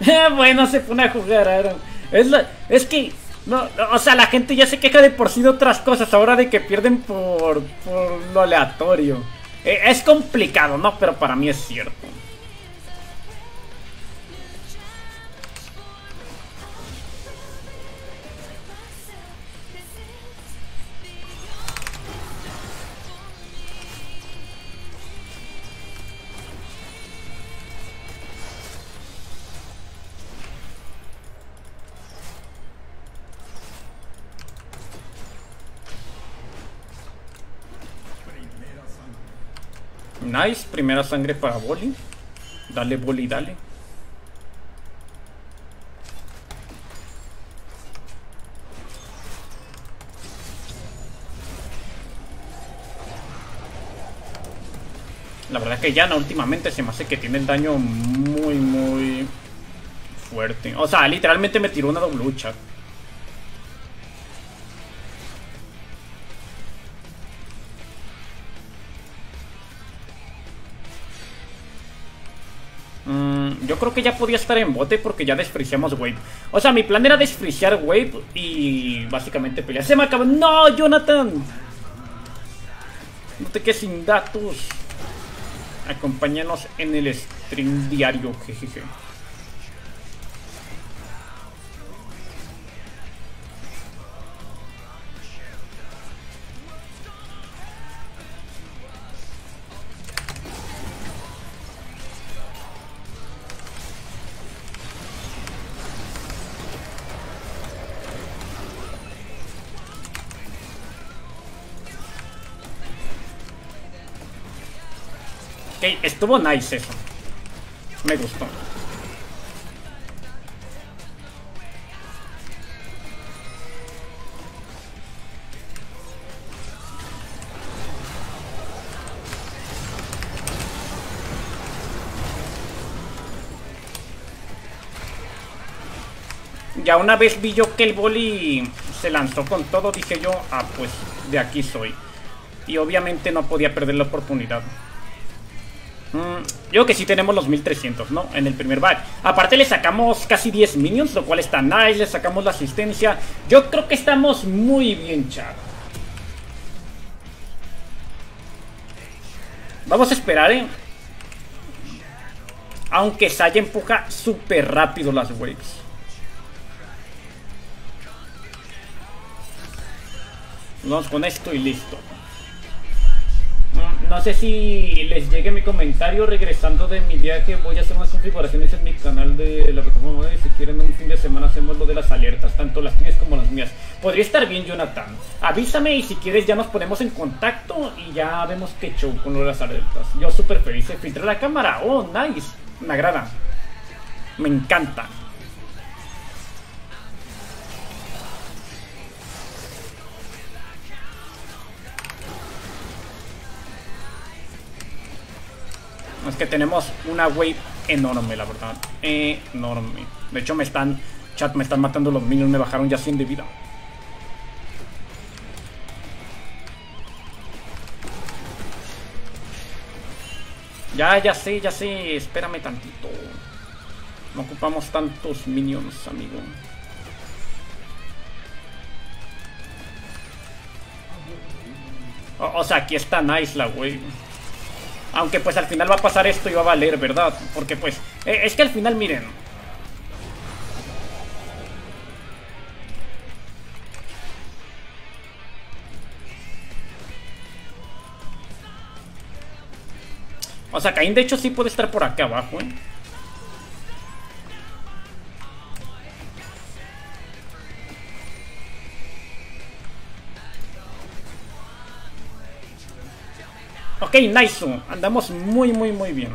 bueno, se pone a jugar Aaron. Es, es que, no, o sea, la gente ya se queja de por sí de otras cosas, ahora de que pierden por, por lo aleatorio. Eh, es complicado, ¿no? Pero para mí es cierto. Nice, primera sangre para Boli. Dale, Boli, dale. La verdad es que Yana últimamente se me hace que tiene el daño muy, muy fuerte. O sea, literalmente me tiró una doble lucha. Ya podía estar en bote porque ya despreciamos Wave. O sea, mi plan era despreciar Wave y básicamente pelear. Se me acabó. ¡No, Jonathan! No te quedes sin datos. Acompáñanos en el stream diario, jejeje. Estuvo nice eso. Me gustó. Ya una vez vi yo que el boli se lanzó con todo, dije yo, ah, pues de aquí soy. Y obviamente no podía perder la oportunidad. Yo que sí tenemos los 1300, ¿no? En el primer bat. Aparte le sacamos casi 10 minions, lo cual está nice. Le sacamos la asistencia. Yo creo que estamos muy bien, chat. Vamos a esperar, ¿eh? Aunque Saya empuja súper rápido las waves. Vamos con esto y listo. No sé si les llegue mi comentario regresando de mi viaje. Voy a hacer unas configuraciones en mi canal de la plataforma si quieren un fin de semana hacemos lo de las alertas, tanto las tuyas como las mías. Podría estar bien, Jonathan. Avísame y si quieres ya nos ponemos en contacto y ya vemos qué show con lo de las alertas. Yo súper feliz. Se filtra la cámara. Oh, nice. Me agrada. Me encanta. Es que tenemos una wave enorme, la verdad. Enorme. De hecho, me están... Chat, me están matando los minions. Me bajaron ya 100 de vida. Ya, ya sé, ya sé. Espérame tantito. No ocupamos tantos minions, amigo. O, sea, aquí está nice la wave. Aunque pues al final va a pasar esto y va a valer, ¿verdad? Porque pues... Eh, es que al final, miren... O sea, Caín de hecho sí puede estar por acá abajo, ¿eh? Ok, nice. Andamos muy, muy, muy bien.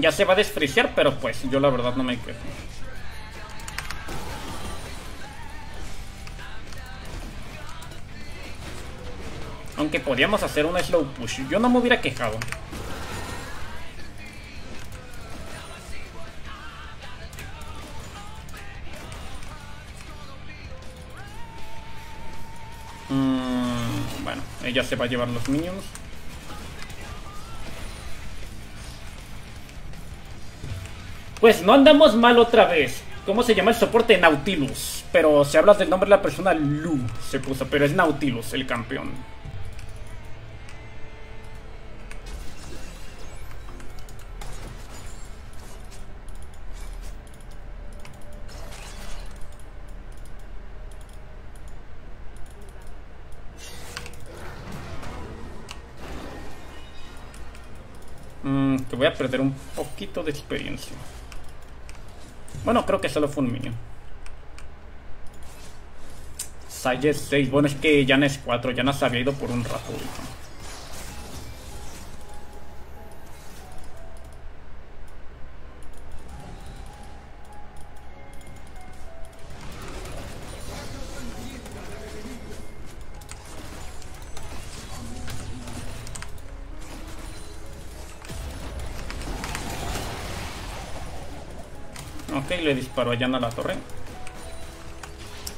Ya se va a despreciar, pero pues yo la verdad no me quejo. Aunque podíamos hacer una slow push. Yo no me hubiera quejado. Ya se va a llevar los minions. Pues no andamos mal otra vez. ¿Cómo se llama el soporte? Nautilus. Pero si hablas del nombre de la persona, Lu se puso. Pero es Nautilus el campeón. Voy a perder un poquito de experiencia. Bueno, creo que solo fue un minion. Sayes 6. Bueno, es que ya no es 4. Ya no se había ido por un rato. Le disparo a Yana a la torre.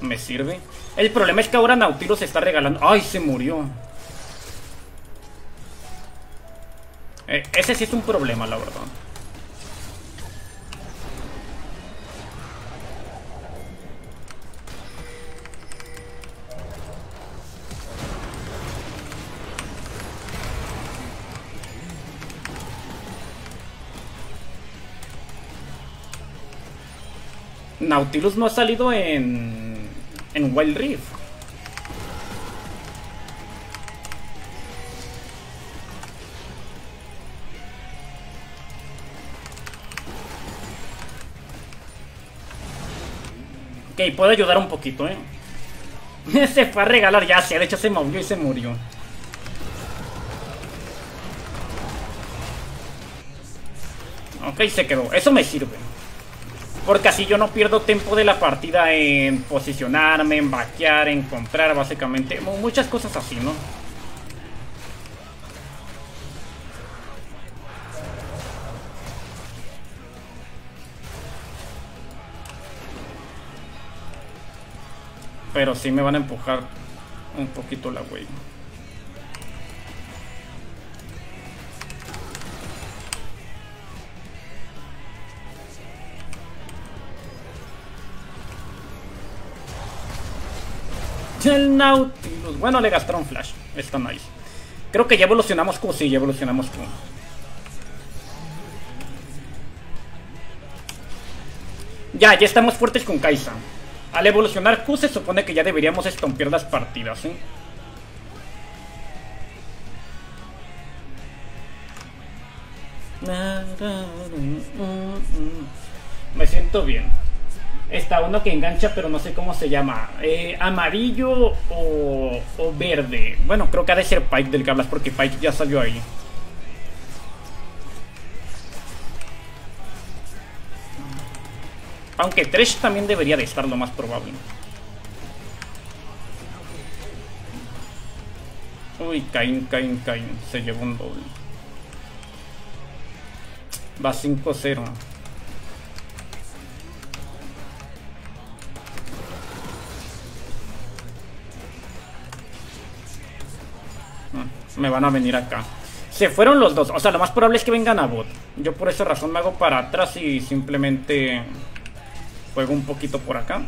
Me sirve. El problema es que ahora Nautilus se está regalando. ¡Ay, se murió! Eh, ese sí es un problema, la verdad. Nautilus no ha salido en, en Wild Rift. Ok, puedo ayudar un poquito, ¿eh? se fue a regalar ya, se de hecho se movió y se murió. Ok, se quedó. Eso me sirve. Porque así yo no pierdo tiempo de la partida en posicionarme, en vaquear, en comprar, básicamente. Muchas cosas así, ¿no? Pero sí me van a empujar un poquito la wave. del Nautilus. Bueno, le gastaron Flash. Está nice. Creo que ya evolucionamos Q. Sí, ya evolucionamos Q. Ya, ya estamos fuertes con Kaisa. Al evolucionar Q se supone que ya deberíamos estompear las partidas, ¿eh? ¿sí? Me siento bien. Está uno que engancha, pero no sé cómo se llama. Eh, ¿Amarillo o, o, verde? Bueno, creo que ha de ser Pike del que porque Pike ya salió ahí. Aunque Thresh también debería de estar lo más probable. Uy, Cain, Cain, Cain. Se llevó un doble. Va 5-0. Me van a venir acá. Se fueron los dos. O sea, lo más probable es que vengan a bot. Yo por esa razón me hago para atrás y simplemente juego un poquito por acá.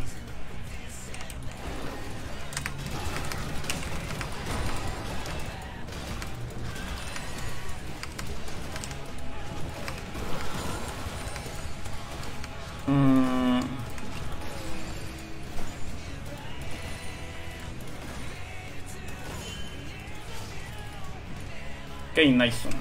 Ok, nice.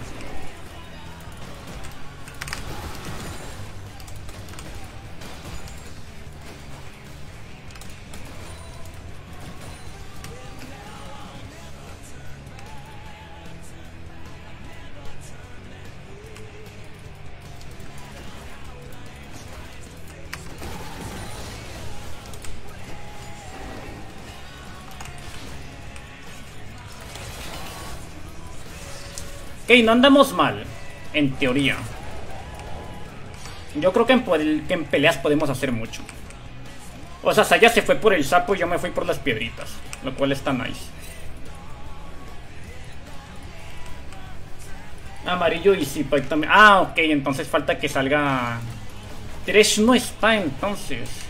Ok, no andamos mal, en teoría. Yo creo que en, peleas podemos hacer mucho. O sea, Saya se fue por el sapo y yo me fui por las piedritas. Lo cual está nice. Amarillo y Zipa también. Ah, ok, entonces falta que salga... Tres no está entonces.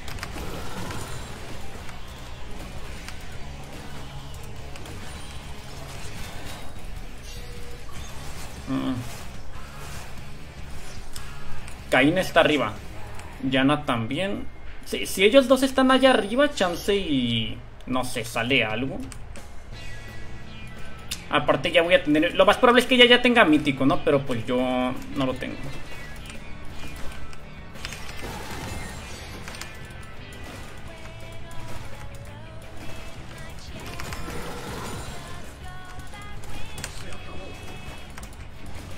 Caín está arriba. Yana también. si ellos dos están allá arriba, chance y... No sé, sale algo. Aparte ya voy a tener... Lo más probable es que ella ya tenga mítico, ¿no? Pero pues yo no lo tengo.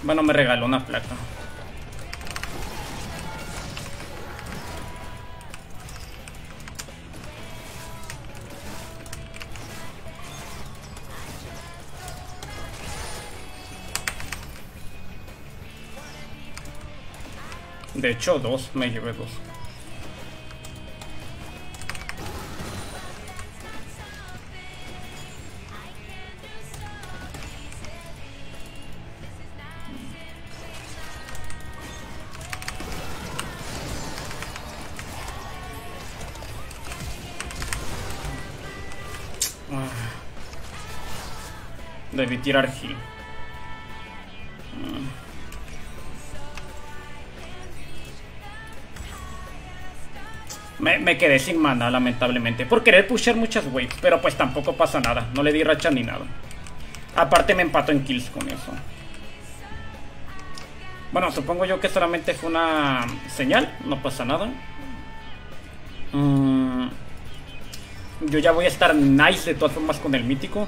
Bueno, me regaló una placa. De hecho, dos, me llevé dos. Ah. Debí tirar. Me, quedé sin mana, lamentablemente. Por querer pusher muchas waves. Pero pues tampoco pasa nada. No le di racha ni nada. Aparte me empato en kills con eso. Bueno, supongo yo que solamente fue una señal. No pasa nada. Mm, yo ya voy a estar nice de todas formas con el mítico.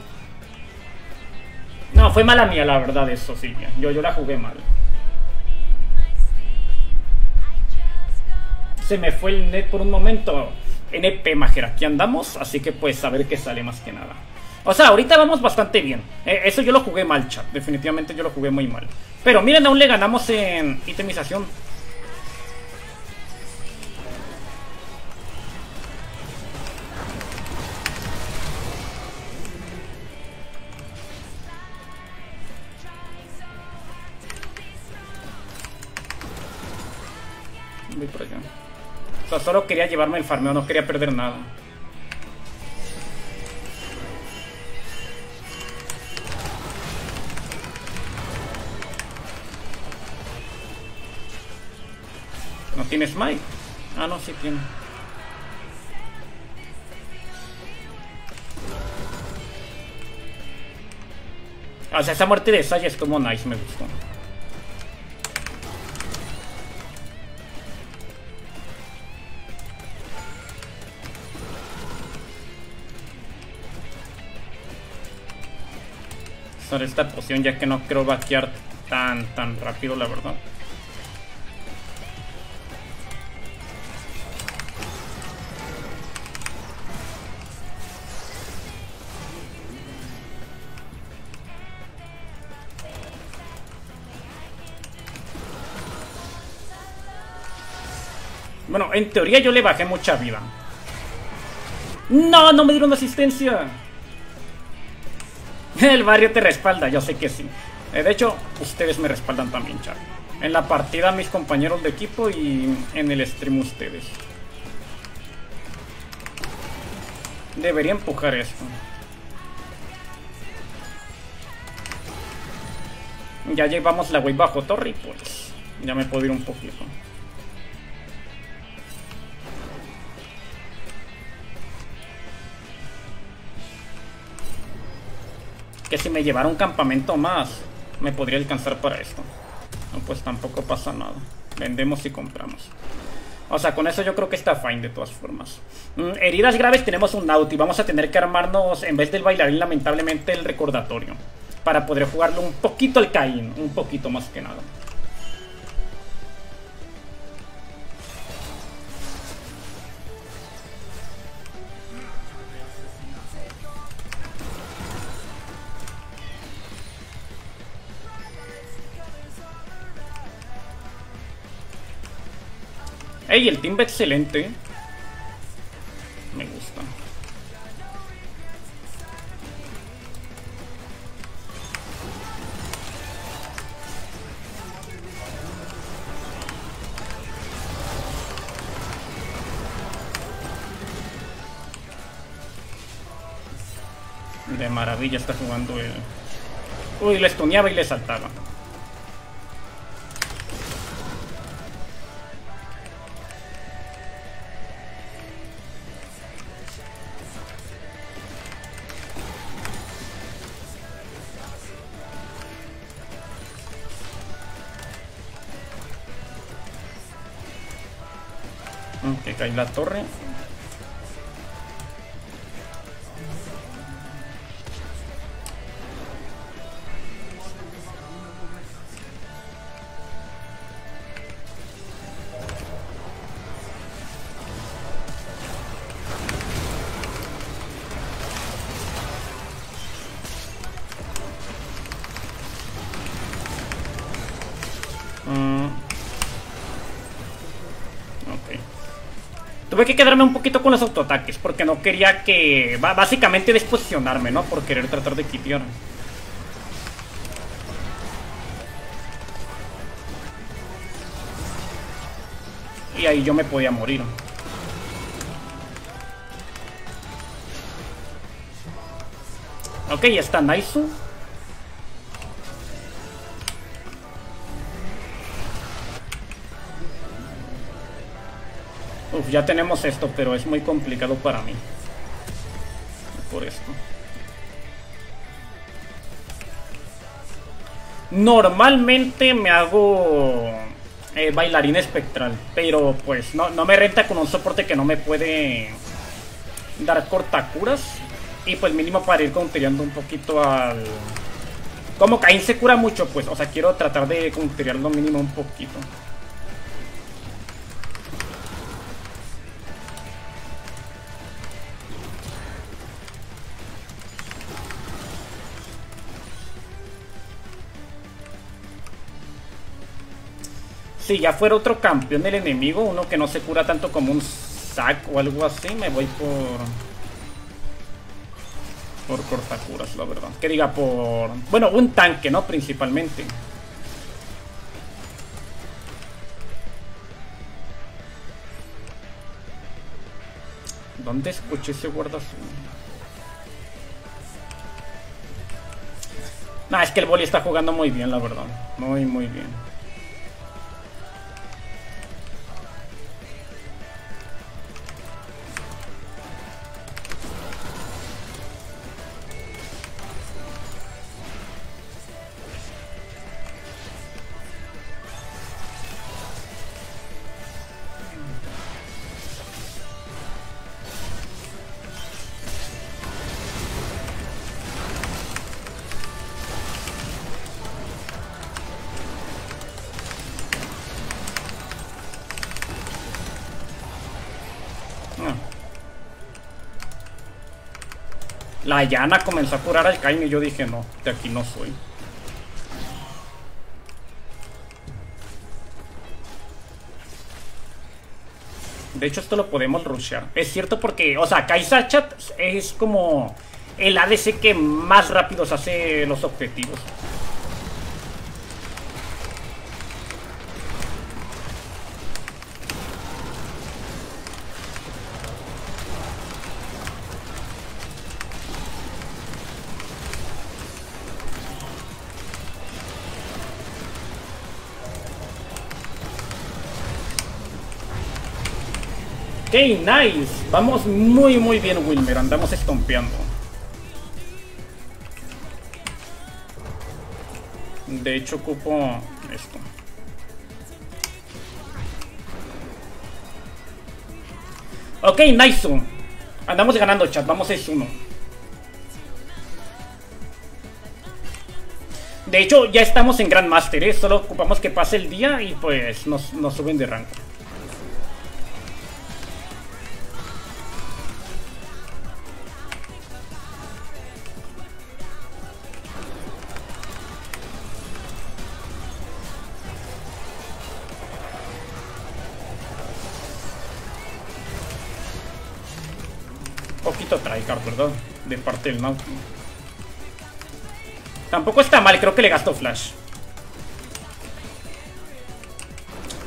No, fue mala mía la verdad eso, sí. Yo, yo la jugué mal. Se me fue el net por un momento. NP Majera, aquí andamos, así que pues a ver qué sale más que nada. O sea, ahorita vamos bastante bien. Eh, eso yo lo jugué mal, chat. Definitivamente yo lo jugué muy mal. Pero miren, aún le ganamos en itemización. Solo quería llevarme el farmeo, no quería perder nada. ¿No tienes Mike? Ah, no, sí tiene. O sea, esa muerte de Sage es como nice, me gustó. Esta poción ya que no creo vaquear tan, tan rápido, la verdad. Bueno, en teoría yo le bajé mucha vida. ¡No! ¡No me dieron asistencia! El barrio te respalda, yo sé que sí. Eh, de hecho, ustedes me respaldan también, Char. En la partida mis compañeros de equipo y en el stream ustedes. Debería empujar esto. Ya llevamos la wave bajo torre y pues ya me puedo ir un poquito. Si me llevara un campamento más, me podría alcanzar para esto. No, pues tampoco pasa nada. Vendemos y compramos. O sea, con eso yo creo que está fine de todas formas. Mm, heridas graves tenemos un Nauti. Vamos a tener que armarnos, en vez del bailarín, lamentablemente, el recordatorio. Para poder jugarlo un poquito al Caín. Un poquito más que nada. Ey, el va excelente. Me gusta. De maravilla está jugando el... Uy, le estuneaba y le saltaba. Cae la torre. Que quedarme un poquito con los autoataques porque no quería que... Básicamente desposicionarme, ¿no? Por querer tratar de quitar. Y ahí yo me podía morir. Ok, ya está Naisu. Ya tenemos esto, pero es muy complicado para mí. Por esto. Normalmente me hago eh, bailarín espectral, pero pues no, no me renta con un soporte que no me puede dar cortacuras. Y pues mínimo para ir counterando un poquito al... Como Caín se cura mucho, pues, o sea, quiero tratar de counterarlo mínimo un poquito. Si ya fuera otro campeón del enemigo, uno que no se cura tanto como un sac o algo así, me voy por... Por cortacuras, la verdad. Que diga por... Bueno, un tanque, ¿no? Principalmente. ¿Dónde escuché ese guardazón? Nah, es que el boli está jugando muy bien, la verdad. Muy, muy bien. La llana comenzó a curar al Kain y yo dije, no, de aquí no soy. De hecho, esto lo podemos rushear. Es cierto porque, o sea, Kaisachat es como el ADC que más rápido se hace los objetivos. Ok, nice. Vamos muy, muy bien, Wilmer. Andamos estompeando. De hecho, ocupo esto. Ok, nice. Andamos ganando, chat. Vamos 6-1. De hecho, ya estamos en Grandmaster, ¿eh? Solo ocupamos que pase el día y pues nos, nos suben de rango. De parte del Nautilus. Tampoco está mal, creo que le gasto flash.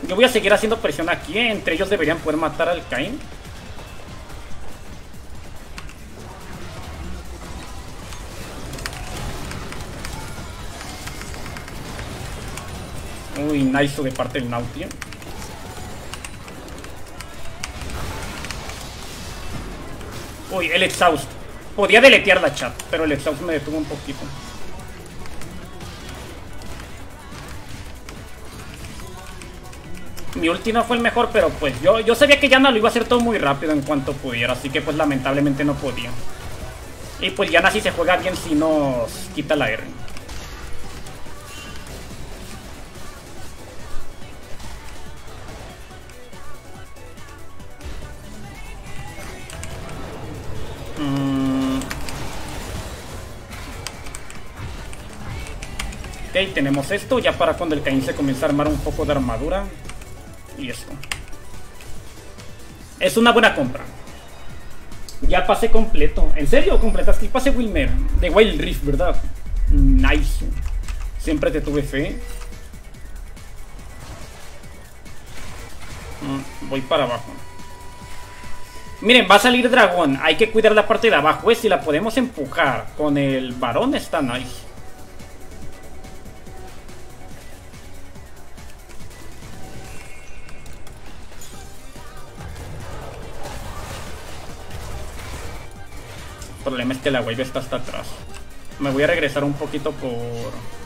Yo voy a seguir haciendo presión aquí, ¿eh? entre ellos deberían poder matar al Cain. Uy, nice de parte del Nautilus. Uy, el exhaust. Podía deletear la chat, pero el exhaust me detuvo un poquito. Mi ulti no fue el mejor, pero pues yo, yo sabía que ya no lo iba a hacer todo muy rápido en cuanto pudiera, así que pues lamentablemente no podía. Y pues ya si se juega bien si nos quita la R. tenemos esto, ya para cuando el Caín se comienza a armar un poco de armadura. Y esto. Es una buena compra. Ya pasé completo. ¿En serio? ¿Completaste el pase Wilmer? De Wild Rift, ¿verdad? Nice. Siempre te tuve fe. Mm, voy para abajo. Miren, va a salir dragón. Hay que cuidar la parte de abajo. ¿eh? Si la podemos empujar con el varón, está nice. Problema es que la wave está hasta atrás. Me voy a regresar un poquito por,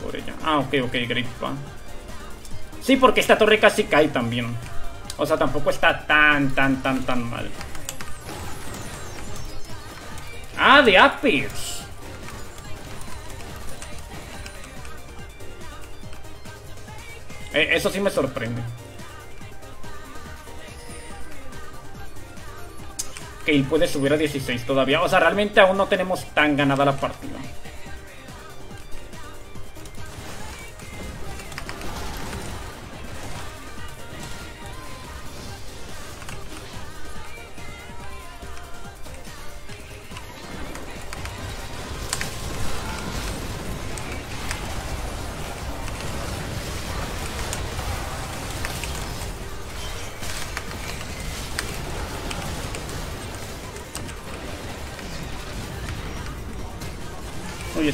por ella. Ah, ok, ok, great Sí, porque esta torre casi cae también. O sea, tampoco está tan, tan, tan, tan mal. Ah, de Apex. Eh, eso sí me sorprende. Que puede subir a 16 todavía. O sea, realmente aún no tenemos tan ganada la partida.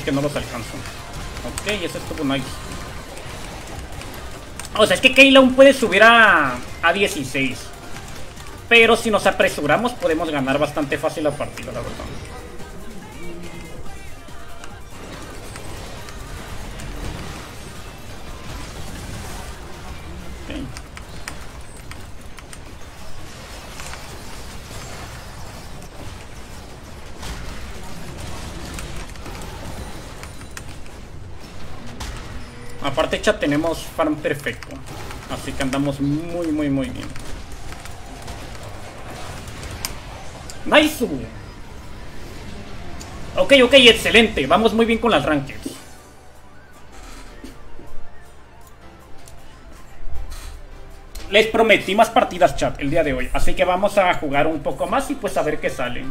Que no los alcanzo. Ok, eso estuvo nice. O sea, es que Keylon puede subir a, a 16. Pero si nos apresuramos podemos ganar bastante fácil la partida, la verdad. Aparte chat tenemos farm perfecto. Así que andamos muy, muy, muy bien. ¡Nice! Ok, ok, excelente. Vamos muy bien con las rankings. Les prometí más partidas, chat, el día de hoy. Así que vamos a jugar un poco más y pues a ver qué sale.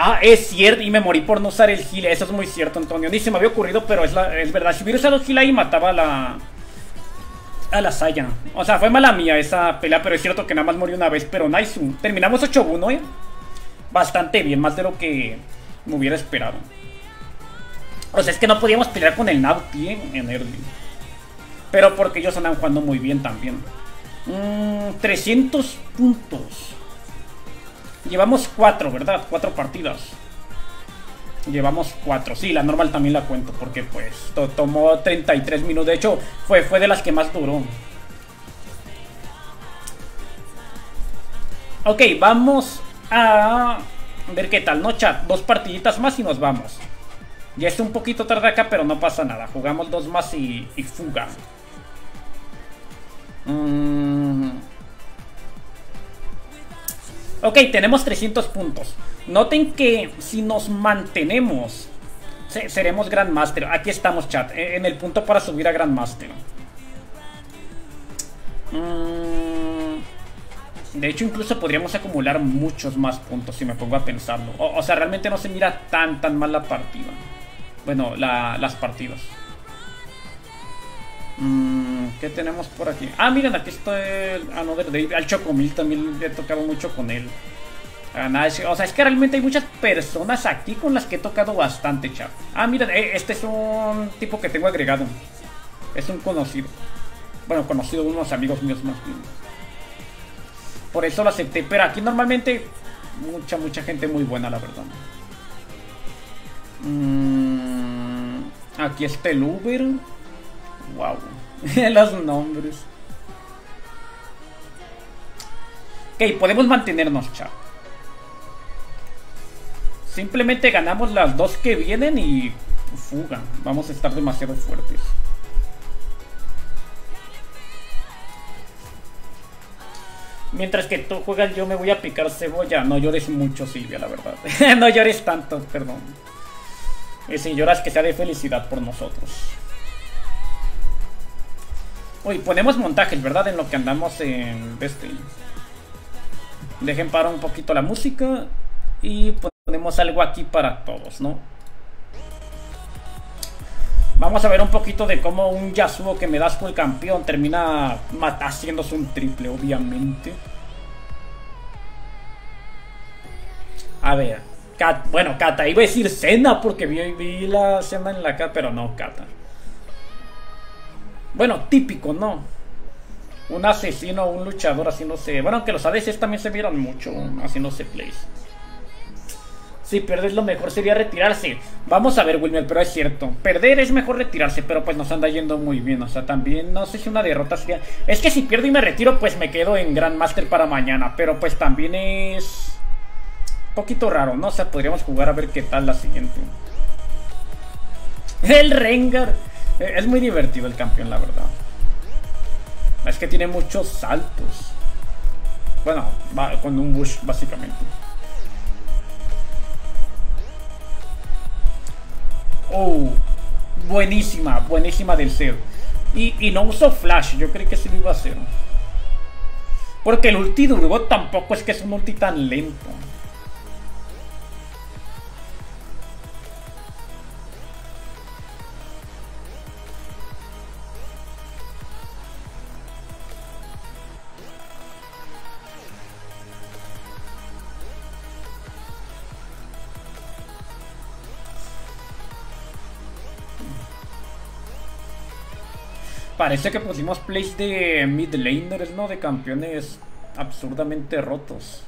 Ah, es cierto, y me morí por no usar el heal. Eso es muy cierto, Antonio. Ni se me había ocurrido, pero es, es verdad. Si hubiera usado heal ahí, mataba a la... A la Saya. O sea, fue mala mía esa pelea, pero es cierto que nada más murió una vez. Pero nice. Terminamos 8-1, ¿eh? Bastante bien, más de lo que me hubiera esperado. O sea, es que no podíamos pelear con el Nauti ¿eh? en early. Pero porque ellos andan jugando muy bien también. 300 mm, puntos. Llevamos 4, ¿verdad? 4 partidas. Llevamos 4. Sí, la normal también la cuento porque pues tomó 33 minutos. De hecho, fue, fue de las que más duró. Ok, vamos a ver qué tal, ¿no, chat? Dos partiditas más y nos vamos. Ya está un poquito tarde acá, pero no pasa nada. Jugamos dos más y, y fuga. Mm. Ok, tenemos 300 puntos. Noten que si nos mantenemos, seremos Grandmaster. Aquí estamos, chat, e, en el punto para subir a Grandmaster. Mm. De hecho, incluso podríamos acumular muchos más puntos si me pongo a pensarlo. O, sea, realmente no se mira tan, tan mal la partida. Bueno, las partidas. Mm, ¿Qué tenemos por aquí? Ah, miren, aquí está el Another Day. Al Chocomil también he tocado mucho con él. O sea, es que realmente hay muchas personas aquí con las que he tocado bastante, chat. Ah, miren, eh, este es un tipo que tengo agregado. Es un conocido. Bueno, conocido de unos amigos míos más bien. Por eso lo acepté. Pero aquí normalmente mucha, mucha gente muy buena, la verdad. Mm, aquí está el Uber. Wow. Los nombres. Ok, podemos mantenernos, chat. Simplemente ganamos las dos que vienen y fuga. Vamos a estar demasiado fuertes. Mientras que tú juegas, yo me voy a picar cebolla. No llores mucho, Silvia, la verdad. no llores tanto, perdón. Y si lloras, que sea de felicidad por nosotros. Uy, ponemos montajes, ¿verdad? En lo que andamos en este. Dejen parar un poquito la música y ponemos algo aquí para todos, ¿no? Vamos a ver un poquito de cómo un Yasuo que me das por campeón termina haciéndose un triple, obviamente. A ver, bueno, Kata, iba a decir Cena porque vi, vi la Cena en la K, pero no, Kata. Bueno, típico, ¿no? Un asesino un luchador haciéndose... Bueno, aunque los ADCs también se vieron mucho haciéndose plays. Si pierdes lo mejor sería retirarse. Vamos a ver, Wilmer, pero es cierto. Perder es mejor retirarse, pero pues nos anda yendo muy bien. O sea, también no sé si una derrota sería... Es que si pierdo y me retiro, pues me quedo en Grandmaster para mañana. Pero pues también es... Un poquito raro, ¿no? O sea, podríamos jugar a ver qué tal la siguiente. El Rengar. Es muy divertido el campeón, la verdad. Es que tiene muchos saltos. Bueno, va con un bush, básicamente. Oh, buenísima, buenísima del ser. Y, y, no uso flash, yo creí que sí lo iba a hacer. Porque el ulti de tampoco es que es un ulti tan lento. Parece que pusimos plays de mid laners, ¿no? De campeones absurdamente rotos.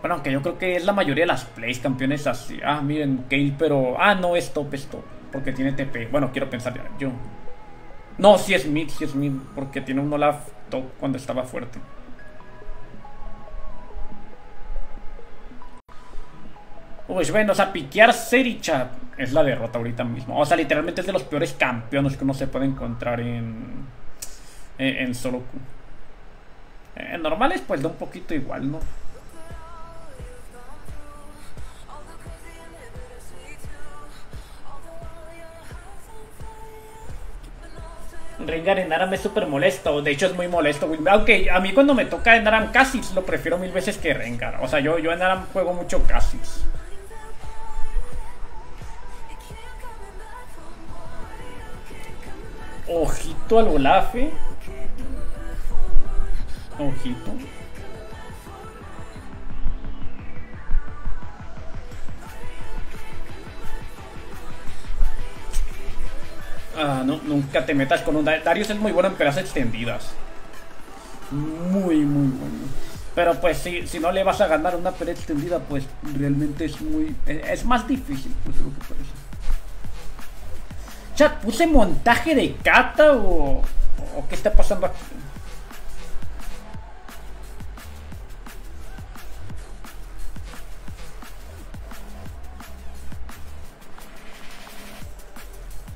Bueno, aunque yo creo que es la mayoría de las plays campeones así. Ah, miren, Kale, pero... Ah, no, es top, es top. Porque tiene TP. Bueno, quiero pensar yo. No, si es mid, si es mid. Porque tiene un Olaf top cuando estaba fuerte. Pues venos a piquear Sericha. Es la derrota ahorita mismo. O sea, literalmente es de los peores campeones que uno se puede encontrar en. En, en solo Q. En normales, pues da un poquito igual, ¿no? Rengar en Aram es súper molesto. De hecho, es muy molesto. Aunque a mí cuando me toca en Aram Cassis, lo prefiero mil veces que Rengar. O sea, yo, yo en Aram juego mucho Cassis. Ojito al Olafe. Ojito. Ah, no, nunca te metas con un Darius es muy bueno en peleas extendidas. Muy, muy bueno. Pero pues si, si no le vas a ganar una pelea extendida, pues realmente es muy... Es, más difícil, pues lo que parece. Chat, ¿puse montaje de kata o, qué está pasando aquí?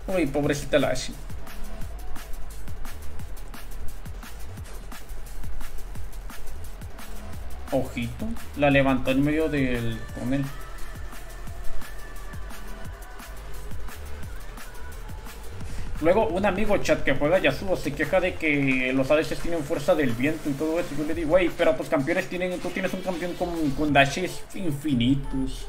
Uy, pobrecita Lashy. Ojito, la levantó en medio del él. Luego un amigo chat que juega Yasuo se queja de que los ADCs tienen fuerza del viento y todo eso. Yo le digo, wey, pero tus campeones tienen, tú tienes un campeón con, con dashes infinitos.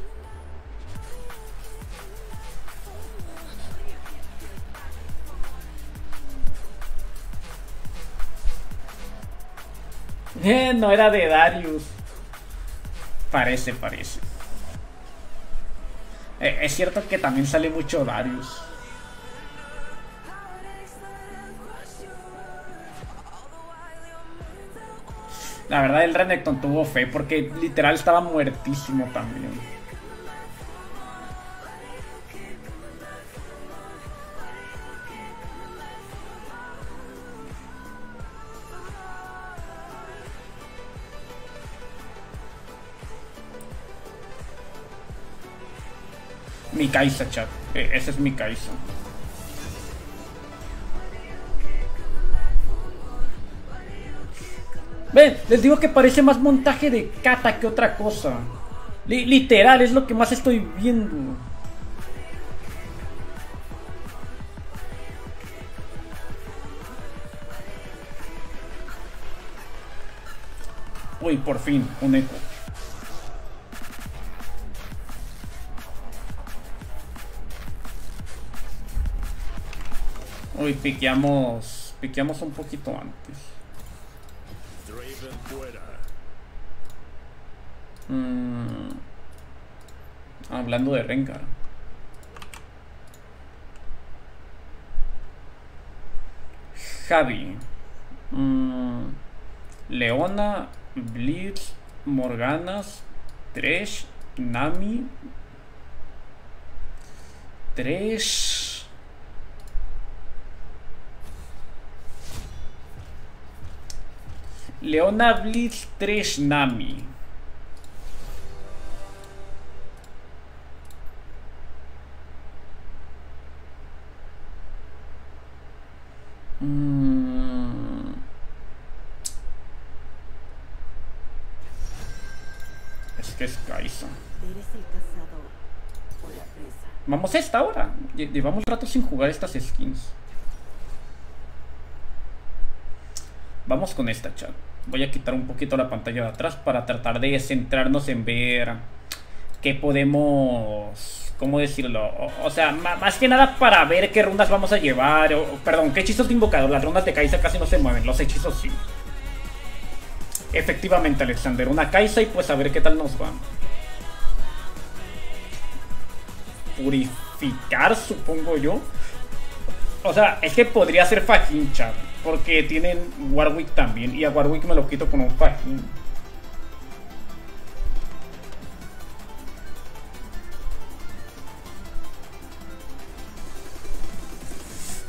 Eh, no era de Darius. Parece, parece. Eh, es cierto que también sale mucho Darius. La verdad el Renekton tuvo fe porque literal estaba muertísimo también. Mi Kaisa, chat. E, ese es mi Kaisa. Ven, les digo que parece más montaje de Kata que otra cosa. literal, es lo que más estoy viendo. Uy, por fin, un eco. Uy, piqueamos. Piqueamos un poquito antes. Mm. Hablando de Rengar. Javi. Mm. Leona, Blitz, Morganas, Tresh, Nami. Tresh. Leona Blitz 3 Nami. Mm. Es que es Kaisa. Vamos a esta hora. Llevamos rato sin jugar estas skins. Vamos con esta, chat. Voy a quitar un poquito la pantalla de atrás para tratar de centrarnos en ver qué podemos... ¿Cómo decirlo? O, sea, más que nada para ver qué rondas vamos a llevar. Perdón, qué hechizos de invocador. Las rondas de Kaisa casi no se mueven, los hechizos sí. Efectivamente, Alexander. Una Kaisa y pues a ver qué tal nos va. Purificar, supongo yo. O sea, es que podría ser Fajin, chat. Porque tienen Warwick también. Y a Warwick me lo quito con un Fajin.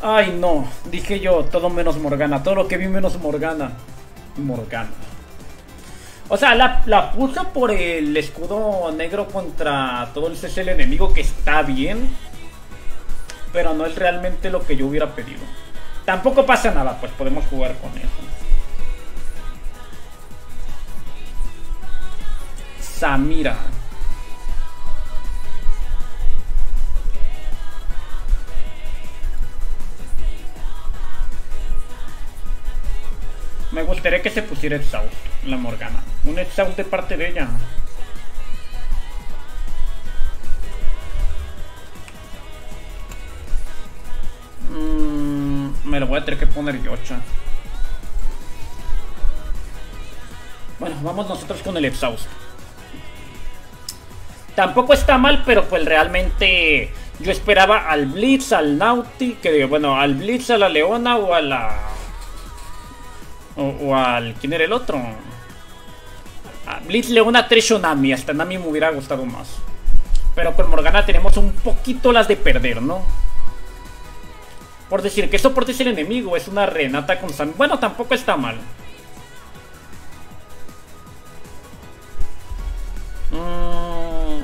Ay, no. Dije yo, todo menos Morgana. Todo lo que vi menos Morgana. Morgana. O sea, la, la puso por el escudo negro contra todo el CSL enemigo, que está bien. Pero no es realmente lo que yo hubiera pedido. Tampoco pasa nada, pues podemos jugar con eso. Samira. gustaría que se pusiera Exhaust, la Morgana. Un Exhaust de parte de ella. Me lo voy a tener que poner yo, chat. Bueno, vamos nosotros con el Exhaust. Tampoco está mal, pero pues realmente yo esperaba al Blitz, al Nauti, que bueno, al Blitz, a la Leona o a la... O, al... ¿Quién era el otro? A Blitz, Leona, Trishonami. Hasta Nami me hubiera gustado más. Pero con Morgana tenemos un poquito las de perder, ¿no? Por decir que soporte es el enemigo, es una Renata con Sam. Bueno, tampoco está mal. Mm.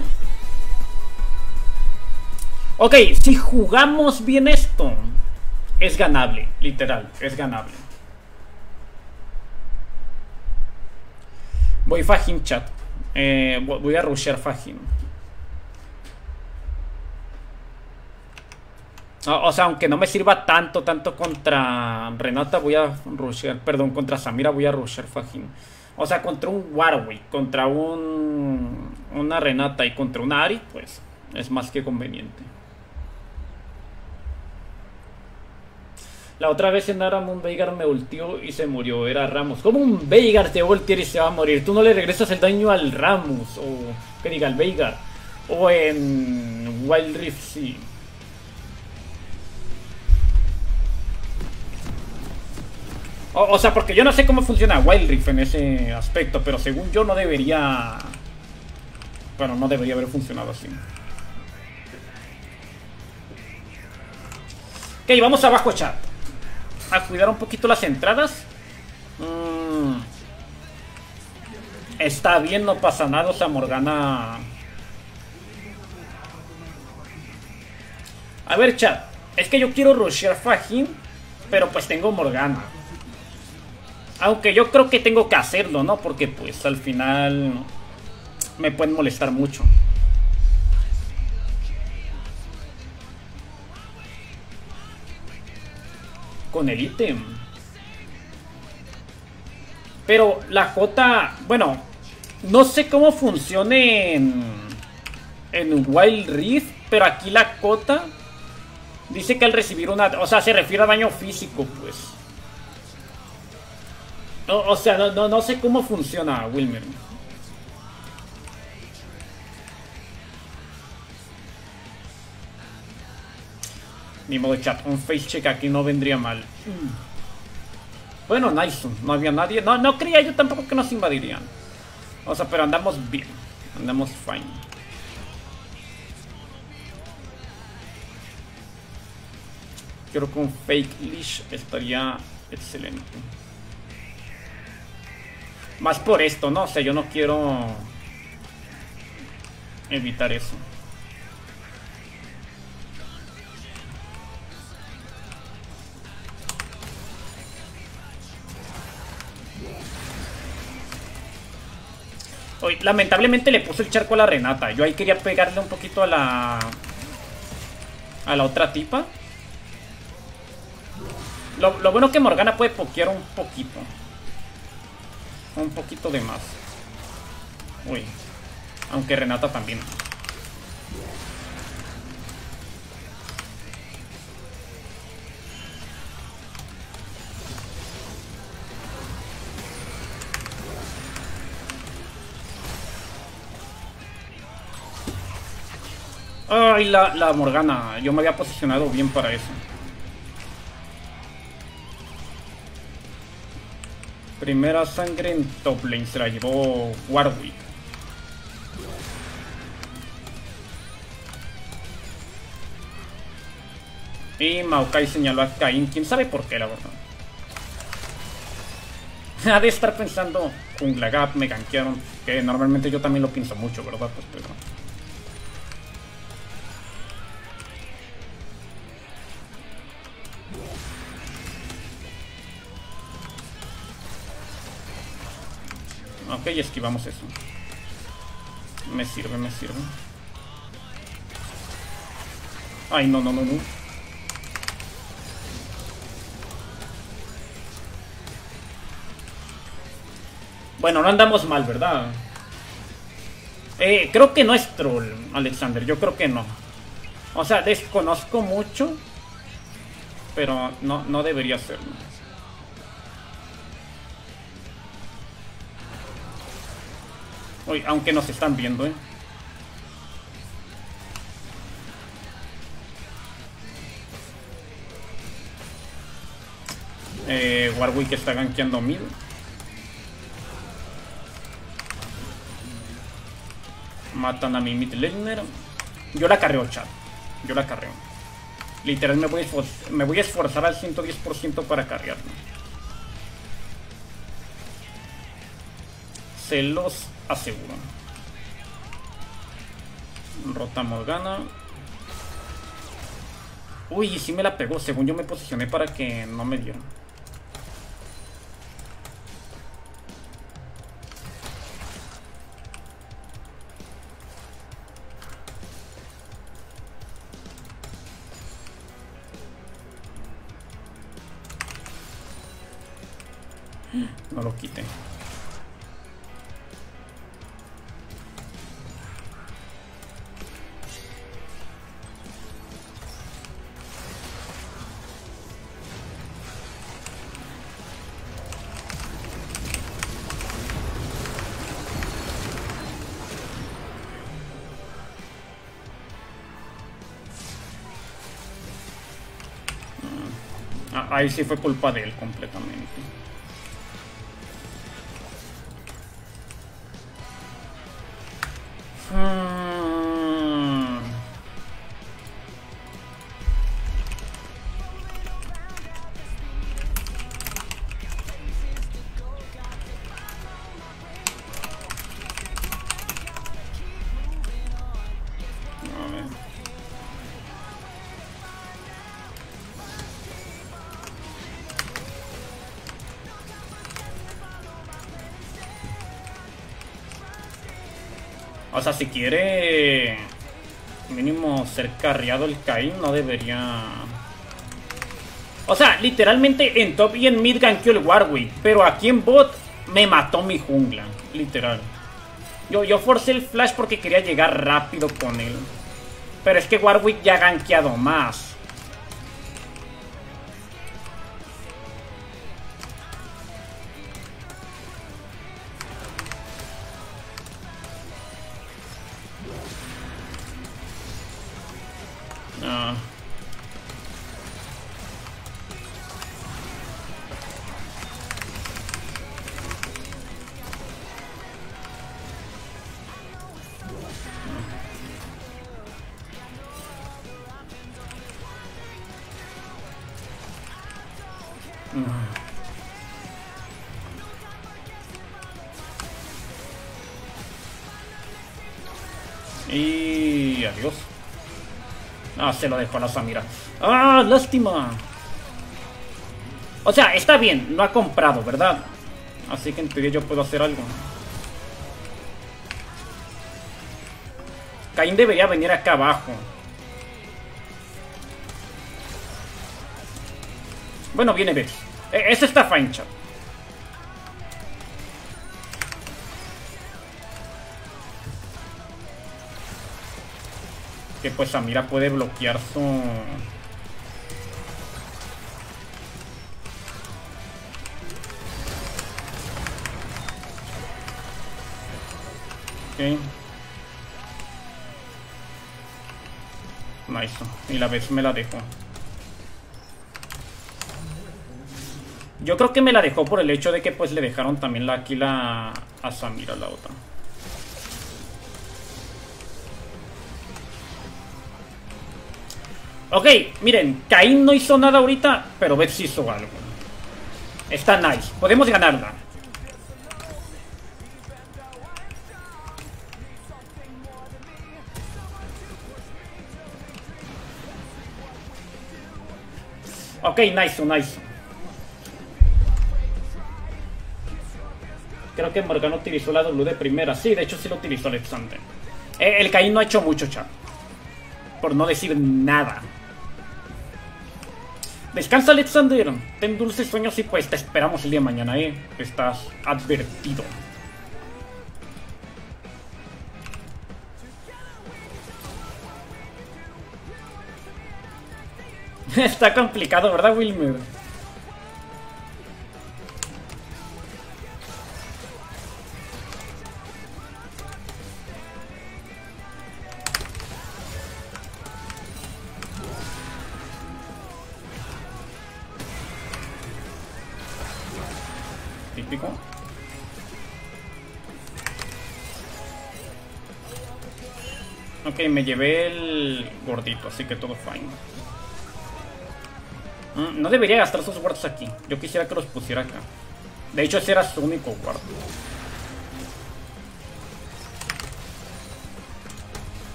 Ok, si jugamos bien esto, es ganable, literal, es ganable. Voy Fajin chat. Eh, voy a rushear Fajin. O sea, aunque no me sirva tanto, tanto contra Renata, voy a rushear. Perdón, contra Samira voy a rushear Fajin. O sea, contra un Warwick, contra un, una Renata y contra un Ari, pues es más que conveniente. La otra vez en Aram un Veigar me ultió y se murió. Era Ramos. ¿Cómo un Veigar te voltear y se va a morir? Tú no le regresas el daño al Ramos. O que diga al Veigar. O en Wild Rift, sí. O, sea, porque yo no sé cómo funciona Wild Rift en ese aspecto, pero según yo no debería... Bueno, no debería haber funcionado así. Ok, vamos abajo, chat. A cuidar un poquito las entradas. Mm. Está bien, no pasa nada. O sea, Morgana... A ver, chat. Es que yo quiero rushear Fajin, pero pues tengo Morgana. Aunque yo creo que tengo que hacerlo, ¿no? Porque pues al final me pueden molestar mucho. Con el ítem. Pero la J, bueno, no sé cómo funcione en, en Wild Rift, pero aquí la cota dice que al recibir una, o sea, se refiere a daño físico, pues. O, sea, no, no, sé cómo funciona Wilmer. Ni modo chat, un face check aquí no vendría mal. Bueno, nice, no había nadie. No, no creía yo tampoco que nos invadirían. O sea, pero andamos bien. Andamos fine. Creo que un fake leash estaría excelente. Más por esto, ¿no? O sea, yo no quiero evitar eso. Hoy, lamentablemente le puso el charco a la Renata. Yo ahí quería pegarle un poquito a la... A la otra tipa. Lo, lo bueno que Morgana puede pokear un poquito un poquito de más. Uy. Aunque Renata también. Ay, la, la Morgana. Yo me había posicionado bien para eso. Primera sangre en top lane se la llevó Warwick. Y Maokai señaló a Kain, quién sabe por qué, la verdad. Ha de estar pensando, Jungla Gap, me gankearon, que normalmente yo también lo pienso mucho, ¿verdad? Pues, pero... Ok, esquivamos eso. Me sirve, me sirve. Ay, no, no, no, no. Bueno, no andamos mal, ¿verdad? Eh, creo que no es troll, Alexander. Yo creo que no. O sea, desconozco mucho. Pero no, no debería serlo. Uy, aunque nos están viendo, ¿eh? Eh, Warwick está gankeando mid. Matan a mi mid laner. Yo la carreo, chat. Yo la carreo. Literal me voy a, me voy a esforzar al 110% para cargarla. Se los aseguro. Rota Morgana. Uy, sí me la pegó. Según yo me posicioné para que no me dieran. Ahí sí fue culpa de él completamente. Si quiere mínimo ser carriado el Cain, no debería... O sea, literalmente en top y en mid gankeó el Warwick, pero aquí en bot me mató mi jungla, literal. Yo, yo forcé el flash porque quería llegar rápido con él. Pero es que Warwick ya ha gankeado más. Se lo dejó a la Samira. ¡Ah, lástima! O sea, está bien, no ha comprado, ¿verdad? Así que en teoría yo puedo hacer algo. Caín debería venir acá abajo. Bueno, viene Betty. E ese está fine, chat. Que pues Samira puede bloquear su... Ok. Nice. Y la vez me la dejó. Yo creo que me la dejó por el hecho de que pues le dejaron también la kill a, a Samira la otra. Ok, miren, Caín no hizo nada ahorita, pero Beth hizo algo. Está nice, podemos ganarla. Ok, nice, nice. Creo que Morgana utilizó la W de primera. Sí, de hecho sí lo utilizó Alexander. Eh, el Caín no ha hecho mucho, chat. Por no decir nada. Descansa, Alexander. Ten dulces sueños y pues te esperamos el día mañana, ¿eh? Estás advertido. Está complicado, ¿verdad, Wilmer? Ok, me llevé el gordito, así que todo fine. Mm, no debería gastar sus guardos aquí. Yo quisiera que los pusiera acá. De hecho, ese era su único guardo.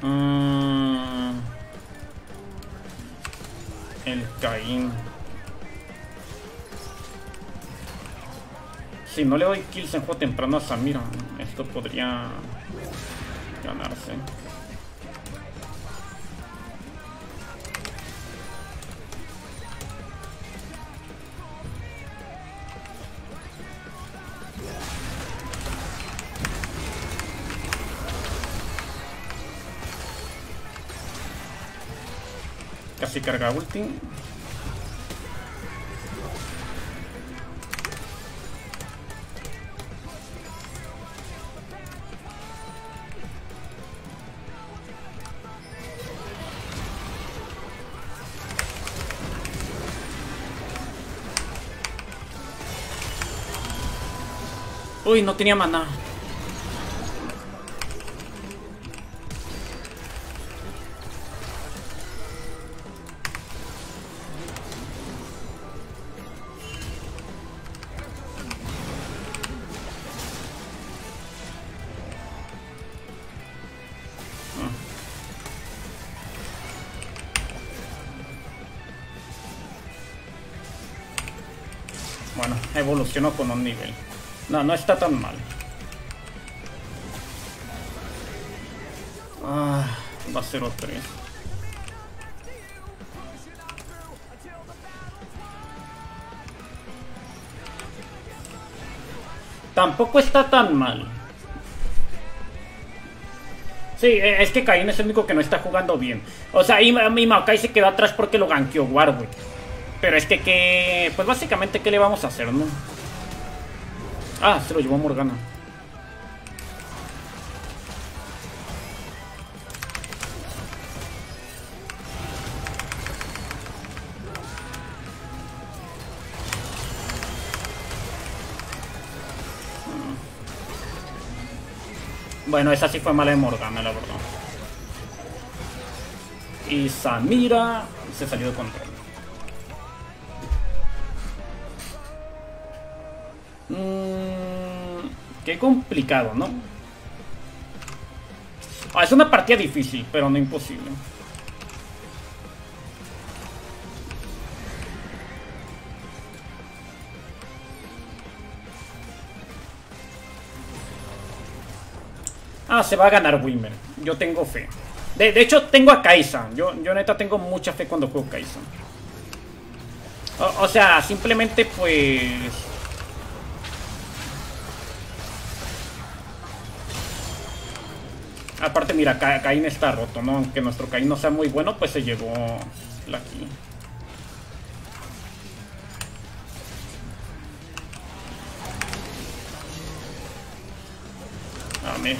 Mm. El Caín. Si no le doy kills en juego temprano a Samira, esto podría Casi carga ulti. Uy, no tenía mana. Bueno, evolucionó con un nivel. No, no está tan mal. Ah, va a ser otro. Tampoco está tan mal. Sí, e, es que Caín es el único que no está jugando bien. O sea, y, mi Maokai se quedó atrás porque lo ganqueó Warwick. Pero es que, que, pues básicamente, ¿qué le vamos a hacer, no? Ah, se lo llevó Morgana. Bueno, esa sí fue mala de Morgana, la verdad. Y Samira se salió de control. Complicado, ¿no? Ah, es una partida difícil, pero no imposible. Ah, se va a ganar Wimmer. Yo tengo fe. De, hecho, tengo a Kaisa. Yo, yo neta tengo mucha fe cuando juego Kaisa. o sea, simplemente pues... Aparte, mira, Caín está roto, ¿no? Aunque nuestro Caín no sea muy bueno, pues se llevó la aquí. Amén.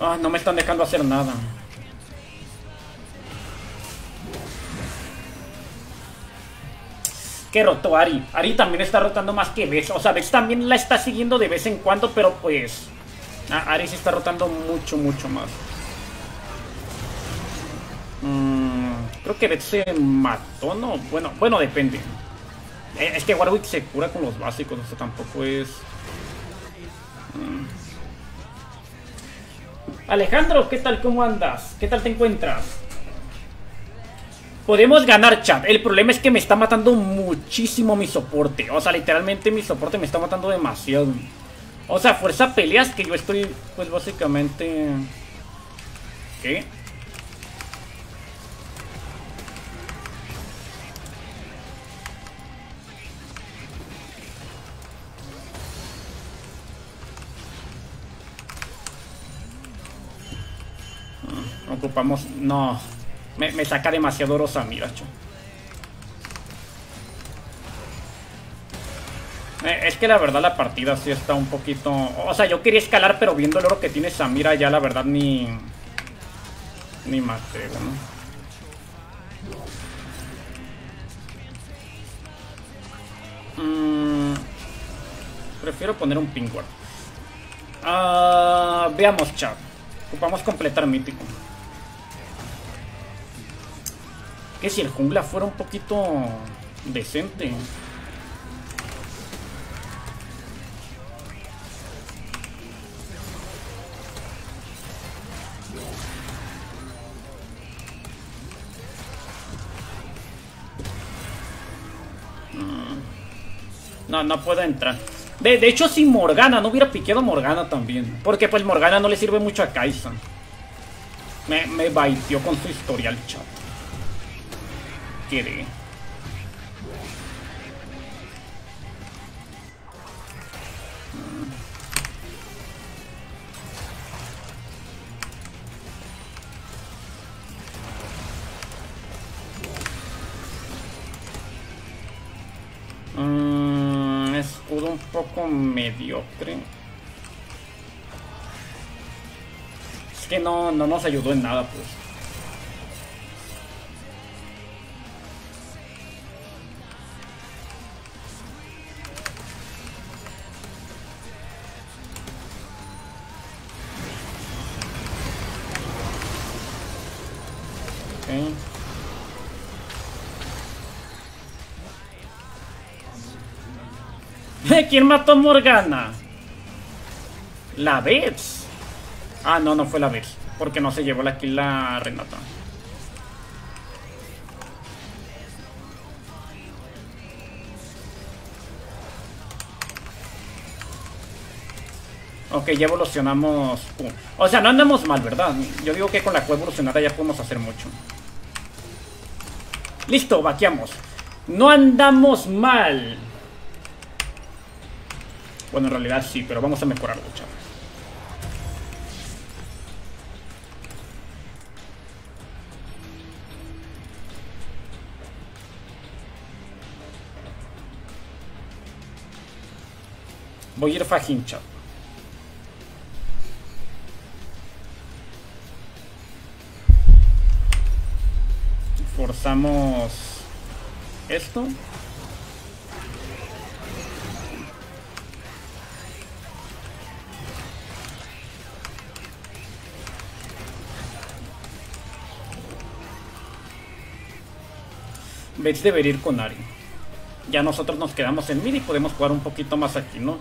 Ah, no me están dejando hacer nada. Que rotó Ari. Ari también está rotando más que Vex. O sea, Vex también la está siguiendo de vez en cuando, pero pues... Ari sí está rotando mucho, mucho más. Mm, creo que Vex se mató, ¿no? Bueno, bueno, depende. Eh, es que Warwick se cura con los básicos, o sea, tampoco es... Mm. Alejandro, ¿qué tal? ¿Cómo andas? ¿Qué tal te encuentras? Podemos ganar, chat. El problema es que me está matando muchísimo mi soporte. O sea, literalmente mi soporte me está matando demasiado. O sea, fuerza peleas que yo estoy, pues básicamente... ¿Qué? Ah, ocupamos... No. Me, saca demasiado oro Samiracho. Eh, es que la verdad la partida sí está un poquito... O sea, yo quería escalar, pero viendo el oro que tiene Samira ya la verdad ni... Ni maté, ¿no? Mm, prefiero poner un pingüino. Ah, veamos, chat. Ocupamos completar mítico. Que si el jungla fuera un poquito decente. No, no puedo entrar. De, hecho, si Morgana, no hubiera piqueado Morgana también. Porque pues Morgana no le sirve mucho a Kaisa. Me, me baitió con su historial, chat. Quiere. un poco mediocre. Es que no, no nos ayudó en nada, pues. ¿Quién mató Morgana? La Vex. Ah, no, no fue la Vex. Porque no se llevó la kill la Renata. Ok, ya evolucionamos. O sea, no andamos mal, ¿verdad? Yo digo que con la cueva evolucionada ya podemos hacer mucho. Listo, vaqueamos. No andamos mal. Bueno, en realidad sí, pero vamos a mejorarlo, chavos. Voy a ir fajín, chat. Forzamos esto. Vex debería ir con Ari. Ya nosotros nos quedamos en mid y podemos jugar un poquito más aquí, ¿no?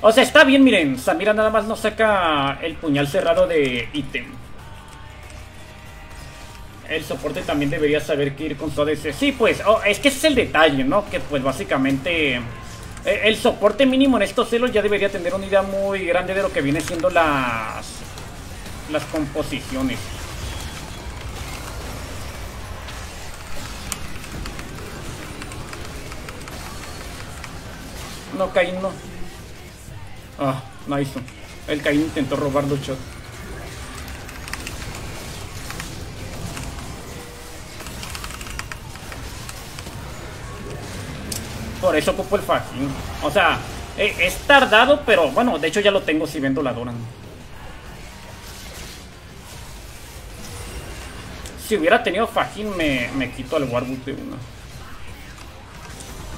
O sea, está bien, miren. Samira nada más nos saca el puñal cerrado de ítem. El soporte también debería saber que ir con su ADC. Sí, pues, oh, es que ese es el detalle, ¿no? Que pues básicamente... Eh, el soporte mínimo en estos celos ya debería tener una idea muy grande de lo que viene siendo las... Las composiciones. No, Caín no. Ah, nice. El Caín intentó robar los shots. Por eso ocupo el fajín. O sea, eh, es tardado, pero bueno, de hecho ya lo tengo si vendo la Doran. Si hubiera tenido fajín, me, me quito el Warwood de una.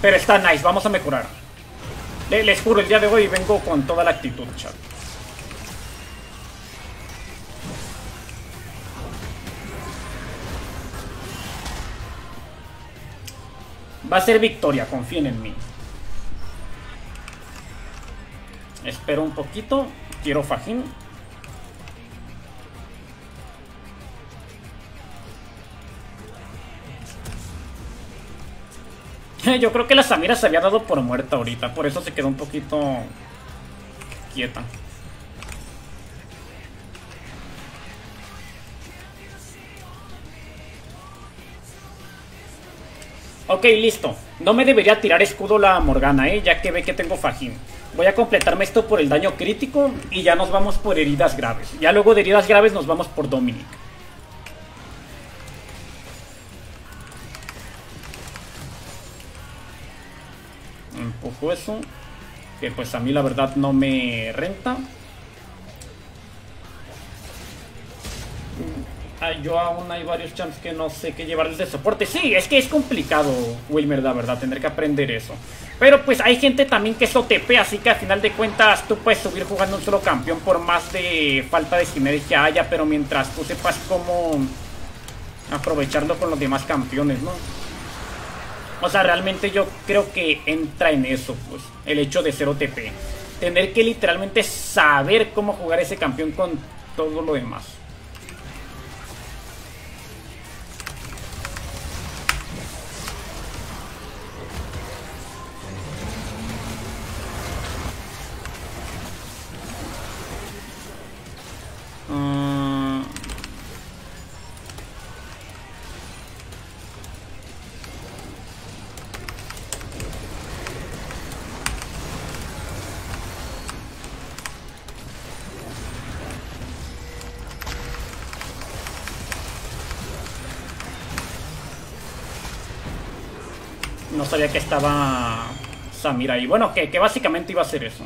Pero está nice, vamos a mejorar. Les, juro, el día de hoy vengo con toda la actitud, chat. Va a ser victoria, confíen en mí. Espero un poquito. Quiero fajín. Yo creo que la Samira se había dado por muerta ahorita, por eso se quedó un poquito quieta. Ok, listo. No me debería tirar escudo la Morgana, ¿eh? Ya que ve que tengo fajín. Voy a completarme esto por el daño crítico y ya nos vamos por heridas graves. Ya luego de heridas graves nos vamos por Dominic. Poco eso. Que pues a mí la verdad no me renta. Ah, yo aún hay varios champs que no sé qué llevarles de soporte. Sí, es que es complicado, Wilmer, la verdad, tener que aprender eso. Pero pues hay gente también que es OTP, así que al final de cuentas tú puedes subir jugando un solo campeón por más de falta de sinergia haya, pero mientras tú sepas cómo aprovecharlo con los demás campeones, ¿no? O sea, realmente yo creo que entra en eso, pues, el hecho de ser OTP. Tener que literalmente saber cómo jugar ese campeón con todo lo demás. No sabía que estaba Samir ahí. Bueno, que, básicamente iba a ser eso.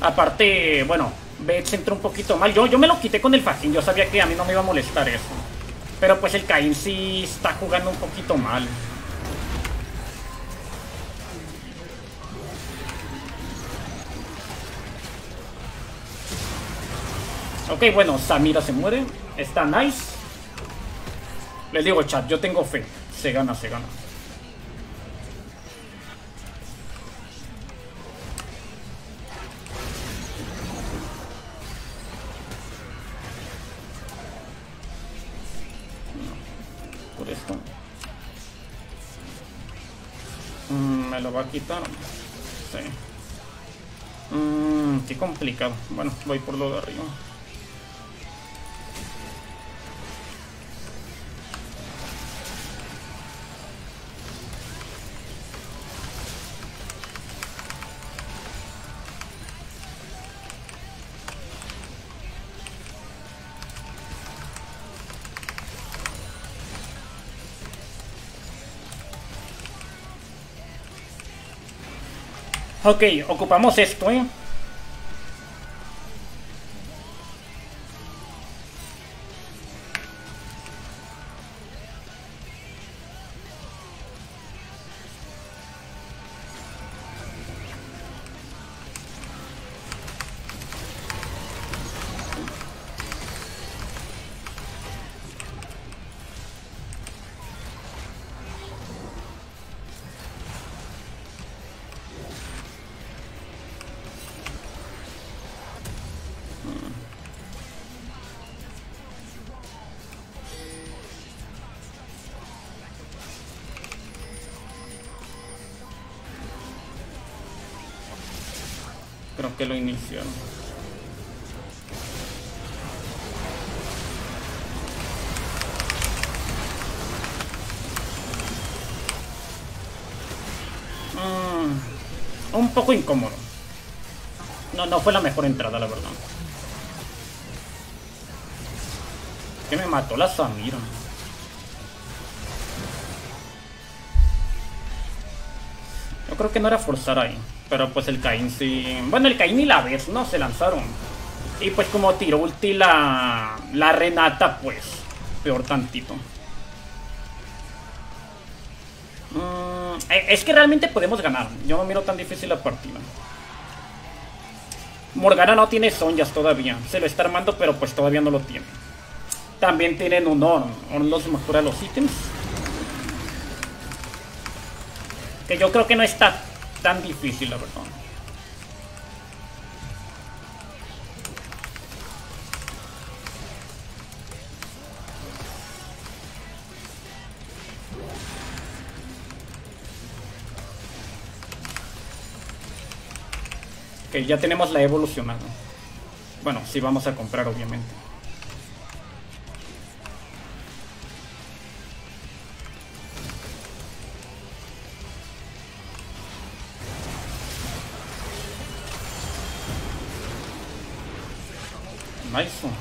Aparte, bueno, se entró un poquito mal. Yo, yo me lo quité con el fajín. Yo sabía que a mí no me iba a molestar eso. Pero pues el Caín sí está jugando un poquito mal. Ok, bueno, Samira se muere. Está nice. Les digo, chat, yo tengo fe. Se gana, se gana. Lo va a quitar. Sí. Mmm, qué complicado. Bueno, voy por lo de arriba. Ok, ocupamos esto, ¿eh? Que lo inició. Mm, un poco incómodo. No, no fue la mejor entrada, la verdad. Que me mató la Samira. Creo que no era forzar ahí. Pero pues el Caín sí... Bueno, el Caín y la vez, ¿no? Se lanzaron. Y pues como tiró ulti la, la Renata, pues peor tantito. Mm, eh, es que realmente podemos ganar. Yo no miro tan difícil la partida. Morgana no tiene Sonjas todavía. Se lo está armando, pero pues todavía no lo tiene. También tienen un Orn. Orn los mejora los ítems. Que yo creo que no está tan difícil, la verdad. Que ya tenemos la evolucionada. Bueno, si vamos a comprar, obviamente. Nice. Ni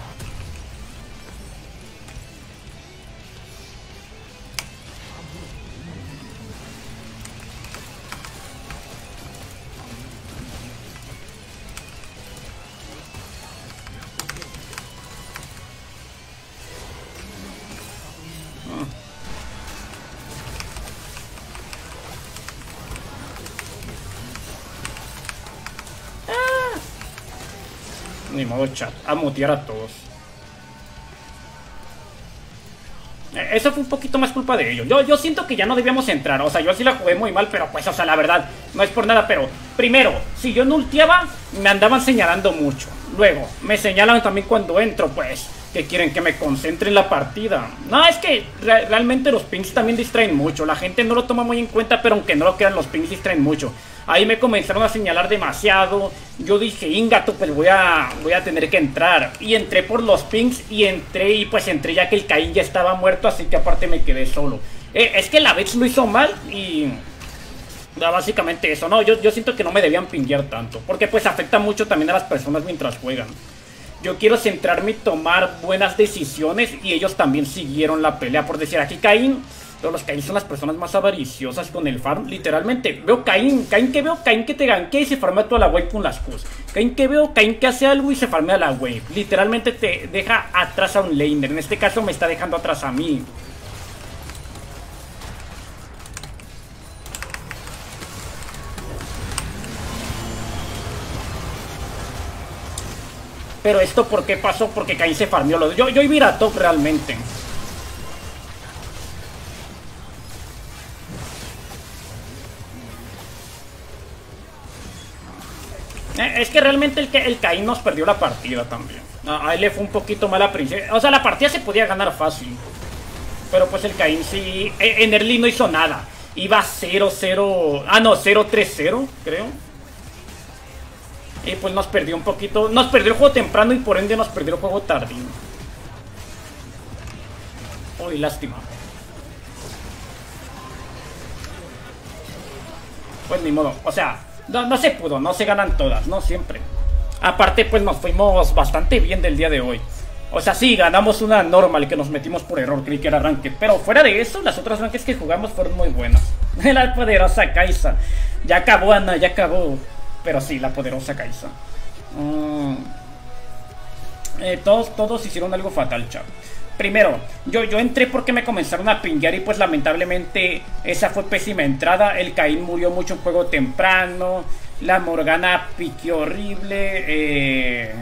modo chat, a mutear a todos. Eh, Eso fue un poquito más culpa de ellos. Yo, yo siento que ya no debíamos entrar. O sea, yo sí la jugué muy mal, pero pues, o sea, la verdad, no es por nada. Pero primero, si yo no ultiaba, me andaban señalando mucho. Luego, me señalan también cuando entro, pues, que quieren que me concentre en la partida. No, es que re realmente los pings también distraen mucho. La gente no lo toma muy en cuenta, pero aunque no lo crean, los pings distraen mucho. Ahí me comenzaron a señalar demasiado. Yo dije, ingato, pues voy a, voy a tener que entrar. Y entré por los pings y entré y pues entré ya que el Caín ya estaba muerto, así que aparte me quedé solo. Eh, es que la vez lo hizo mal y... Básicamente eso, no, yo, yo siento que no me debían pinguear tanto, porque pues afecta mucho también a las personas mientras juegan. Yo quiero centrarme y tomar buenas decisiones y ellos también siguieron la pelea, por decir, aquí Caín, todos los Caín son las personas más avariciosas con el farm, literalmente, veo Caín, Caín que veo, Caín que te ganquea y se farmea toda la wave con las Qs. Caín que veo, Caín que hace algo y se farmea la wave, literalmente te deja atrás a un laner, en este caso me está dejando atrás a mí. Pero esto por qué pasó? Porque Caín se farmeó. Yo, yo iba a ir a top realmente. Es que realmente el, el Caín nos perdió la partida también. A él le fue un poquito mala princesa. O sea, la partida se podía ganar fácil. Pero pues el Caín sí... En early no hizo nada. Iba 0-0... Ah, no, 0-3-0, creo. Y pues nos perdió un poquito. Nos perdió el juego temprano y por ende nos perdió el juego tardío. Uy, lástima. Pues ni modo. O sea, no, no se pudo. No se ganan todas, no siempre. Aparte, pues nos fuimos bastante bien del día de hoy. O sea, sí, ganamos una normal que nos metimos por error, creí que era ranked. Pero fuera de eso, las otras rankeds que jugamos fueron muy buenas. La poderosa Kaisa. Ya acabó, Ana, ya acabó. Pero sí, la poderosa Kaisa. Mm. Eh, todos, todos hicieron algo fatal, chavo. Primero, yo, yo entré porque me comenzaron a pinguear y pues lamentablemente esa fue pésima entrada. El Caín murió mucho en juego temprano. La Morgana pique horrible. Eh...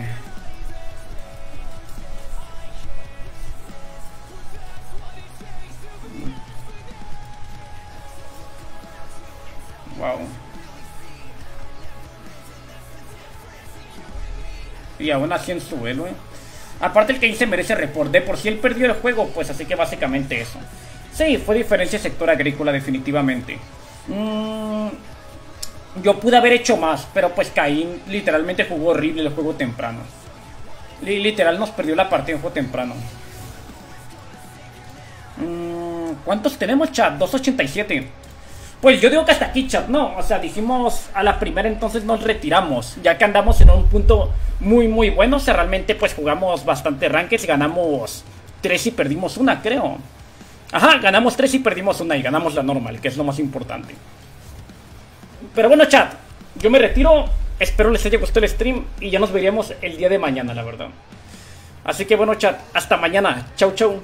Wow. Y aún así en su duelo, eh. Aparte el Kane se merece report. De por si él perdió el juego, pues así que básicamente eso. Sí, fue diferencia sector agrícola definitivamente. Mm, yo pude haber hecho más, pero pues Caín literalmente jugó horrible el juego temprano. Literal nos perdió la partida en juego temprano. Mm, ¿Cuántos tenemos, chat? 287. Pues yo digo que hasta aquí, chat, no. O sea, dijimos a la primera, entonces nos retiramos. Ya que andamos en un punto muy, muy bueno. O sea, realmente, pues jugamos bastante rankings. Ganamos 3 y perdimos una, creo. Ajá, ganamos 3 y perdimos una. Y ganamos la normal, que es lo más importante. Pero bueno, chat, yo me retiro. Espero les haya gustado el stream. Y ya nos veríamos el día de mañana, la verdad. Así que bueno, chat, hasta mañana. Chau, chau.